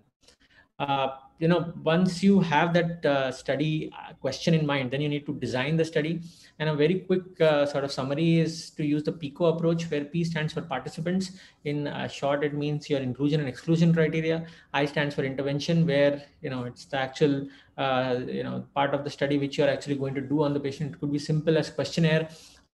Uh, you know once you have that uh, study uh, question in mind then you need to design the study. And a very quick uh, sort of summary is to use the pico approach where p stands for participants. In uh, short it means your inclusion and exclusion criteria. I stands for intervention where you know it's the actual uh, you know part of the study which you're actually going to do on the patient. It could be simple as questionnaire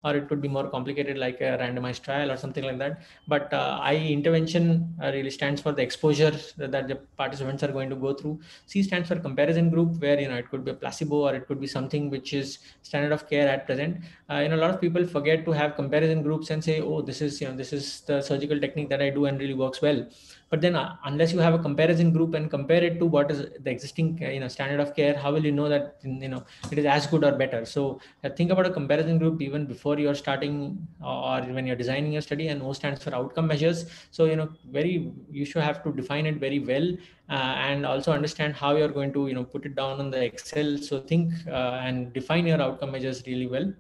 or it could be more complicated like a randomized trial or something like that. But uh, i intervention uh, really stands for the exposure that the participants are going to go through. C stands for comparison group where you know it could be a placebo or it could be something which is standard of care at present uh, you know a lot of people forget to have comparison groups and say oh this is you know this is the surgical technique that i do and really works well. But then uh, unless you have a comparison group and compare it to what is the existing uh, you know standard of care how will you know that you know it is as good or better? So uh, think about a comparison group even before you're starting or when you're designing your study and o stands for outcome measures. So you know very you should have to define it very well uh, and also understand how you're going to you know put it down on the excel. So think uh, and define your outcome measures really well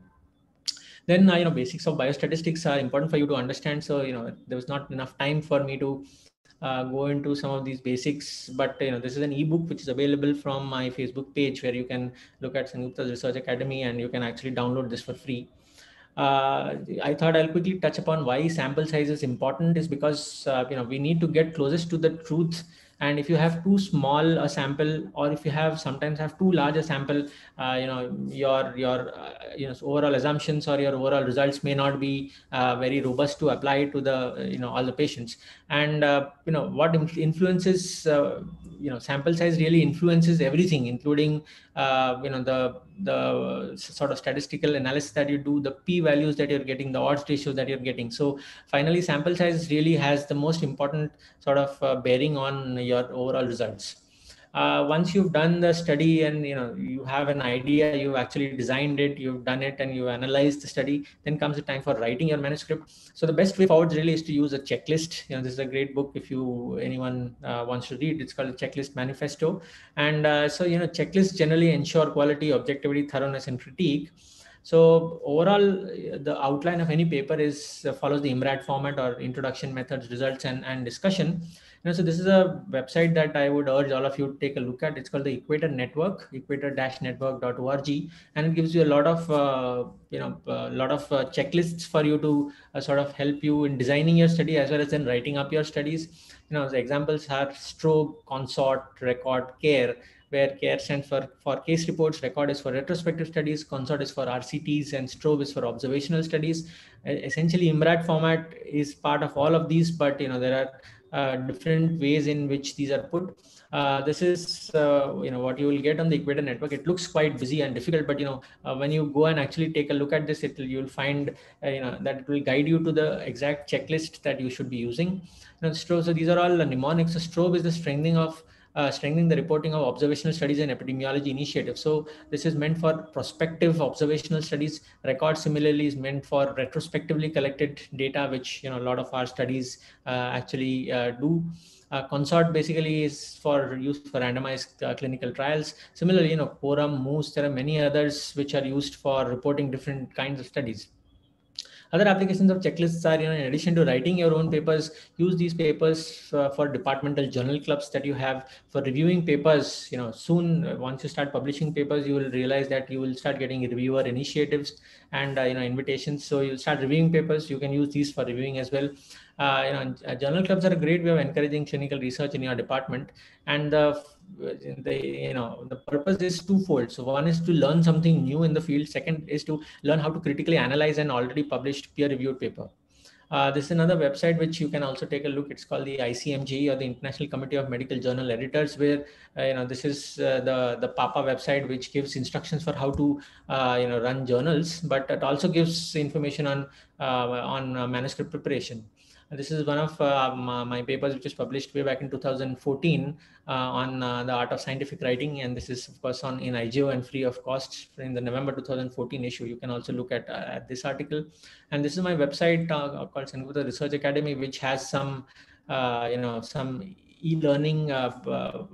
then uh, you know basics of biostatistics are important for you to understand so you know there was not enough time for me to uh, go into some of these basics. But you know, this is an ebook which is available from my Facebook page where you can look at Sengupta's Research Academy and you can actually download this for free. Uh, I thought I'll quickly touch upon why sample size is important is because uh, you know we need to get closest to the truth and if you have too small a sample or if you have sometimes have too large a sample uh, you know your your uh, you know overall assumptions or your overall results may not be uh, very robust to apply to the you know all the patients. And uh, you know what influences uh, you know sample size really influences everything including uh, you know the the sort of statistical analysis that you do the p values that you're getting the odds ratio that you're getting. So finally sample size really has the most important sort of uh, bearing on your overall results uh, once you've done the study and you know you have an idea you've actually designed it you've done it and you analyzed the study then comes the time for writing your manuscript. So the best way forward really is to use a checklist. You know this is a great book if you anyone uh, wants to read. It's called a checklist manifesto. And uh, so you know checklists generally ensure quality objectivity thoroughness and critique. So overall, the outline of any paper is uh, follows the IMRAD format or introduction, methods, results, and, and discussion know, so this is a website that I would urge all of you to take a look at. It's called the Equator Network, equator-network.org, and it gives you a lot of, uh, you know, a lot of uh, checklists for you to uh, sort of help you in designing your study as well as in writing up your studies. You know, the examples are STROBE, CONSORT, RECORD, CARE, where CARE stands for, for case reports, record is for retrospective studies, consort is for RCTs, and STROBE is for observational studies. Essentially, IMRAD format is part of all of these, but you know there are uh, different ways in which these are put. Uh, this is uh, you know what you will get on the Equator network. It looks quite busy and difficult, but you know uh, when you go and actually take a look at this, it will you'll find uh, you know that it will guide you to the exact checklist that you should be using. You know, so these are all mnemonics. So STROBE is the strengthening of uh, strengthening the reporting of observational studies and epidemiology initiatives. So this is meant for prospective observational studies. Record similarly is meant for retrospectively collected data, which you know a lot of our studies uh, actually uh, do. Uh, consort basically is for use for randomized uh, clinical trials. Similarly, you know, Quorum, Moose, there are many others which are used for reporting different kinds of studies. Other applications of checklists are, you know, in addition to writing your own papers, use these papers uh, for departmental journal clubs that you have for reviewing papers. You know, soon uh, once you start publishing papers, you will realize that you will start getting reviewer initiatives and uh, you know invitations. So you'll start reviewing papers. You can use these for reviewing as well. Uh, you know, uh, journal clubs are a great way of encouraging clinical research in your department. And the, the you know the purpose is twofold. So one is to learn something new in the field. Second is to learn how to critically analyze an already published peer-reviewed paper. Uh, this is another website which you can also take a look. It's called the ICMJE or the International Committee of Medical Journal Editors, where uh, you know this is uh, the the PAPA website, which gives instructions for how to uh, you know run journals, but it also gives information on uh, on uh, manuscript preparation. This is one of um, my papers which was published way back in 2014 uh, on uh, the art of scientific writing. And this is, of course, on in IJO and free of cost in the November 2014 issue. You can also look at, uh, at this article. And this is my website uh, called Sengupta Research Academy, which has some, uh, you know, some e-learning uh, uh,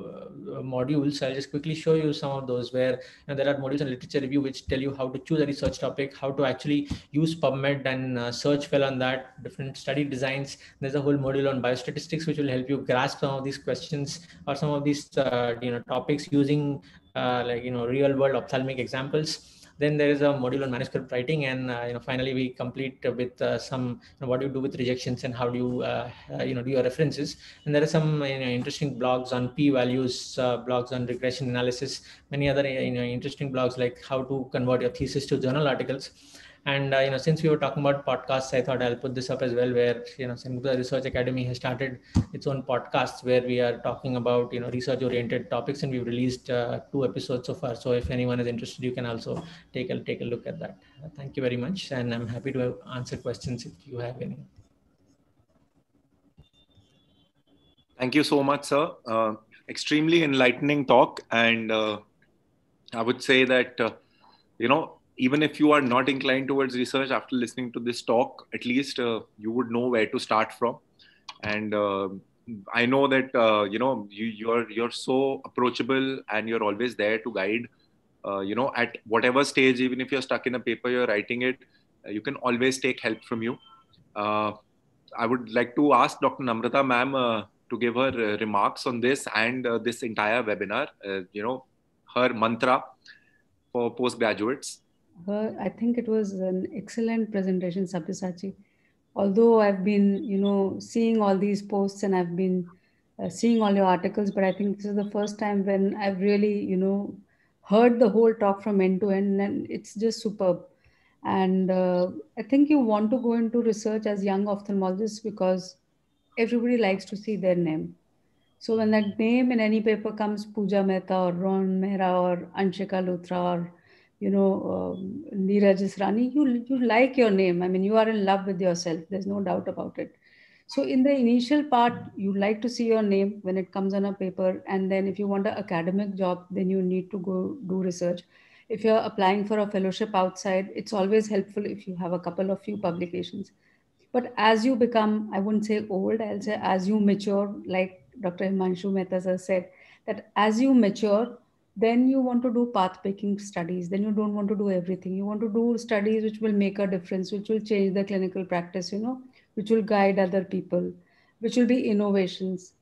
modules. I'll just quickly show you some of those where you know, there are modules in literature review which tell you how to choose a research topic, how to actually use PubMed and uh, search well on that, different study designs. There's a whole module on biostatistics which will help you grasp some of these questions or some of these uh, you know topics using uh, like you know real world ophthalmic examples then there is a module on manuscript writing and uh, you know finally we complete with uh, some you know, what do you do with rejections and how do you uh, you know do your references. And there are some you know, interesting blogs on p values blogs on regression analysis many other you know interesting blogs like how to convert your thesis to journal articles and uh, you know, since we were talking about podcasts, I thought I'll put this up as well, where you know, Sengupta Research Academy has started its own podcasts where we are talking about you know research-oriented topics, and we've released uh, two episodes so far. So if anyone is interested, you can also take a take a look at that. Uh, thank you very much, and I'm happy to answer questions if you have any. Thank you so much, sir. Uh, extremely enlightening talk, and uh, I would say that uh, you know even if you are not inclined towards research after listening to this talk at least uh, you would know where to start from. And uh, i know that uh, you know you, you're you're so approachable and you're always there to guide uh, you know at whatever stage even if you're stuck in a paper you're writing it uh, you can always take help from you. I would like to ask dr namrata ma'am to give her remarks on this and this entire webinar you know her mantra for postgraduates her, I think it was an excellent presentation, Sabyasachi. Although I've been, you know, seeing all these posts and I've been uh, seeing all your articles, but I think this is the first time when I've really, you know, heard the whole talk from end to end, and it's just superb. And uh, I think you want to go into research as young ophthalmologists because everybody likes to see their name. So when that name in any paper comes, Pooja Mehta or Ron Mehra or Anshika Luthra or you know, um, Neeraj Israni, you, you like your name. I mean, you are in love with yourself. There's no doubt about it. So in the initial part, you like to see your name when it comes on a paper. And then if you want an academic job, then you need to go do research. If you're applying for a fellowship outside, it's always helpful if you have a couple of few publications. But as you become, I wouldn't say old, I'll say as you mature, like Dr. Himanshu Mehta has said, that as you mature, then you want to do path picking studies. Then you don't want to do everything. You want to do studies which will make a difference which will change the clinical practice you know which will guide other people which will be innovations.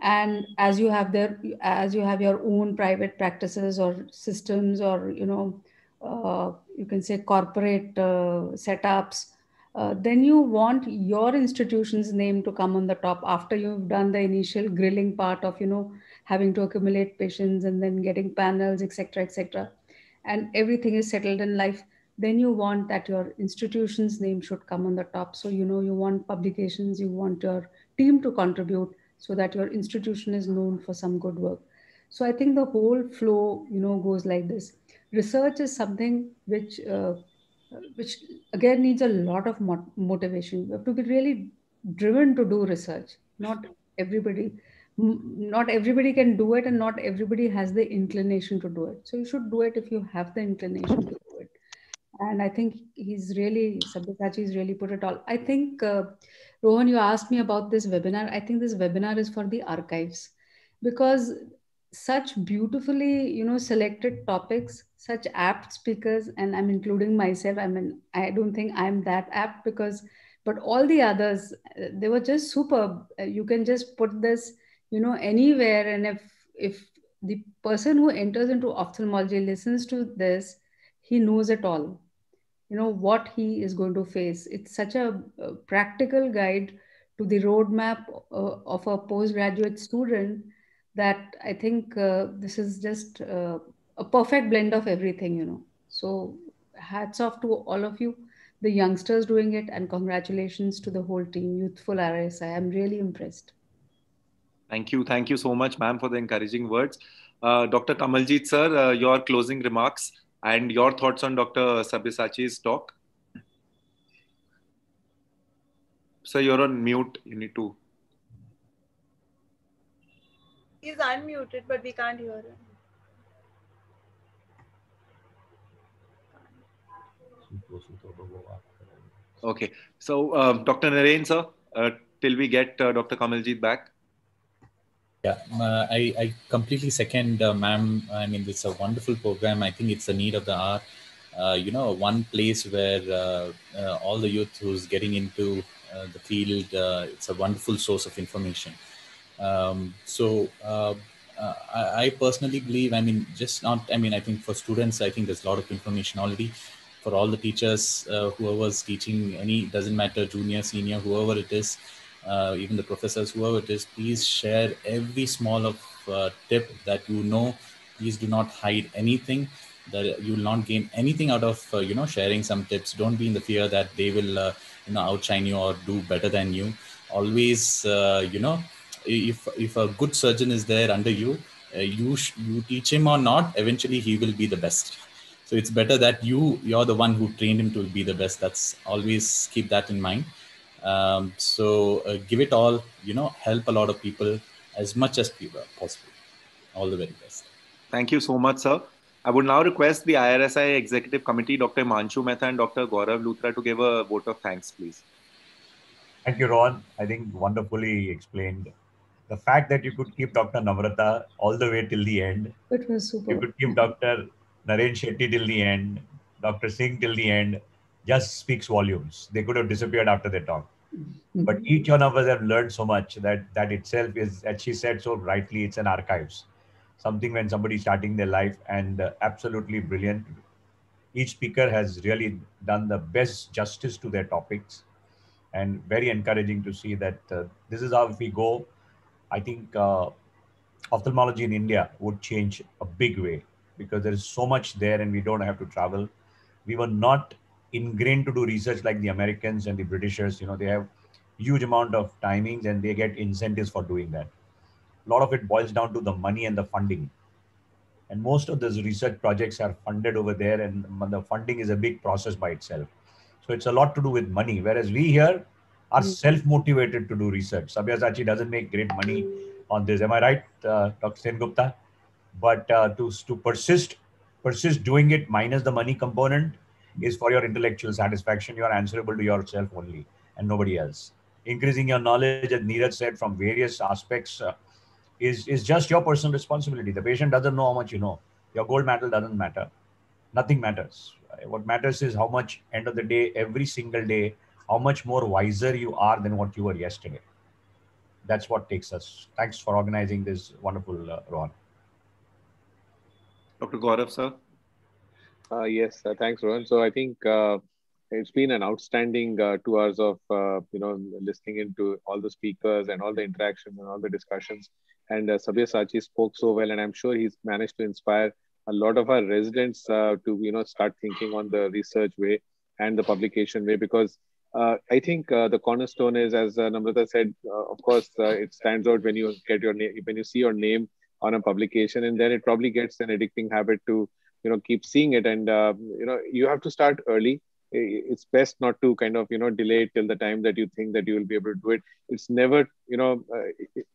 And as you have their as you have your own private practices or systems or you know uh, you can say corporate uh, setups uh, then you want your institution's name to come on the top after you've done the initial grilling part of you know having to accumulate patients and then getting panels, etc., etc., and everything is settled in life, then you want that your institution's name should come on the top. So you know you want publications, you want your team to contribute so that your institution is known for some good work. So I think the whole flow, you know, goes like this. Research is something which, uh, which again needs a lot of motivation. You have to be really driven to do research. Not everybody not everybody can do it and not everybody has the inclination to do it. So you should do it if you have the inclination to do it. And i think he's really sabyasachi has really put it all. I think uh, rohan you asked me about this webinar. I think this webinar is for the archives because such beautifully you know selected topics such apt speakers and i'm including myself. I mean i don't think i'm that apt because but all the others uh, they were just superb. Uh, you can just put this you know anywhere and if if the person who enters into ophthalmology listens to this he knows it all you know what he is going to face it's such a, a practical guide to the roadmap uh, of a postgraduate student that i think uh, this is just uh, a perfect blend of everything you know so hats off to all of you the youngsters doing it, and congratulations to the whole team, Youthful RSI. I'm really impressed. Thank you. Thank you so much, ma'am, for the encouraging words. Uh, Dr. Kamaljeet, sir, uh, your closing remarks and your thoughts on Dr. Sabyasachi's talk. Sir, you're on mute. You need to. He's unmuted, but we can't hear him. Okay. So, um, Dr. Naren, sir, uh, till we get uh, Dr. Kamaljeet back. Yeah, uh, I, I completely second, uh, ma'am. I mean, it's a wonderful program. I think it's the need of the hour. Uh, you know, one place where uh, uh, all the youth who's getting into uh, the field, it's a wonderful source of information. Um, so I, I, personally believe, I mean, just not, I mean, I think for students, I think there's a lot of information already. For all the teachers, whoever's teaching any, doesn't matter, junior, senior, whoever it is, uh, even the professors, whoever it is, please share every small of uh, tip that you know. Please do not hide anything. That you will not gain anything out of uh, you know sharing some tips. Don't be in the fear that they will uh, you know outshine you or do better than you. Always uh, you know if if a good surgeon is there under you, uh, you sh- you teach him or not. Eventually, he will be the best. So it's better that you you're the one who trained him to be the best. That's always keep that in mind um, so uh, give it all, you know, help a lot of people as much as possible. All the very best. Thank you so much, sir. I would now request the IRSI Executive Committee, Dr. Himanshu Mehta and Dr. Gaurav Luthra to give a vote of thanks, please. Thank you, Ron. I think wonderfully explained. The fact that you could keep Dr. Namrata all the way till the end. It was super. You could keep Dr. Naren Shetty till the end, Dr. Singh till the end, just speaks volumes. They could have disappeared after their talk. Mm-hmm. But each one of us have learned so much that that itself is, as she said so rightly, it's an archives. Something when somebody's starting their life and uh, absolutely brilliant. Each speaker has really done the best justice to their topics and very encouraging to see that uh, this is how if we go, I think uh, ophthalmology in India would change a big way because there is so much there and we don't have to travel. We were not ingrained to do research like the Americans and the Britishers. You know, they have huge amount of timings and they get incentives for doing that. A lot of it boils down to the money and the funding. And most of those research projects are funded over there, and the funding is a big process by itself. So it's a lot to do with money. Whereas we here are hmm. self-motivated to do research. Sabyasachi doesn't make great money on this. Am I right, uh, Dr. Sengupta? But uh, to to persist, persist doing it minus the money component is for your intellectual satisfaction. You are answerable to yourself only and nobody else. Increasing your knowledge, as Neeraj said, from various aspects uh, is, is just your personal responsibility. The patient doesn't know how much you know. Your gold medal doesn't matter. Nothing matters. What matters is how much, end of the day, every single day, how much more wiser you are than what you were yesterday. That's what takes us. Thanks for organizing this wonderful uh, Ron. Dr. Gaurav, sir. Uh, yes, uh, thanks, Rohan. So I think uh, it's been an outstanding uh, two hours of uh, you know listening into all the speakers and all the interactions and all the discussions. And uh, Sabyasachi spoke so well, and I'm sure he's managed to inspire a lot of our residents to you know start thinking on the research way and the publication way because. I think the cornerstone is, as Namrata said, of course, it stands out when you get your name, when you see your name on a publication, and then it probably gets an addicting habit to you know keep seeing it. And uh, you know you have to start early. It's best not to kind of you know delay till the time that you think that you will be able to do it. It's never you know uh,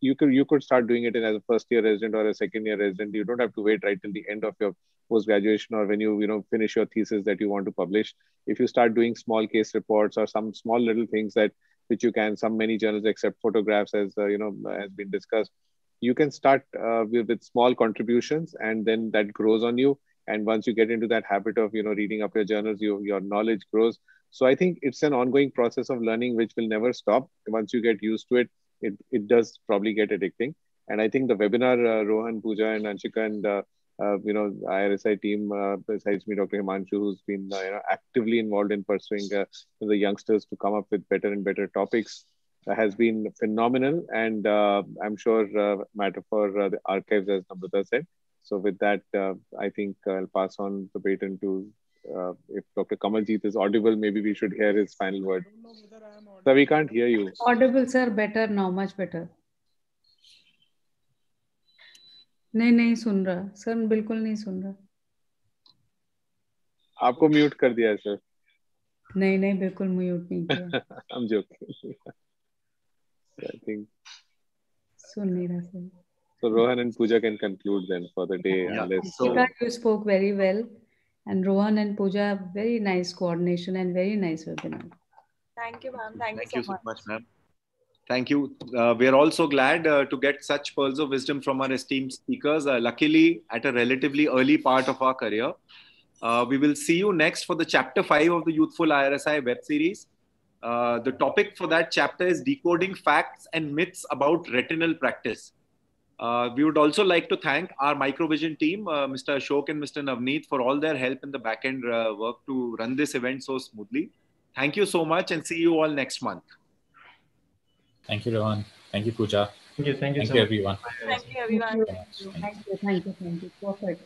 you could you could start doing it in as a first year resident or a second year resident. You don't have to wait right till the end of your post graduation or when you you know finish your thesis that you want to publish. If you start doing small case reports or some small little things that which you can some many journals accept photographs as uh, you know has been discussed you can start uh, with, with small contributions and then that grows on you and once you get into that habit of you know reading up your journals you, your knowledge grows. So i think it's an ongoing process of learning which will never stop. Once you get used to it it, it does probably get addicting. And i think the webinar uh, rohan pooja and anshika and uh, uh, you know irsi team uh, besides me dr himanshu who's been uh, you know actively involved in pursuing uh, the youngsters to come up with better and better topics has been phenomenal. And i'm sure matter for the archives as namrata said so with that, uh, I think I'll pass on the baton to uh, if Dr. Kamaljeet is audible, maybe we should hear his final word. Sir, we can't hear you. Audible, sir. Better now, much better. नहीं नहीं सुन रहा sir बिल्कुल नहीं सुन रहा आपको mute कर दिया है सर नहीं नहीं बिल्कुल म्यूट नहीं किया I'm joking. I think सुन नहीं रहा sir so. Rohan and Pooja can conclude then for the day, Yeah. unless. So- Deepika, you spoke very well and Rohan and Pooja very nice coordination and very nice webinar Thank you, ma'am. Thank, Thank you you so so much. much, ma'am. Thank you. Uh, we are also glad uh, to get such pearls of wisdom from our esteemed speakers. Uh, luckily, at a relatively early part of our career. Uh, we will see you next for the chapter five of the Youthful IRSI web series. Uh, the topic for that chapter is decoding facts and myths about retinal practice. Uh, we would also like to thank our Microvision team, uh, Mr. Ashok and Mr. Navneet, for all their help in the backend uh, work to run this event so smoothly. Thank you so much and see you all next month. Thank you, Rohan. Thank you, Pooja. Thank you. Thank you Thank so you, everyone. Thank you, everyone. thank you thank you thank you perfect